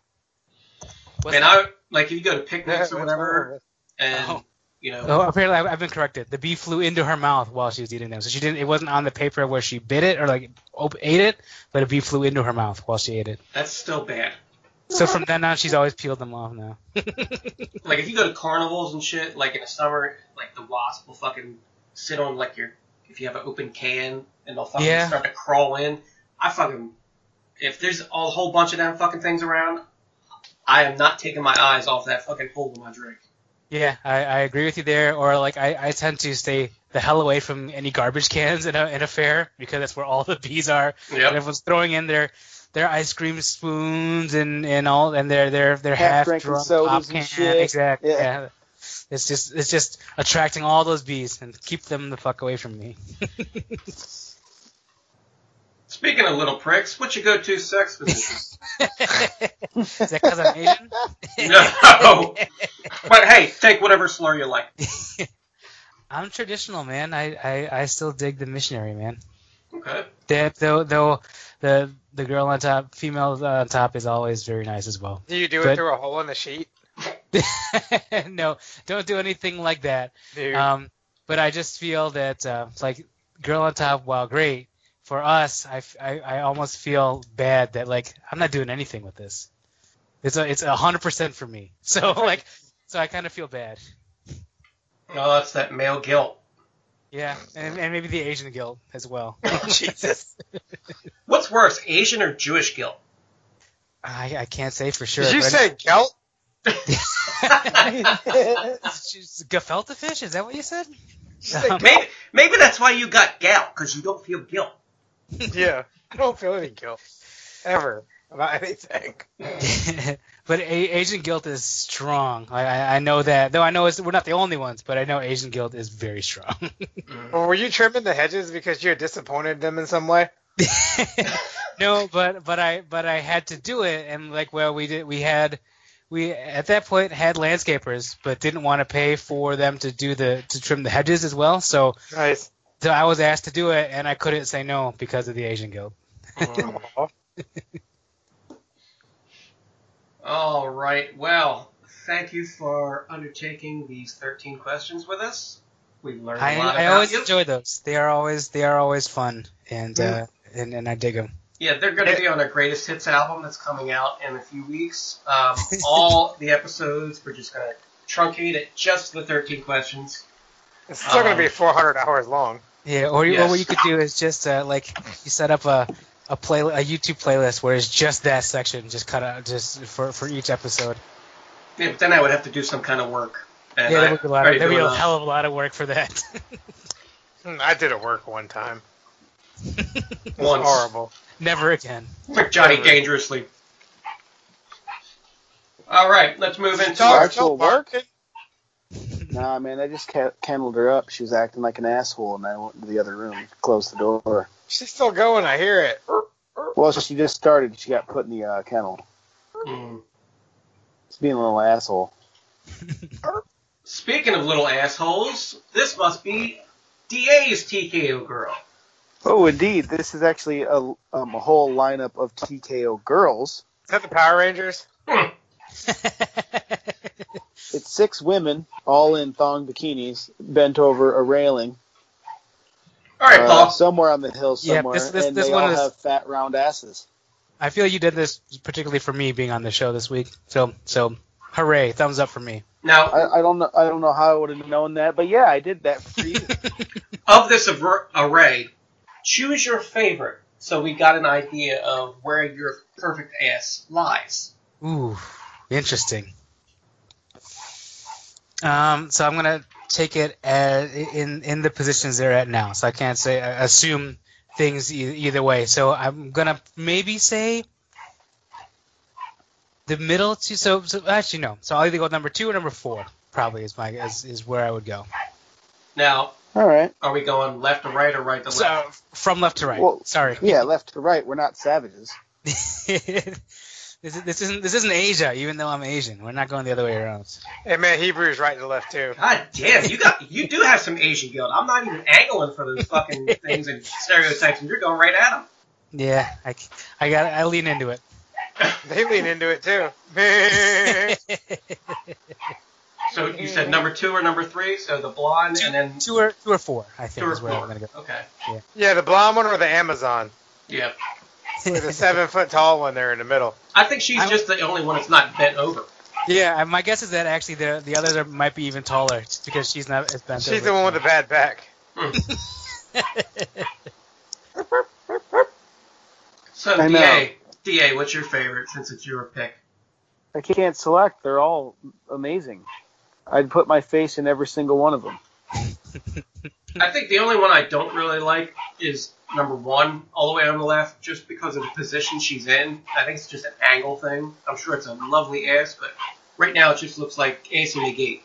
What's Man, that? I like if you go to picnics or whatever, and Oh. you know, Oh, apparently I've, I've been corrected. The bee flew into her mouth while she was eating them, so she didn't. It wasn't on the paper where she bit it or like op- ate it, but a bee flew into her mouth while she ate it. that's still bad. So from then on, she's always peeled them off now. Like if you go to carnivals and shit, like in the summer, like the wasp will fucking sit on like your if you have an open can and they'll fucking Yeah. start to crawl in. I fucking if there's a whole bunch of them fucking things around, I am not taking my eyes off that fucking hole in my drink. Yeah, I, I agree with you there. Or like I, I tend to stay the hell away from any garbage cans in a in a fair because that's where all the bees are. And everyone's throwing in their their ice cream spoons and, and all and their their their Half half drinking drunk sodas pop and can. Exactly. Yeah. Yeah. It's just it's just attracting all those bees and keep them the fuck away from me. Speaking of little pricks, what's your go-to sex position? Is that because I'm Asian? No. but hey, take whatever slur you like. I'm traditional, man. I, I, I still dig the missionary, man. Okay. The, though though the the girl on top, female on top, is always very nice as well. Do you do But- it through a hole in the sheet? no, don't do anything like that. Dude. Um, but I just feel that uh, like girl on top, while great for us, I I almost feel bad that like I'm not doing anything with this. It's a it's hundred percent for me. So like so I kind of feel bad. No, that's that male guilt. Yeah, and, and maybe the Asian guilt as well. Jesus. What's worse, Asian or Jewish guilt? I, I can't say for sure. Did you say guilt? She's- gefilte fish? Is that what you said? Um, Maybe, maybe that's why you got gout, because you don't feel guilt. Yeah. I don't feel any guilt. Ever. About anything. but a- Asian guilt is strong. I, I, I know that. Though I know it's, we're not the only ones, but I know Asian guilt is very strong. Mm. Well, were you trimming the hedges because you had disappointed them in some way? no, but but I but I had to do it, and like well, we did we had we at that point had landscapers, but didn't want to pay for them to do the to trim the hedges as well. So Nice. So I was asked to do it, and I couldn't say no because of the Asian guilt. Aw. All right. Well, thank you for undertaking these 13 questions with us. We learned a I, lot I about always you. enjoy those. They are always they are always fun, and uh, and and I dig them. Yeah, they're going to be on our greatest hits album that's coming out in a few weeks. Um, all the episodes, we're just going to truncate it just the 13 questions. It's still going Um, to be 400 hours long. Yeah, or, you or what you could do is just uh, like you set up a a play a YouTube playlist where it's just that section, just cut out just for for each episode. Yeah, but then I would have to do some kind of work. And yeah, I there would be a lot. Of, already there'd be do a hell of a lot of work for that. Hmm, I did it work one time. It was Once. horrible. Never again. Like Johnny Dangerously. All right, let's move into Dog. our Actual work? Barking. Nah, man, I just ca- kenneled her up. She was acting like an asshole, and I went into the other room, closed the door. She's still going. I hear it. Well, she just started. She got put in the uh, kennel. Mm. She's being a little asshole. Speaking of little assholes, this must be DA's TKO girl. Oh, indeed. This is actually a, um, a whole lineup of TKO girls. Is that the Power Rangers? It's six women, all in thong bikinis, bent over a railing. All right, uh, Paul. somewhere on the hill Yeah, somewhere, this- this- and this they one all is- have fat, round asses. I feel you did this particularly for me being on the show this week. So so hooray, thumbs up for me. Now, I, I don't know. I don't know how I would have known that, but yeah, I did that for you. of this aver- array, choose your favorite so we got an idea of where your perfect ass lies. Ooh, interesting. Um, so I'm gonna take it as, in in the positions they're at now. So I can't say uh, assume things e- either way. So I'm gonna maybe say the middle two. So, so actually no. So I'll either go number two or number four. Probably is my is, is where I would go. Now, all right. are we going left to right or right to left? So from left to right. Well, Sorry. Yeah, left to right. We're not savages. this, is, this isn't this isn't Asia, even though I'm Asian. We're not going the other way around. Hey man, Hebrew's right to left too. God damn, you got you do have some Asian guilt. I'm not even angling for those fucking things and stereotypes, and you're going right at them. Yeah, I, I got I lean into it. They lean into it too. So you said number two or number three, so the blonde and then two or two or four, I think two or is where four. I'm gonna go. Okay. yeah, the blonde one or the Amazon. Yeah. With a seven foot tall one there in the middle. I think she's I'm- just the only one that's not bent over. Yeah, my guess is that actually the the others are, might be even taller, just because she's not as bent She's over. the one with the bad back. So I know. Da, Da, what's your favorite since it's your pick? I can't select. They're all amazing. I'd put my face in every single one of them. I think the only one I don't really like is number one, all the way on the left, just because of the position she's in. I think it's just an angle thing. I'm sure it's a lovely ass, but right now it just looks like ass in the gate.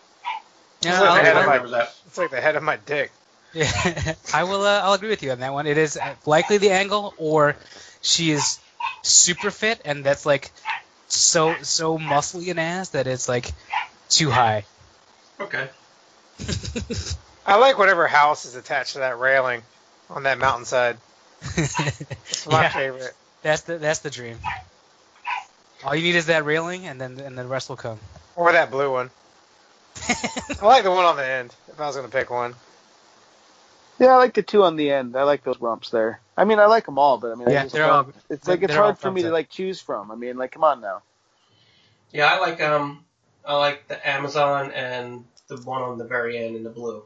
Yeah, It's like the head of my. It's like the head of my dick. Yeah, I will. Uh, I'll agree with you on that one. It is likely the angle, or she is super fit, and that's like so so muscly an ass that it's like too high. Okay. I like whatever house is attached to that railing on that mountainside. It's my Yeah. favorite. That's the that's the dream. All you need is that railing, and then and the rest will come. Or that blue one. I like the one on the end. If I was gonna pick one. Yeah, I like the two on the end. I like those rumps there. I mean, I like them all, but I mean, I Yeah, just they're all- It's like it's hard for me thumbs to like choose from. I mean, like, come on now. Yeah, I like um, I like the Amazon and the one on the very end in the blue.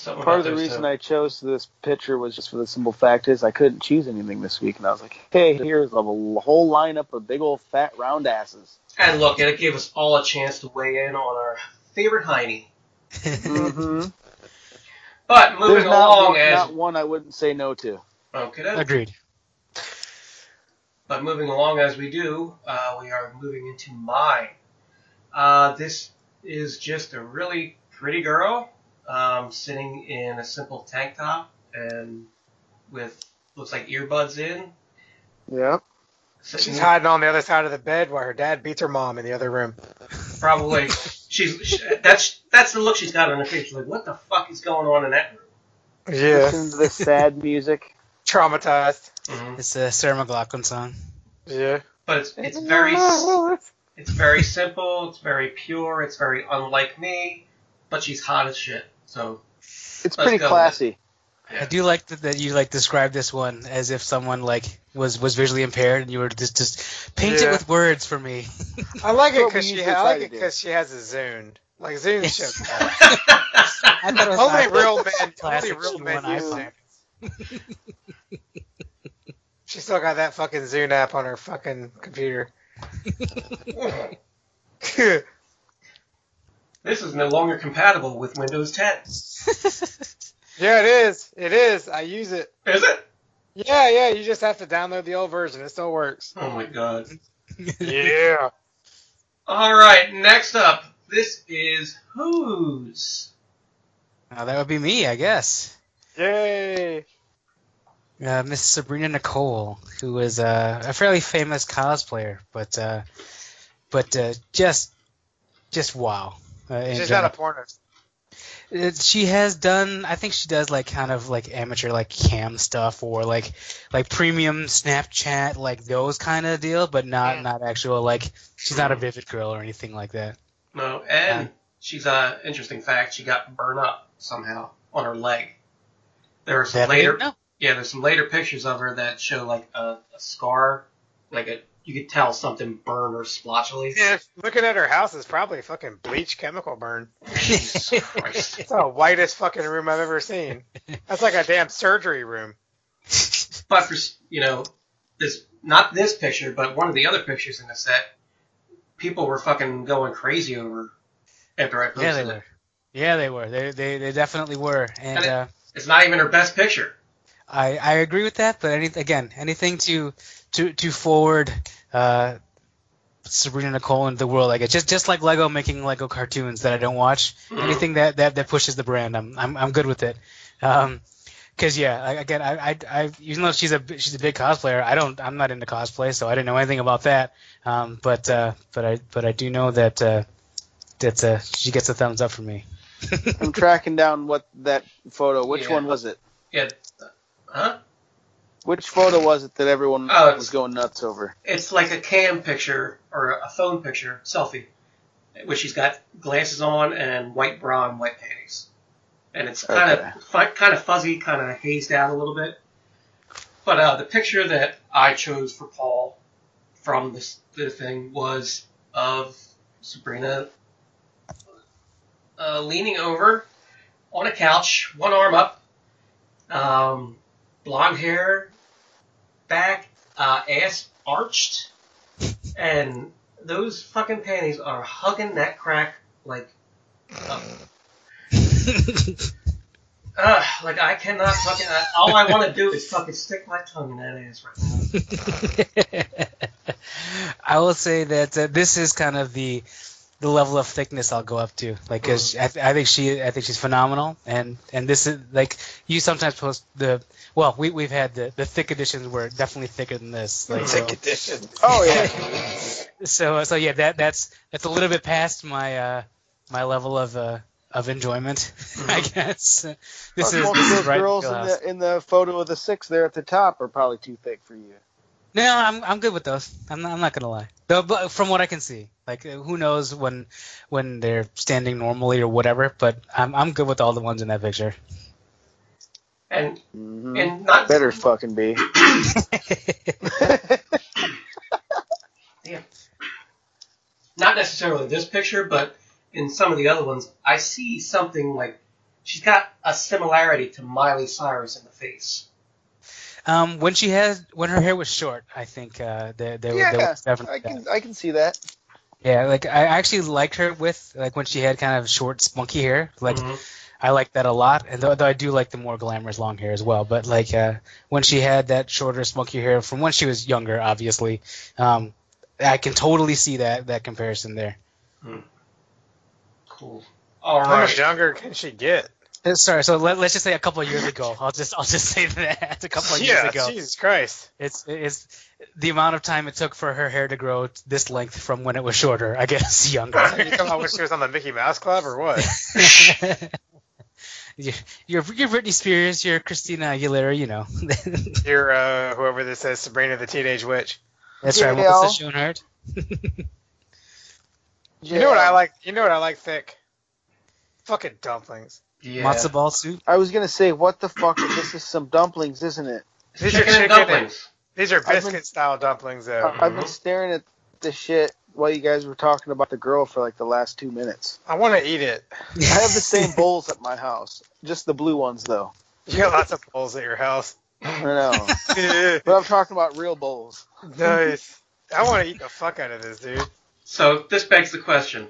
Something Part of the reason two. I chose this picture was just for the simple fact is I couldn't choose anything this week, and I was like, hey, here's a whole lineup of big old fat round asses. And look, it gave us all a chance to weigh in on our favorite Heine. Mm-hmm. But moving There's not, along one, as not one I wouldn't say no to. okay, Agreed. but moving along as we do, uh, we are moving into mine. Uh, this is just a really pretty girl um, sitting in a simple tank top and with looks like earbuds in. Yep. Sitting She's hiding on the other side of the bed while her dad beats her mom in the other room. probably she's she, that's that's the look she's got on her face. She's like, what the fuck is going on in that room? Yeah. Listen to the sad music. Traumatized. It's a Sarah McLachlan song. Yeah. But it's it's very it's very simple. It's very pure. It's very unlike me. But she's hot as shit. So It's pretty go. classy. I do like that, that you like describe this one as if someone like was was visually impaired and you were just just paint it with words for me. I like it because she ha- I like it because she has a Zune. Like Zune shows that. I thought it was only real men, only real Q1 men use iPhone. She still got that fucking Zune app on her fucking computer. This is no longer compatible with Windows 10. yeah, it is. It is. I use it. Is it? Yeah, yeah. You just have to download the old version. It still works. Oh my god. Yeah. All right, next up, this is Who's. Now that would be me, I guess. Yay. Uh, Miss Sabrina Nichole, who is uh, a fairly famous cosplayer, but uh, but uh, just just wow. Uh, She's general. not a pornist. It, she has done i think she does like kind of like amateur like cam stuff or like like premium snapchat like those kind of deal but not Mm. not actual like she's not a vivid girl or anything like that No, and she's a interesting fact. She got burned up somehow on her leg. There are some later, yeah, there's some later pictures of her that show like a, a scar, like a you could tell something burned her splotchily. Yeah, looking at her house is probably a fucking bleach chemical burn. Jesus Christ. It's the whitest fucking room I've ever seen. That's like a damn surgery room. But for you know this, not this picture, but one of the other pictures in the set, people were fucking going crazy over after I posted yeah they it. were yeah they were they they, they definitely were and And it- uh, It's not even her best picture. I, I agree with that, but any, again, anything to to to forward uh, Sabrina Nichole into the world, like it just just like Lego making Lego cartoons that I don't watch. Mhm. Anything that, that that pushes the brand, I'm I'm I'm good with it. Um, Cause yeah, again, I, I, I, even though she's a she's a big cosplayer, I don't, I'm not into cosplay, so I didn't know anything about that. Um, but uh, but I but I do know that uh, that uh, she gets a thumbs up from me. I'm tracking down what that photo. Which Yeah. one was it? Yeah. Huh? Which photo was it that everyone Oh, was going nuts over? It's like a cam picture or a phone picture, selfie, where she's got glasses on and white bra and white panties, and it's kind Okay. of kind of fuzzy, kind of hazed out a little bit. But uh, the picture that I chose for Paul from this the thing was of Sabrina uh, leaning over on a couch, one arm up, um, blonde hair, back, uh, ass arched, and those fucking panties are hugging that crack like. Uh, uh, like I cannot fucking. All I want to do is fucking stick my tongue in that ass right now. I will say that uh, this is kind of the the level of thickness I'll go up to. Like, cause I, th- I think she, I think she's phenomenal, and and this is like you sometimes post the. Well, we we've had the, the thick editions were definitely thicker than this. Like, so, Thick edition. Oh yeah. so so yeah, that that's that's a little bit past my uh my level of uh of enjoyment, I guess. This is Most this is right girls in the in the photo of the six there at the top are probably too thick for you. No, I'm I'm good with those. I'm not, I'm not gonna lie. Though, but from what I can see, like uh, who knows when when they're standing normally or whatever. But I'm I'm good with all the ones in that picture. And hmm and not Better fucking be. not necessarily this picture, but in some of the other ones, I see something like she's got a similarity to Miley Cyrus in the face. Um, when she had when her hair was short, I think uh, there there, yeah, there was definitely I that. can I can see that. Yeah, like I actually liked her with like when she had kind of short, spunky hair. Like Mhm. I like that a lot, and though, though I do like the more glamorous long hair as well. But like uh, when she had that shorter, spunky hair from when she was younger, obviously, um, I can totally see that that comparison there. Cool. All How much younger can she get? Uh, Sorry, so let, let's just say a couple of years ago. I'll just I'll just say that a couple of yeah, years ago. Jesus Christ. It's it's the amount of time it took for her hair to grow this length from when it was shorter. I guess younger. You talking about when she was on the Mickey Mouse Club or what? you're, you're you're Britney Spears, you're Christina Aguilera, you know. You're uh, whoever this is, Sabrina the Teenage Witch. That's right, Yeah. Melissa Joan Hart. You know what I like? You know what I like thick? Fucking dumplings. Yeah. Matzo ball soup. I was gonna say, what the fuck? This is some dumplings, isn't it? These are Chicken and chicken and, dumplings. these are I've been- biscuit style dumplings though. I- I've been staring at the shit while you guys were talking about the girl for like the last two minutes. I want to eat it. I have the same bowls at my house, just the blue ones though. You got lots of bowls at your house. I know, but I'm talking about real bowls. nice. I want to eat the fuck out of this, dude. So this begs the question: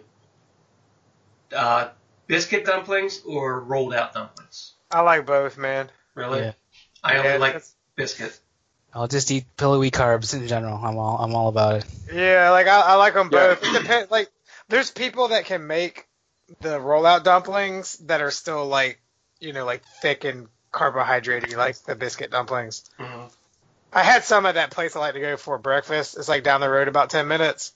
uh, biscuit dumplings or rolled out dumplings? I like both, man. Really? Yeah. I only Yeah, like that's- biscuit. I'll just eat pillowy carbs in general. I'm all I'm all about it. Yeah, like I, I like them Yeah. both. It depend, like, there's people that can make the rollout dumplings that are still like, you know, like thick and carbohydrate like the biscuit dumplings. hmm I had some at that place I like to go for breakfast. It's like down the road about ten minutes.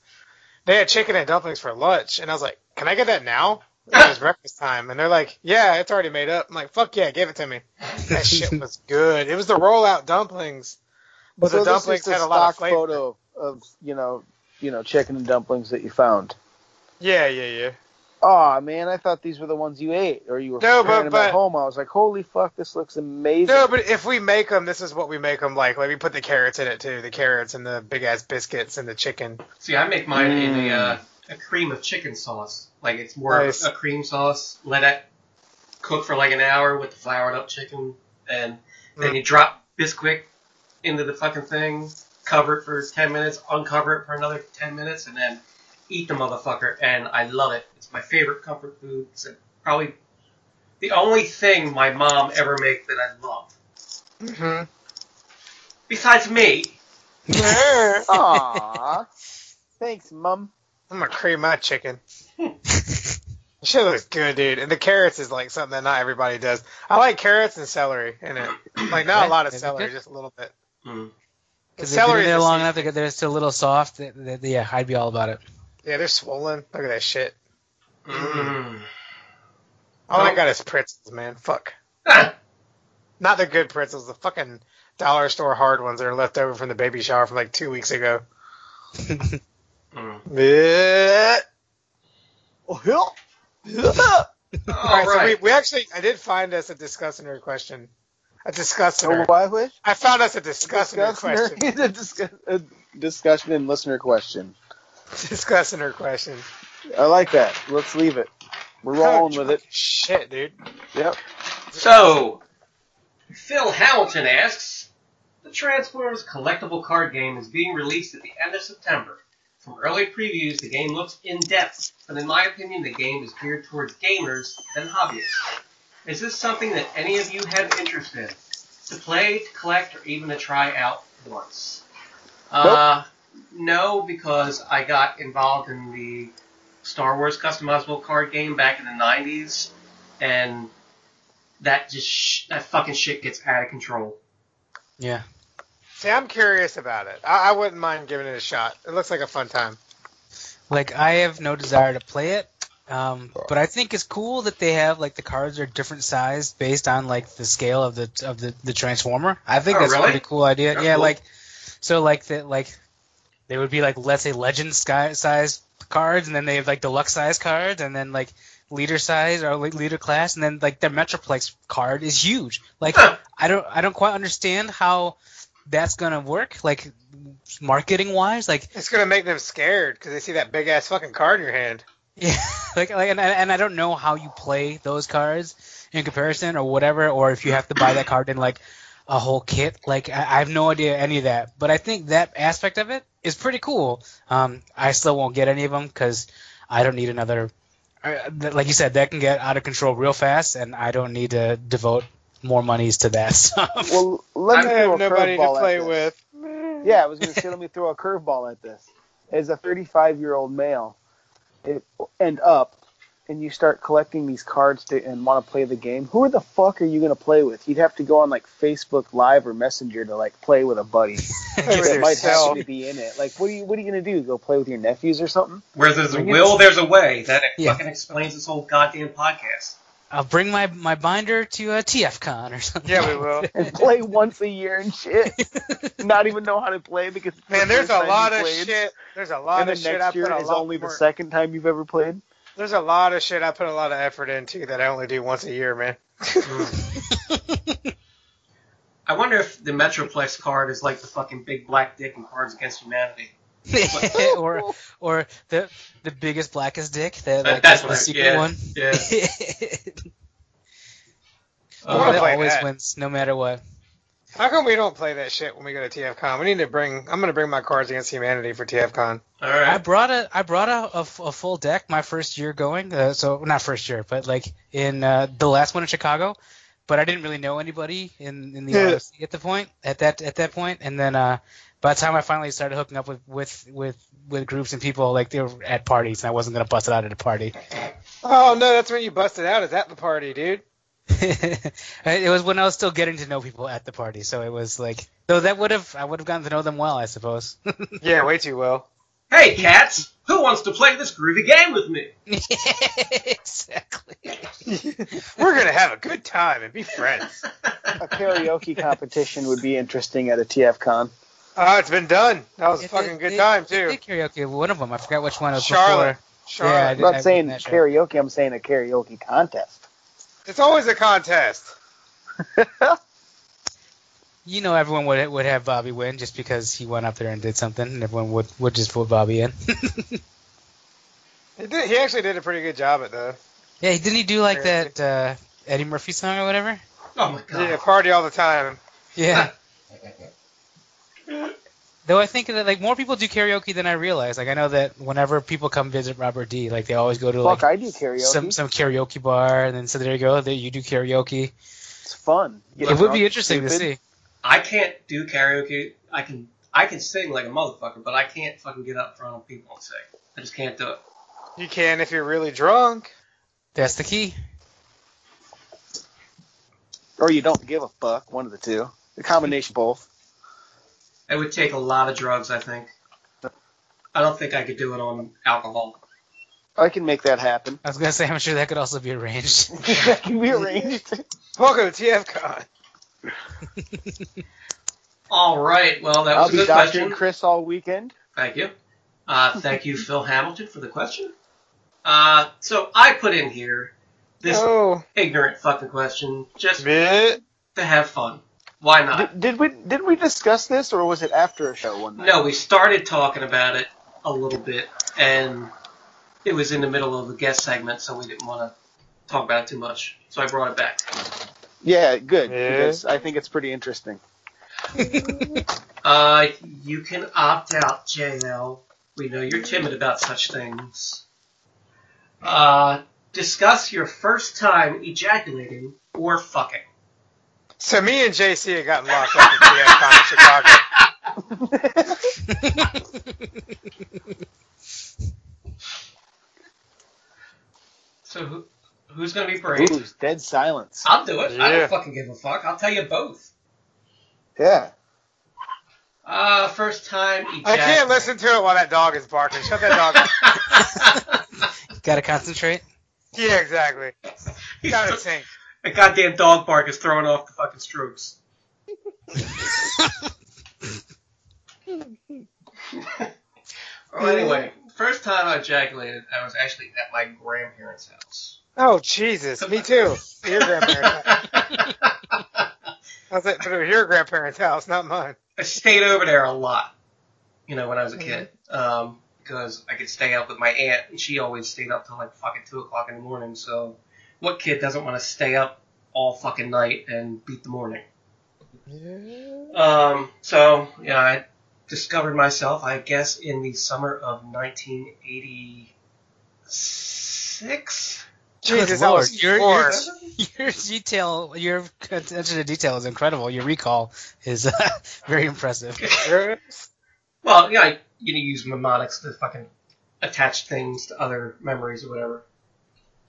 They had chicken and dumplings for lunch, and I was like, "Can I get that now?" It was breakfast time, and they're like, "Yeah, it's already made up." I'm like, "Fuck yeah, give it to me." That shit was good. It was the rollout dumplings, but so the dumplings is the had a lot of stock flavor. photo of you know, you know, chicken and dumplings that you found. Yeah, yeah, yeah. Oh man, I thought these were the ones you ate, or you were No, preparing but- them but- at home. I was like, holy fuck, this looks amazing. No, but if we make them, this is what we make them like. Like we put the carrots in it too, the carrots and the big ass biscuits and the chicken. See, I make mine in a Mm. uh, a cream of chicken sauce. Like it's more Nice. of a cream sauce. Let it cook for like an hour with the floured up chicken, and then Mm. you drop Bisquick into the fucking thing, cover it for ten minutes, uncover it for another ten minutes, and then eat the motherfucker. And I love it. It's my favorite comfort food. It's probably the only thing my mom ever make that I love. Mm-hmm. Besides me, Aw, thanks, mum. I'm gonna cream my chicken. Shit looks good, dude. And the carrots is like something that not everybody does. I like carrots and celery in it. Like not a lot of celery, just a little bit. mm, Because Celery they've is there long enough to get they're still a little soft. They- they- yeah, I'd be all about it. Yeah, they're swollen. Look at that shit. mm. All I Oh. got is pretzels, man. Fuck. Ah, Not the good pretzels, the fucking dollar store hard ones that are left over from the baby shower from like two weeks ago. mm. Bleh. Oh, hell. All All right, so we, we actually, I did find us a discuss and question. A discussion. Oh, why wish? I found us a discussing question. a, discuss, a discussion and listener question. discussing her question. I like that. Let's leave it. We're rolling with it. Shit, dude. Yep. So, Phil Hamilton asks, the Transformers collectible card game is being released at the end of September. From early previews, the game looks in-depth, but in my opinion, the game is geared towards gamers than hobbyists. Is this something that any of you have interest in? To play, to collect, or even to try out once? Uh, no, because I got involved in the Star Wars customizable card game back in the 90s, and that just sh- that fucking shit gets out of control. Yeah. See, I'm curious about it. I, I wouldn't mind giving it a shot. It looks like a fun time. Like I have no desire to play it, um, but I think it's cool that they have like the cards are different size based on like the scale of the of the, the transformer. I think Oh, that's a pretty cool idea. That's yeah, cool. like so like the like they would be like let's say legend sky size cards, and then they have like deluxe size cards, and then like leader size or like leader class, and then like their Metroplex card is huge. Like Huh. I don't I don't quite understand how that's gonna work like marketing wise like It's gonna make them scared because they see that big ass fucking card in your hand. yeah, like, like and, and I don't know how you play those cards in comparison or whatever, or if you have to buy that card in like a whole kit. Like I, I have no idea any of that, but I think that aspect of it is pretty cool. Um, I still won't get any of them because I don't need another. Uh, like you said, that can get out of control real fast, and I don't need to devote more monies to that stuff. Well, let I me throw have a nobody to curveball at play this. with. Yeah, I was going to say, let me throw a curveball at this. As a 35 year old male, it, and up, and you start collecting these cards to, and want to play the game, who the fuck are you going to play with? You'd have to go on like Facebook Live or Messenger to like play with a buddy Play that might yourself. happen to be in it. Like, what are you what are you going to do? Go play with your nephews or something? Where there's a will, there's a way. That Yeah. fucking explains this whole goddamn podcast. I'll bring my, my binder to uh, a TFCon or something. Yeah, we will. And play once a year and shit. Not even know how to play because it's the Man, there's a lot of played. shit. There's a lot And of then shit I next put year a is lot only the second time you've ever played. There's a lot of shit I put a lot of effort into that I only do once a year, man. I wonder if the Metroplex card is like the fucking big black dick in Cards Against Humanity. or or the the biggest blackest dick that That- like that's the what I- secret yeah, one. yeah. I wanna that always that. wins no matter what. How come we don't play that shit when we go to TFCon? We need to bring. I'm gonna bring my Cards Against Humanity for TFCon. All right. I brought a I brought a, a, f- a full deck my first year going. Uh, so not first year, but like in uh, the last one in Chicago. But I didn't really know anybody in, in the Yeah. ROC at the point at that at that point. And then uh, by the time I finally started hooking up with, with, with, with groups and people, like they were at parties, and I wasn't gonna bust it out at a party. Oh no, that's when you busted out. Is at the party, dude. it was when I was still getting to know people at the party, so it was like, though that would have I would have gotten to know them well, I suppose. Yeah, way too well. Hey, cats! Who wants to play this groovy game with me? exactly. We're gonna have a good time and be friends. A karaoke competition would be interesting at a TFCon. Oh, it's been done. That was a fucking did- good it- time too. did karaoke. One of them, I forgot which one it was Charlotte. before. Yeah, I did, I'm not saying that show. karaoke, I'm saying a karaoke contest. It's always a contest. You know, everyone would would have Bobby win just because he went up there and did something, and everyone would would just vote Bobby in. He did. He actually did a pretty good job at though. yeah, didn't he do like Karaoke. that uh, Eddie Murphy song or whatever? Oh my god. Yeah, party all the time. Yeah. Though I think that like more people do karaoke than I realize. Like I know that whenever people come visit Robert D, like they always go to like Fuck, I do karaoke. some some karaoke bar, and then so there you go, there you do karaoke. It's fun. Get it would be interesting to see. I can't do karaoke. I can I can sing like a motherfucker, but I can't fucking get up in front of people and sing. I just can't do it. You can if you're really drunk. That's the key. Or you don't give a fuck. One of the two. The combination both. It would take a lot of drugs, I think. I don't think I could do it on alcohol. I can make that happen. I was gonna say I'm sure that could also be arranged. that can be arranged. Welcome to TFCon. All right. Well, that I'll was a be good doctoring question. Chris all weekend. Thank you. Uh, thank you, Phil Hamilton, for the question. Uh, so I put in here this Oh, ignorant fucking question. Just bit. to have fun. Why not? Did, did we did we discuss this or was it after a show one night? No, we started talking about it a little bit, and it was in the middle of the guest segment, so we didn't want to talk about it too much. So I brought it back. Yeah, good Yeah. because I think it's pretty interesting. Uh, you can opt out, JL. We know you're timid about such things. Uh, discuss your first time ejaculating or fucking. So me and JC had gotten locked up at TFCon in Chicago. So who, who's gonna be brave? Ooh, dead silence. I'll do it. I don't fucking give a fuck. I'll tell you both. Yeah. Uh, first time ejaculating. I can't listen to it while that dog is barking. Shut that dog up. Gotta concentrate. Yeah, exactly. He's Gotta think. A goddamn dog bark is throwing off the fucking strokes. well, anyway, first time I ejaculated, I was actually at my grandparents' house. Oh Jesus, me too. Your grandparents. I was at, but it was your grandparents' house, not mine. I stayed over there a lot, you know, when I was a kid, um, because I could stay up with my aunt, and she always stayed up till like fucking two o'clock in the morning. So, what kid doesn't want to stay up all fucking night and beat the morning? Um, so yeah, I discovered myself, I guess, in the summer of 1986. Jesus, Good I lord, was you're- Your detail, your attention to detail is incredible. Your recall is uh, very impressive. Well, yeah, I, you know, use mnemonics to fucking attach things to other memories or whatever.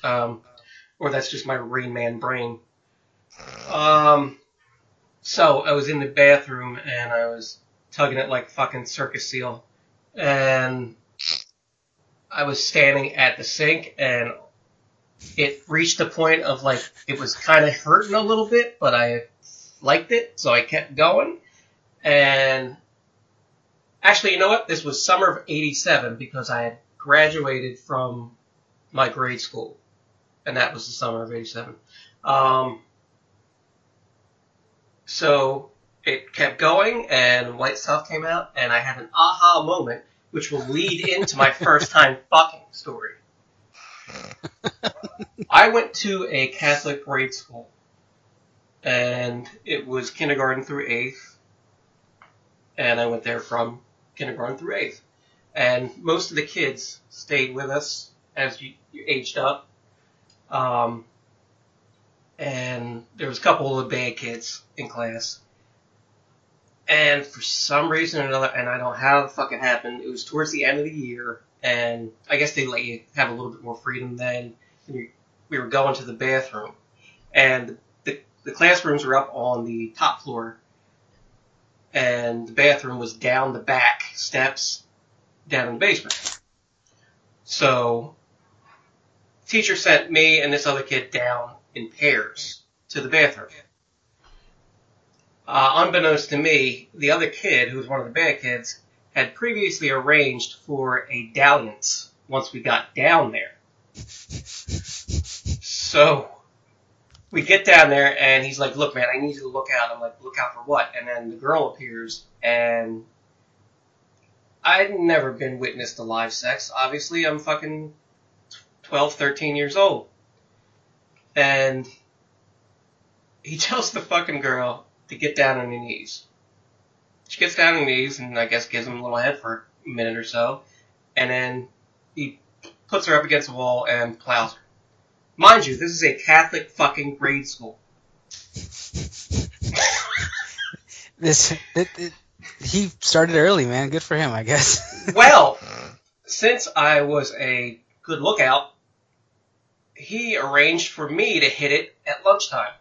Um, or that's just my Rain Man brain. Um, so I was in the bathroom and I was tugging it like fucking circus seal, and I was standing at the sink and it reached the point of like it was kind of hurting a little bit, but I liked it, so I kept going. And actually, you know what? This was summer of '87 because I had graduated from my grade school, and that was the summer of '87. Um, so it kept going, and White Stuff came out, and I had an aha moment, which will lead into my first time fucking story. I went to a Catholic grade school, and it was kindergarten through eighth, and I went there from kindergarten through eighth. And most of the kids stayed with us as you, you aged up. Um, and there was a couple of bad kids in class. And for some reason or another, and I don't know how it fucking happened, it was towards the end of the year, and I guess they let you have a little bit more freedom then. We were going to the bathroom, and the, the classrooms were up on the top floor, and the bathroom was down the back steps down in the basement. So, teacher sent me and this other kid down in pairs to the bathroom. Uh, unbeknownst to me, the other kid, who was one of the bad kids, had previously arranged for a dalliance once we got down there. So, we get down there and he's like, look man, I need you to look out. I'm like, look out for what? And then the girl appears and I'd never been witness to live sex. Obviously, I'm fucking 12, 13 years old. And he tells the fucking girl to get down on her knees. She gets down on her knees and I guess gives him a little head for a minute or so. And then he puts her up against the wall and plows her. Mind you, this is a Catholic fucking grade school. This it, it, he started early, man. Good for him, I guess. Well, since I was a good lookout, he arranged for me to hit it at lunchtime.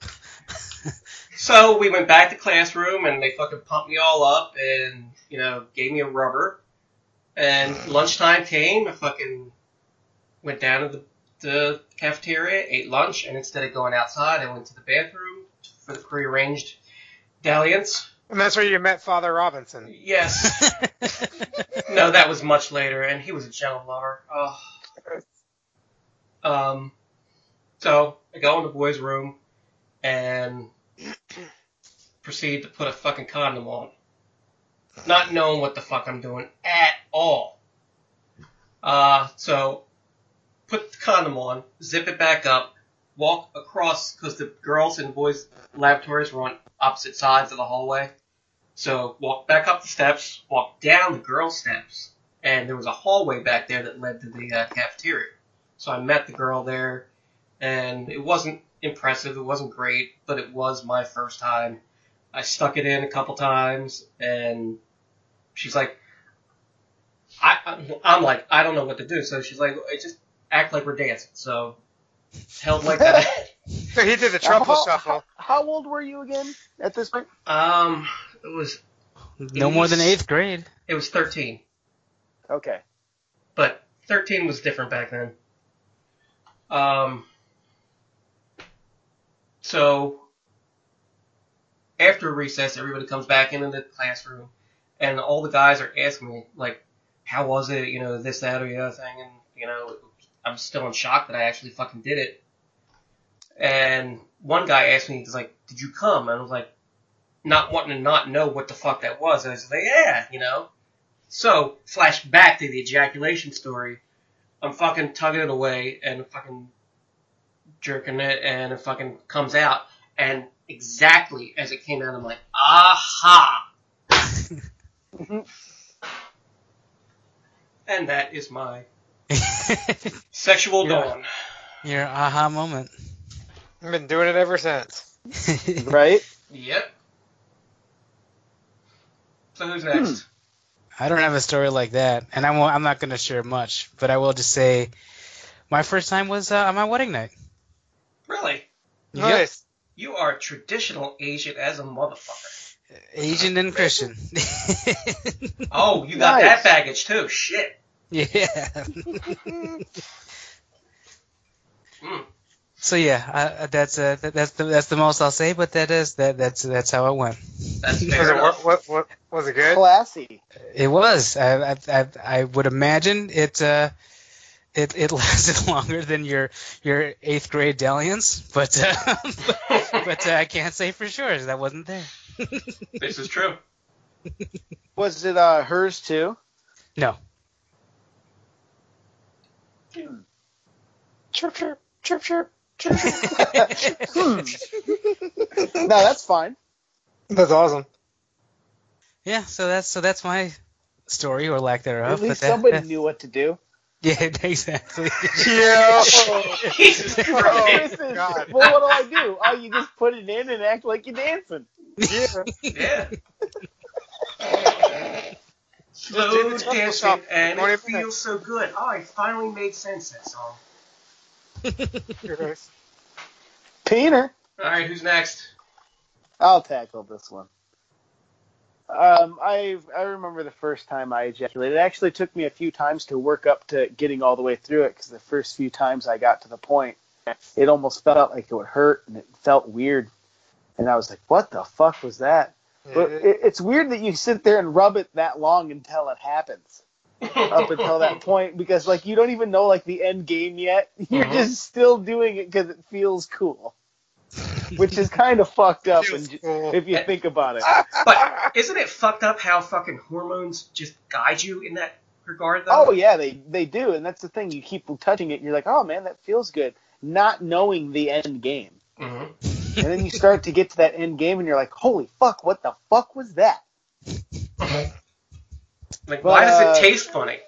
so we went back to classroom and they fucking pumped me all up and, you know, gave me a rubber. And lunchtime came, I fucking went down to the, the cafeteria, ate lunch, and instead of going outside, I went to the bathroom for the prearranged dalliance. And that's where you met Father Robinson. Yes. no, that was much later, and he was a gentle lover. Oh. Um, so I go in the boys' room, and proceed to put a fucking condom on, not knowing what the fuck I'm doing at all. Uh, so put the condom on, zip it back up, walk across because the girls and boys laboratories were on opposite sides of the hallway. So walk back up the steps, walk down the girls' steps, and there was a hallway back there that led to the uh, cafeteria. So I met the girl there, and it wasn't impressive, it wasn't great, but it was my first time. I stuck it in a couple times, and she's like, I, I'm- I'm like, I don't know what to do. So she's like, "I just act like we're dancing. So held like that. So he did the truffle how, shuffle. How, how old were you again at this point? um, it was No more than eighth grade. it was 13, Okay. but 13 was different back then. Um, so after recess, everybody comes back into the classroom, and all the guys are asking me like, "How was it? You know, this, that, or the other thing." And you know, I'm still in shock that I actually fucking did it. And one guy asked me, he's like, "Did you come?" And I was like, not wanting to not know what the fuck that was. And I was like, "Yeah, you know." So flash back to the ejaculation story. I'm fucking tugging it away and fucking jerking it, and it fucking comes out. And exactly as it came out, I'm like, aha! And that is my sexual Yeah. dawn. Your aha moment. I've been doing it ever since. Right? Yep. So who's hmm. next? I don't have a story like that, and I won't, I'm not going to share much, but I will just say my first time was uh, on my wedding night. Really? Yep. You are traditional Asian as a motherfucker. Asian and Christian. Oh, you got Nice. that baggage too. Shit. yeah. Hmm. So yeah, I, that's uh, that, that's the that's the most I'll say, but that is that that's that's how it went. That's Was fair it, what, what, what, was it good? Classy. It was. I I, I, I would imagine it. Uh, it, it lasted longer than your your eighth grade dalliance, but uh, but, but uh, I can't say for sure. 'cause That wasn't there. This is true. Was it uh, hers too? No. Chirp, chirp, chirp, chirp. Hmm. no, that's fine. That's awesome. Yeah. So that's so that's my story or lack thereof. At least but that, somebody that- knew what to do. Yeah, exactly. Yeah. Jesus This Christ. is- God. well, what do I do? Oh, you just put it in and act like you're dancing. yeah. Yeah. Slow dancing and it feels so good. Oh, it finally made sense that song. Peter, All right, who's next? I'll tackle this one. Um, I I remember the first time I ejaculated. It actually took me a few times to work up to getting all the way through it because the first few times I got to the point, it almost felt like it would hurt and it felt weird, and I was like, "What the fuck was that?" But it, it's weird that you sit there and rub it that long until it happens. Up until that point because like you don't even know like the end game yet. You're Mhm. just still doing it because it feels cool, which is kind of fucked up Feels when you- cool. if you think about it. But isn't it fucked up how fucking hormones just guide you in that regard, though? Oh yeah, they they do, and that's the thing. You keep touching it, and you're like, oh man, that feels good, not knowing the end game, hmm and then you start to get to that end game, and you're like, holy fuck, what the fuck was that? Like, But, why does uh, it taste funny?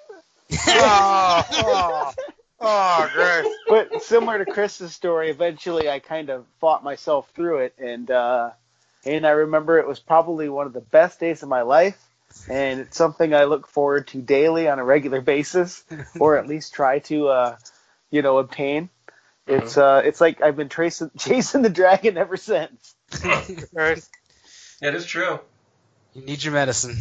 oh, oh, oh, gross. But similar to Chris's story, eventually I kind of fought myself through it, and uh, and I remember it was probably one of the best days of my life, and it's something I look forward to daily on a regular basis, or at least try to, uh, you know, obtain. It's uh, it's like I've been tracing, chasing the dragon ever since. Gross. That is true. You need your medicine.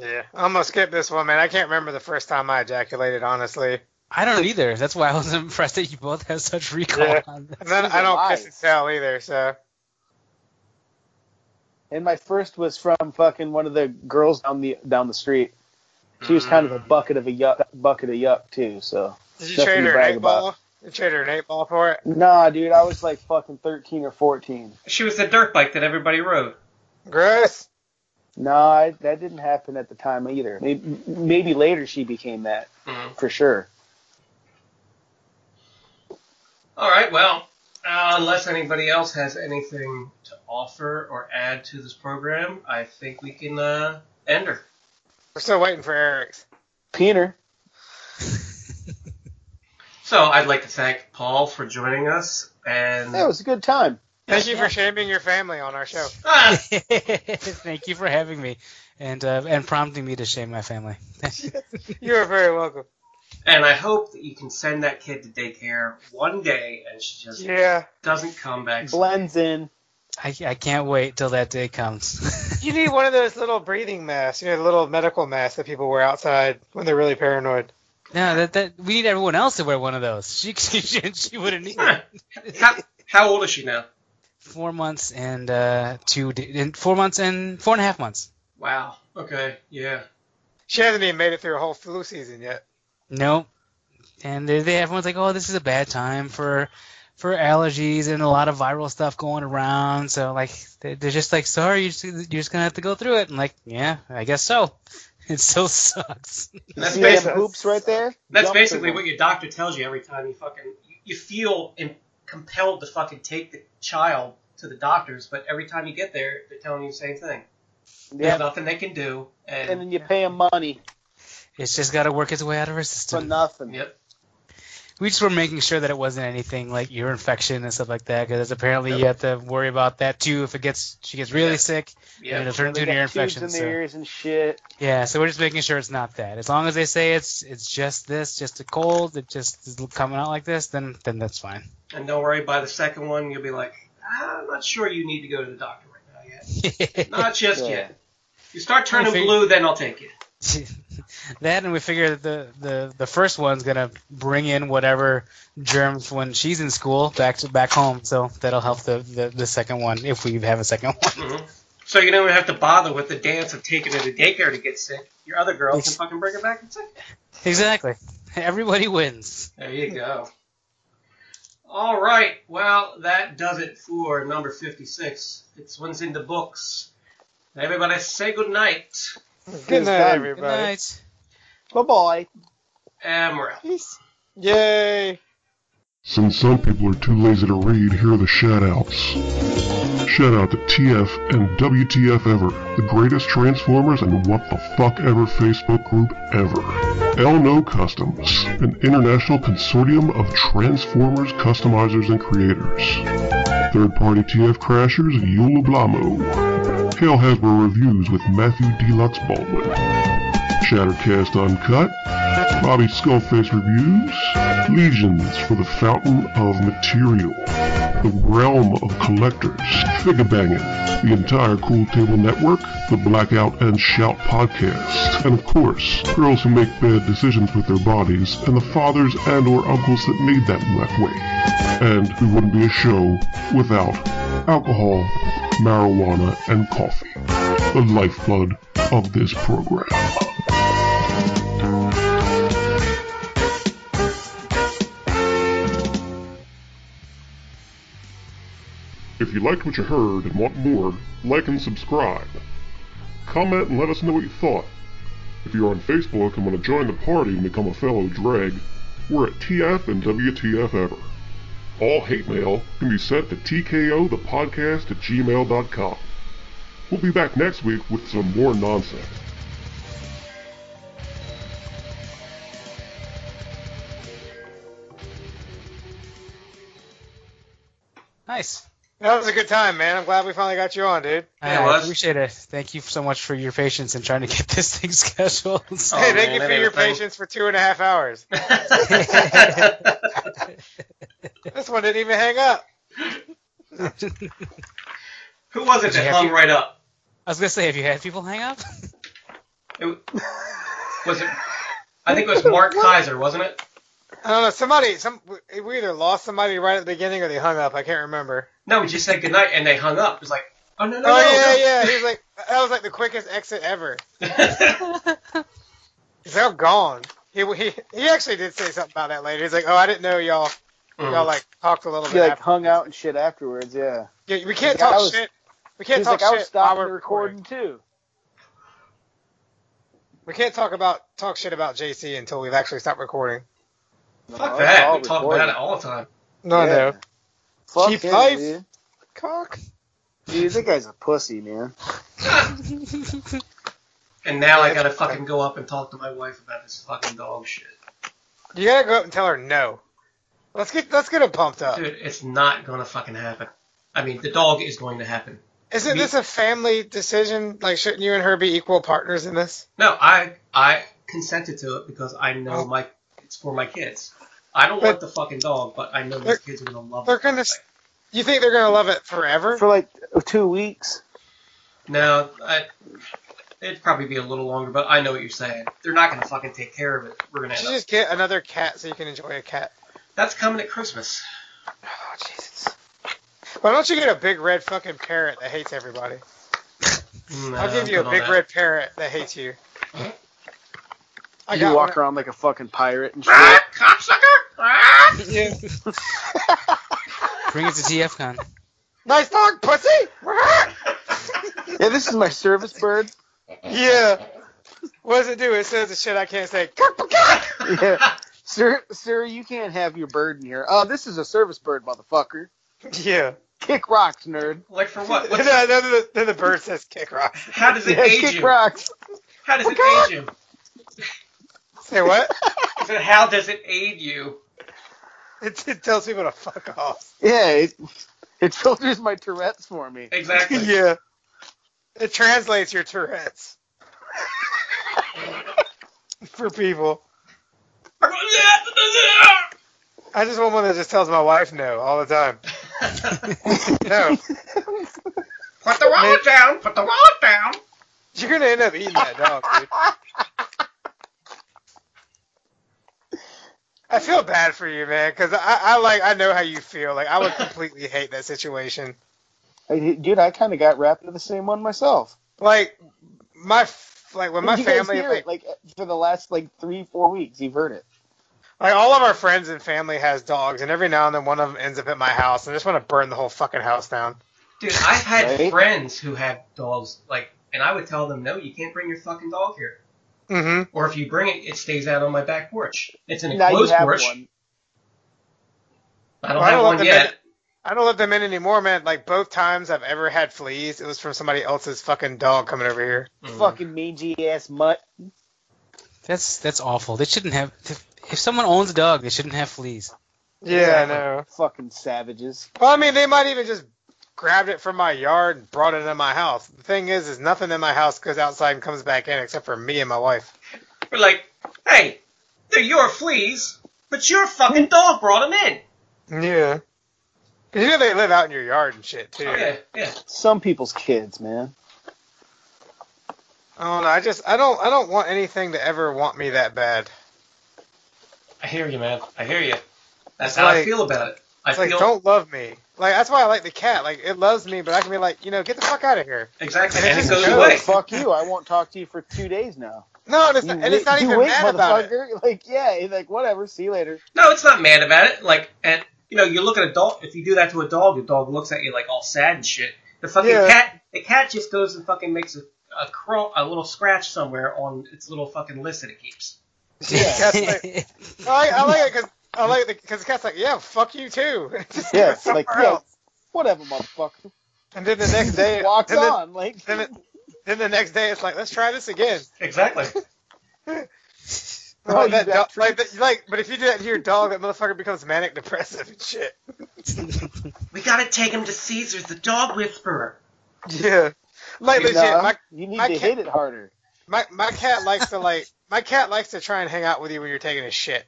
Yeah. I'm gonna skip this one, man. I can't remember the first time I ejaculated, honestly. I don't either. That's why I was impressed that you both have such recall Yeah. on this. Then I don't Lies. kiss and tell either, so. And my first was from fucking one of the girls down the down the street. She was kind of a mm. bucket of a yuck, bucket of yuck too. So Did you Nothing trade to her an eight about. ball? You traded her an eight ball for it. Nah, dude, I was like fucking 13 or 14. She was the dirt bike that everybody rode. Gross. No, I, that didn't happen at the time either. Maybe, maybe later she became that Mhm. for sure. All right, well, uh, unless anybody else has anything to offer or add to this program, I think we can uh, end her. We're still waiting for Eric's. Peter, So I'd like to thank Paul for joining us, and that was a good time. Thank you for shaming your family on our show. Ah, Thank you for having me and uh, and prompting me to shame my family. You are very welcome. and I hope that you can send that kid to daycare one day, and she just Yeah. doesn't come back. Blends in. I, I can't wait till that day comes. You need one of those little breathing masks, you know, the little medical masks that people wear outside when they're really paranoid. no, that that we need everyone else to wear one of those. She she, she wouldn't need it. How, how old is she now? Four months and uh, two d- in four months and four and a half months. Wow. Okay. Yeah. She hasn't even made it through a whole flu season yet. Nope. And they, they everyone's like, oh, this is a bad time for for allergies and a lot of viral stuff going around. So like they- they're just like, sorry, you're just, you're just gonna have to go through it. And like, yeah, I guess so. It still sucks. You That's basically hoops right there? that's Jump basically what your doctor tells you every time you fucking you, you feel in, compelled to fucking take the child to the doctors, but every time you get there, they're telling you the same thing. There's Yeah. nothing they can do, and, And then you pay them money It's just got to work its way out of her system. for nothing. yep. We just were making sure that it wasn't anything like ear infection and stuff like that, because apparently you have to worry about that too. If it gets she gets really Yeah. sick, Yeah. it'll turn into an ear infection. in So. their ears and shit. Yeah, so we're just making sure it's not that. As long as they say it's it's just this, just a cold, it just is coming out like this, then then that's fine. And don't worry, by the second one, you'll be like, "Ah, I'm not sure you need to go to the doctor right now yet. Not just Yeah. yet. You start turning fig- blue, then I'll take you. that, and we figure that the, the the first one's gonna bring in whatever germs when she's in school back to back home, so that'll help the, the, the second one if we have a second one. hmm So you don't even have to bother with the dance of taking her to daycare to get sick. Your other girl can fucking bring her back and sick. Exactly. Everybody wins. There you go. All right. Well, that does it for number 56. It's one's in the books. Everybody say good night. Good night, done. Good everybody. night. Bye bye. And we're. Yay. Since some people are too lazy to read, here are the shout shoutouts. Shout out to TF and WTF Ever, the greatest Transformers and what the fuck ever Facebook group ever. Elno Customs, an international consortium of Transformers customizers and creators. Third-party TF Crashers, Yula Blamo. Hail Hasbro Reviews with Matthew Deluxe Baldwin. Shattered Cast Uncut, Bobby Skullface Reviews, Legions for the Fountain of Material, The Realm of Collectors, Figure Banging, the entire Cool Table Network, the Blackout and Shout podcast, and of course, girls who make bad decisions with their bodies, and the fathers and or uncles that made them that way. And we wouldn't be a show without alcohol, marijuana, and coffee, the lifeblood of this program. If you liked what you heard and want more, like and subscribe. Comment and let us know what you thought. If you're on Facebook and want to join the party and become a fellow dreg, we're at TF and WTF Ever. All hate mail can be sent to tkothepodcast at gmail.com. We'll be back next week with some more nonsense. Nice. That was a good time, man. I'm glad we finally got you on, dude. Yeah, I was. appreciate it. Thank you so much for your patience in trying to get this thing scheduled. Oh, hey, thank oh, man, you for your patience for two and a half hours. This one didn't even hang up. Who was it Did that hung to- right up? I was gonna say, have you had people hang up? It, was it? I think it was Mark Kaiser, wasn't it? I don't know. Somebody, some we either lost somebody right at the beginning or they hung up. I can't remember. No, we just said goodnight and they hung up. It was like, oh no no Oh no. yeah, no. yeah. He was like, that was like the quickest exit ever. He's all gone. He, he he actually did say something about that later. He's like, oh, I didn't know y'all Mhm. Y'all like talked a little He bit. like after- hung out and shit afterwards. Yeah. Yeah, we can't talk was- shit. We can't talk like, I was shit while stopping we're recording. recording too. We can't talk about talk shit about JC until we've actually stopped recording. Fuck No, it's that. We talk about it all the time. No, Yeah. no. Fuck Cheap him, life. dude. Cock. Dude, that guy's a pussy, man. And now I gotta fucking go up and talk to my wife about this fucking dog shit. You gotta go up and tell her no. Let's get let's get her pumped up. Dude, it's not gonna fucking happen. I mean, the dog is going to happen. Isn't me- this a family decision? Like, shouldn't you and her be equal partners in this? No, I I consented to it because I know Oh. my it's for my kids. I don't But- want the fucking dog, but I know They're- these kids are gonna love They're it. gonna. You think they're gonna love it forever? For like two weeks. No, I, it'd probably be a little longer, but I know what you're saying. They're not gonna fucking take care of it. We're gonna You should just get another cat so you can enjoy a cat. That's coming at Christmas. Oh Jesus! Why don't you get a big red fucking parrot that hates everybody? No, I'll give you a big that. red parrot that hates you. I You walk one. around like a fucking pirate and shit. Ah, cocksucker! Ah! Yeah. Bring it to TFCon. nice dog, pussy. yeah, this is my service bird. yeah. What does it do? It says the shit I can't say. Yeah. Sir, sir, you can't have your bird in here. Oh, this is a service bird, motherfucker. Yeah. Kick rocks, nerd. Like for what? then, What's, then the, the bird says kick rocks. how does it Yeah, age kick you? rocks. How does it age you? Say what? I said, how does it aid you? It, it tells people to fuck off. Yeah, it, it filters my Tourette's for me. Exactly. yeah. It translates your Tourette's for people. I just want one that just tells my wife no all the time. No. Put the wallet down. Put the wallet down. You're gonna end up eating that dog, dude. I feel bad for you, man, because I, I like I know how you feel. Like I would completely hate that situation. I, dude, I kind of got wrapped into the same one myself. Like my like when my family hear like, it, like for the last like three, four weeks, you've heard it. like all of our friends and family has dogs, and every now and then one of them ends up at my house, and I just want to burn the whole fucking house down. Dude, I've had Right? friends who have dogs, like, and I would tell them, no, you can't bring your fucking dog here. Mm-hmm. Or if you bring it, it stays out on my back porch. It's an Now you enclosed have porch. one. I don't Well, I have don't one let them yet. I don't let them in anymore, man. Like both times I've ever had fleas, it was from somebody else's fucking dog coming over here. Mhm. Fucking mangy ass mutt. That's that's awful. They shouldn't have. If, if someone owns a dog, they shouldn't have fleas. Yeah, I know. Fucking savages. Well, I mean, they might even just grabbed it from my yard and brought it into my house. The thing is, is nothing in my house goes outside and comes back in except for me and my wife. We're like, hey, they're your fleas, but your fucking dog brought them in. Yeah. Cause you know they live out in your yard and shit too. Oh, yeah, yeah. Some people's kids, man. I don't know. I just I don't I don't want anything to ever want me that bad. I hear you, man. I hear you. That's It's how I feel about it. I It's like feel don't love me. Like that's why I like the cat. Like it loves me, but I can be like, you know, get the fuck out of here. exactly, And and it just goes goes. away. Fuck you. I won't talk to you for two days now. No, and it's, You not, and it's not you even wait, mad about it. Like, yeah, like whatever. See you later. No, it's not mad about it. Like, and you know, you look at a dog. If you do that to a dog, the dog looks at you like all sad and shit. The fucking Yeah. cat, the cat just goes and fucking makes a a, crawl, a little scratch somewhere on its little fucking list that it keeps. Yeah, cat's like, I I like it because I like it because the cat's like, yeah, fuck you too. Just Yeah, it's like, somewhere yeah, else. whatever, motherfucker. And then the next day, Walks then the, on. Like, then it- then the next day, it's like, let's try this again. Exactly. Oh, Like that got dog, like, that, like, but if you do that to your dog, that motherfucker becomes manic depressive and shit. we gotta take him to Cesar's, the dog whisperer. Yeah, like legit. nah, My you need my to cat- hit it harder. my my cat likes to like my cat likes to try and hang out with you when you're taking a shit.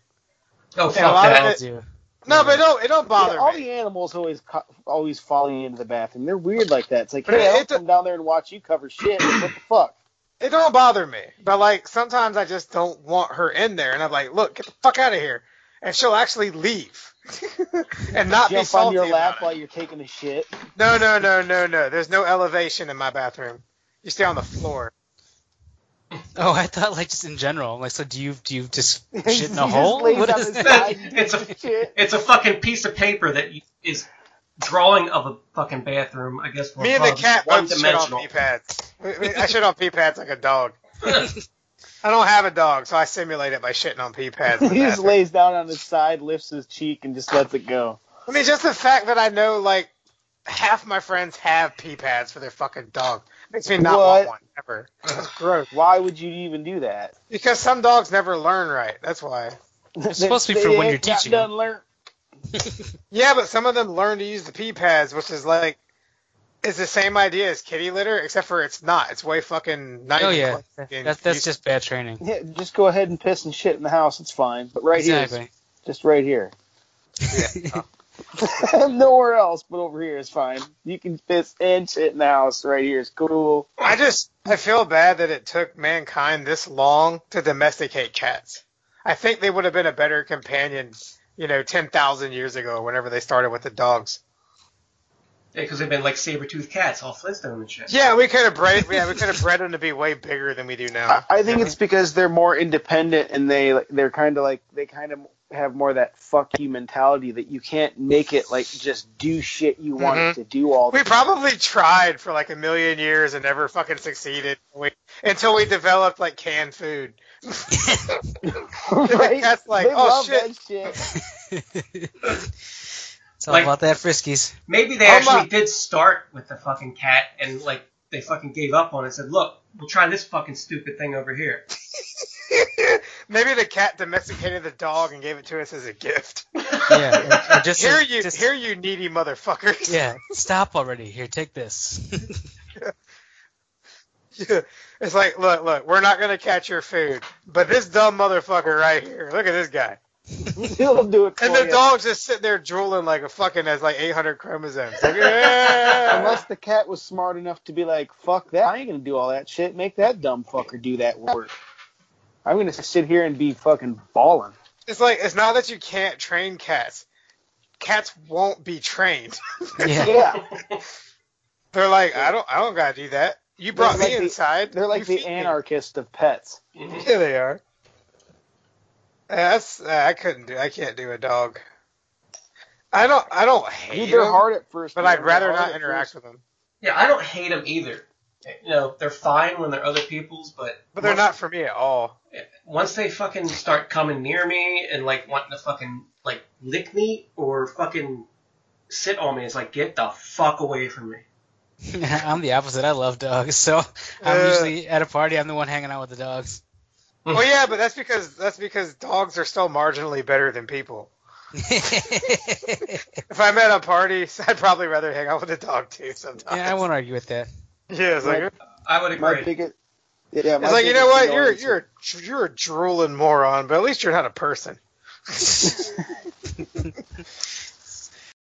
Oh fuck that! it- No, but it don't it don't bother Yeah, all me. the animals always co- always falling into the bathroom. They're weird like that. It's like, But hey, it- I'll it- come down there and watch you cover shit. What the fuck? It don't bother me. But like sometimes I just don't want her in there, and I'm like, look, get the fuck out of here, and she'll actually leave and not be Jump on salty your lap about while you're taking a shit. No, no, no, no, no. There's no elevation in my bathroom. You stay on the floor. Oh, I thought like just in general. Like, so do you do you just He shit in a hole? lays What on is his that? It's a- shit. It's a fucking piece of paper that is drawing of a fucking bathroom. I guess. Me and the cat one both shit on dimensional. pee pads. I shit on pee pads like a dog. I don't have a dog, so I simulate it by shitting on pee pads. in the He just lays down on his side, lifts his cheek, and just lets it go. I mean, just the fact that I know like half my friends have pee pads for their fucking dog makes me not What? want one ever. That's gross. Why would you even do that? Because some dogs never learn right. That's why. It's supposed to be for when you're got teaching done learn. Yeah, but some of them learn to use the pee pads, which is like is the same idea as kitty litter, except for it's not. It's way fucking not Oh yeah, close that's that's just bad training. Yeah, just go ahead and piss and shit in the house. It's fine. But right here, just right here. Nowhere else but over here is fine. You can piss and shit in the house. Right here is cool. I just I feel bad that it took mankind this long to domesticate cats. I think they would have been a better companion, you know, ten thousand years ago, whenever they started with the dogs. Yeah, because they've been like saber-toothed cats, all Flintstone and shit. Yeah, we could have bred yeah, we could have bred them to be way bigger than we do now. I, I think it's because they're more independent and they they're kind of like they kind of have more that fuck you mentality that you can't make it like just do shit you want Mhm. it to do all the We probably tried for like a million years and never fucking succeeded we, until we developed like canned food. right? That's like, they oh, love shit. that shit. it's all Like- about that friskies. Maybe they Oh, actually my- did start with the fucking cat and like they fucking gave up on it and said, look, we'll try this fucking stupid thing over here. Maybe the cat domesticated the dog and gave it to us as a gift. Yeah, or, or just here you, just- here you needy motherfuckers. Yeah, stop already. Here, take this. Yeah. It's like, look, look, we're not gonna catch your food, but this dumb motherfucker right here, look at this guy. He'll do it for And the you. dog's just sitting there drooling like a fucking has like 800 chromosomes. Like, yeah. Unless the cat was smart enough to be like, fuck that, I ain't gonna do all that shit. Make that dumb fucker do that work. I'm gonna sit here and be fucking balling. It's like it's not that you can't train cats. Cats won't be trained. yeah. Yeah, They're like, I don't, I don't gotta do that. You brought They're me like the- inside. they're like You the feed me." anarchist of pets. Yeah, they are. Yeah, That's uh, I couldn't do. I can't do a dog. I don't. I don't hate Dude, they're them, hard at first, but. I'd rather not interact first. with them. Yeah, I don't hate them either. You know, they're fine when they're other people's, but But they're not for me at all. once they fucking start coming near me and like wanting to fucking like lick me or fucking sit on me, it's like get the fuck away from me. I'm the opposite. I love dogs, so I'm Uh. usually at a party. I'm the one hanging out with the dogs. Well, yeah, but that's because that's because dogs are still marginally better than people. If I'm at a party, I'd probably rather hang out with a dog too. Sometimes. yeah, I won't argue with that. Yeah, it's like I would My agree. biggest, yeah, my it's like you know what? You're you're you're a drooling moron, but at least you're not a person.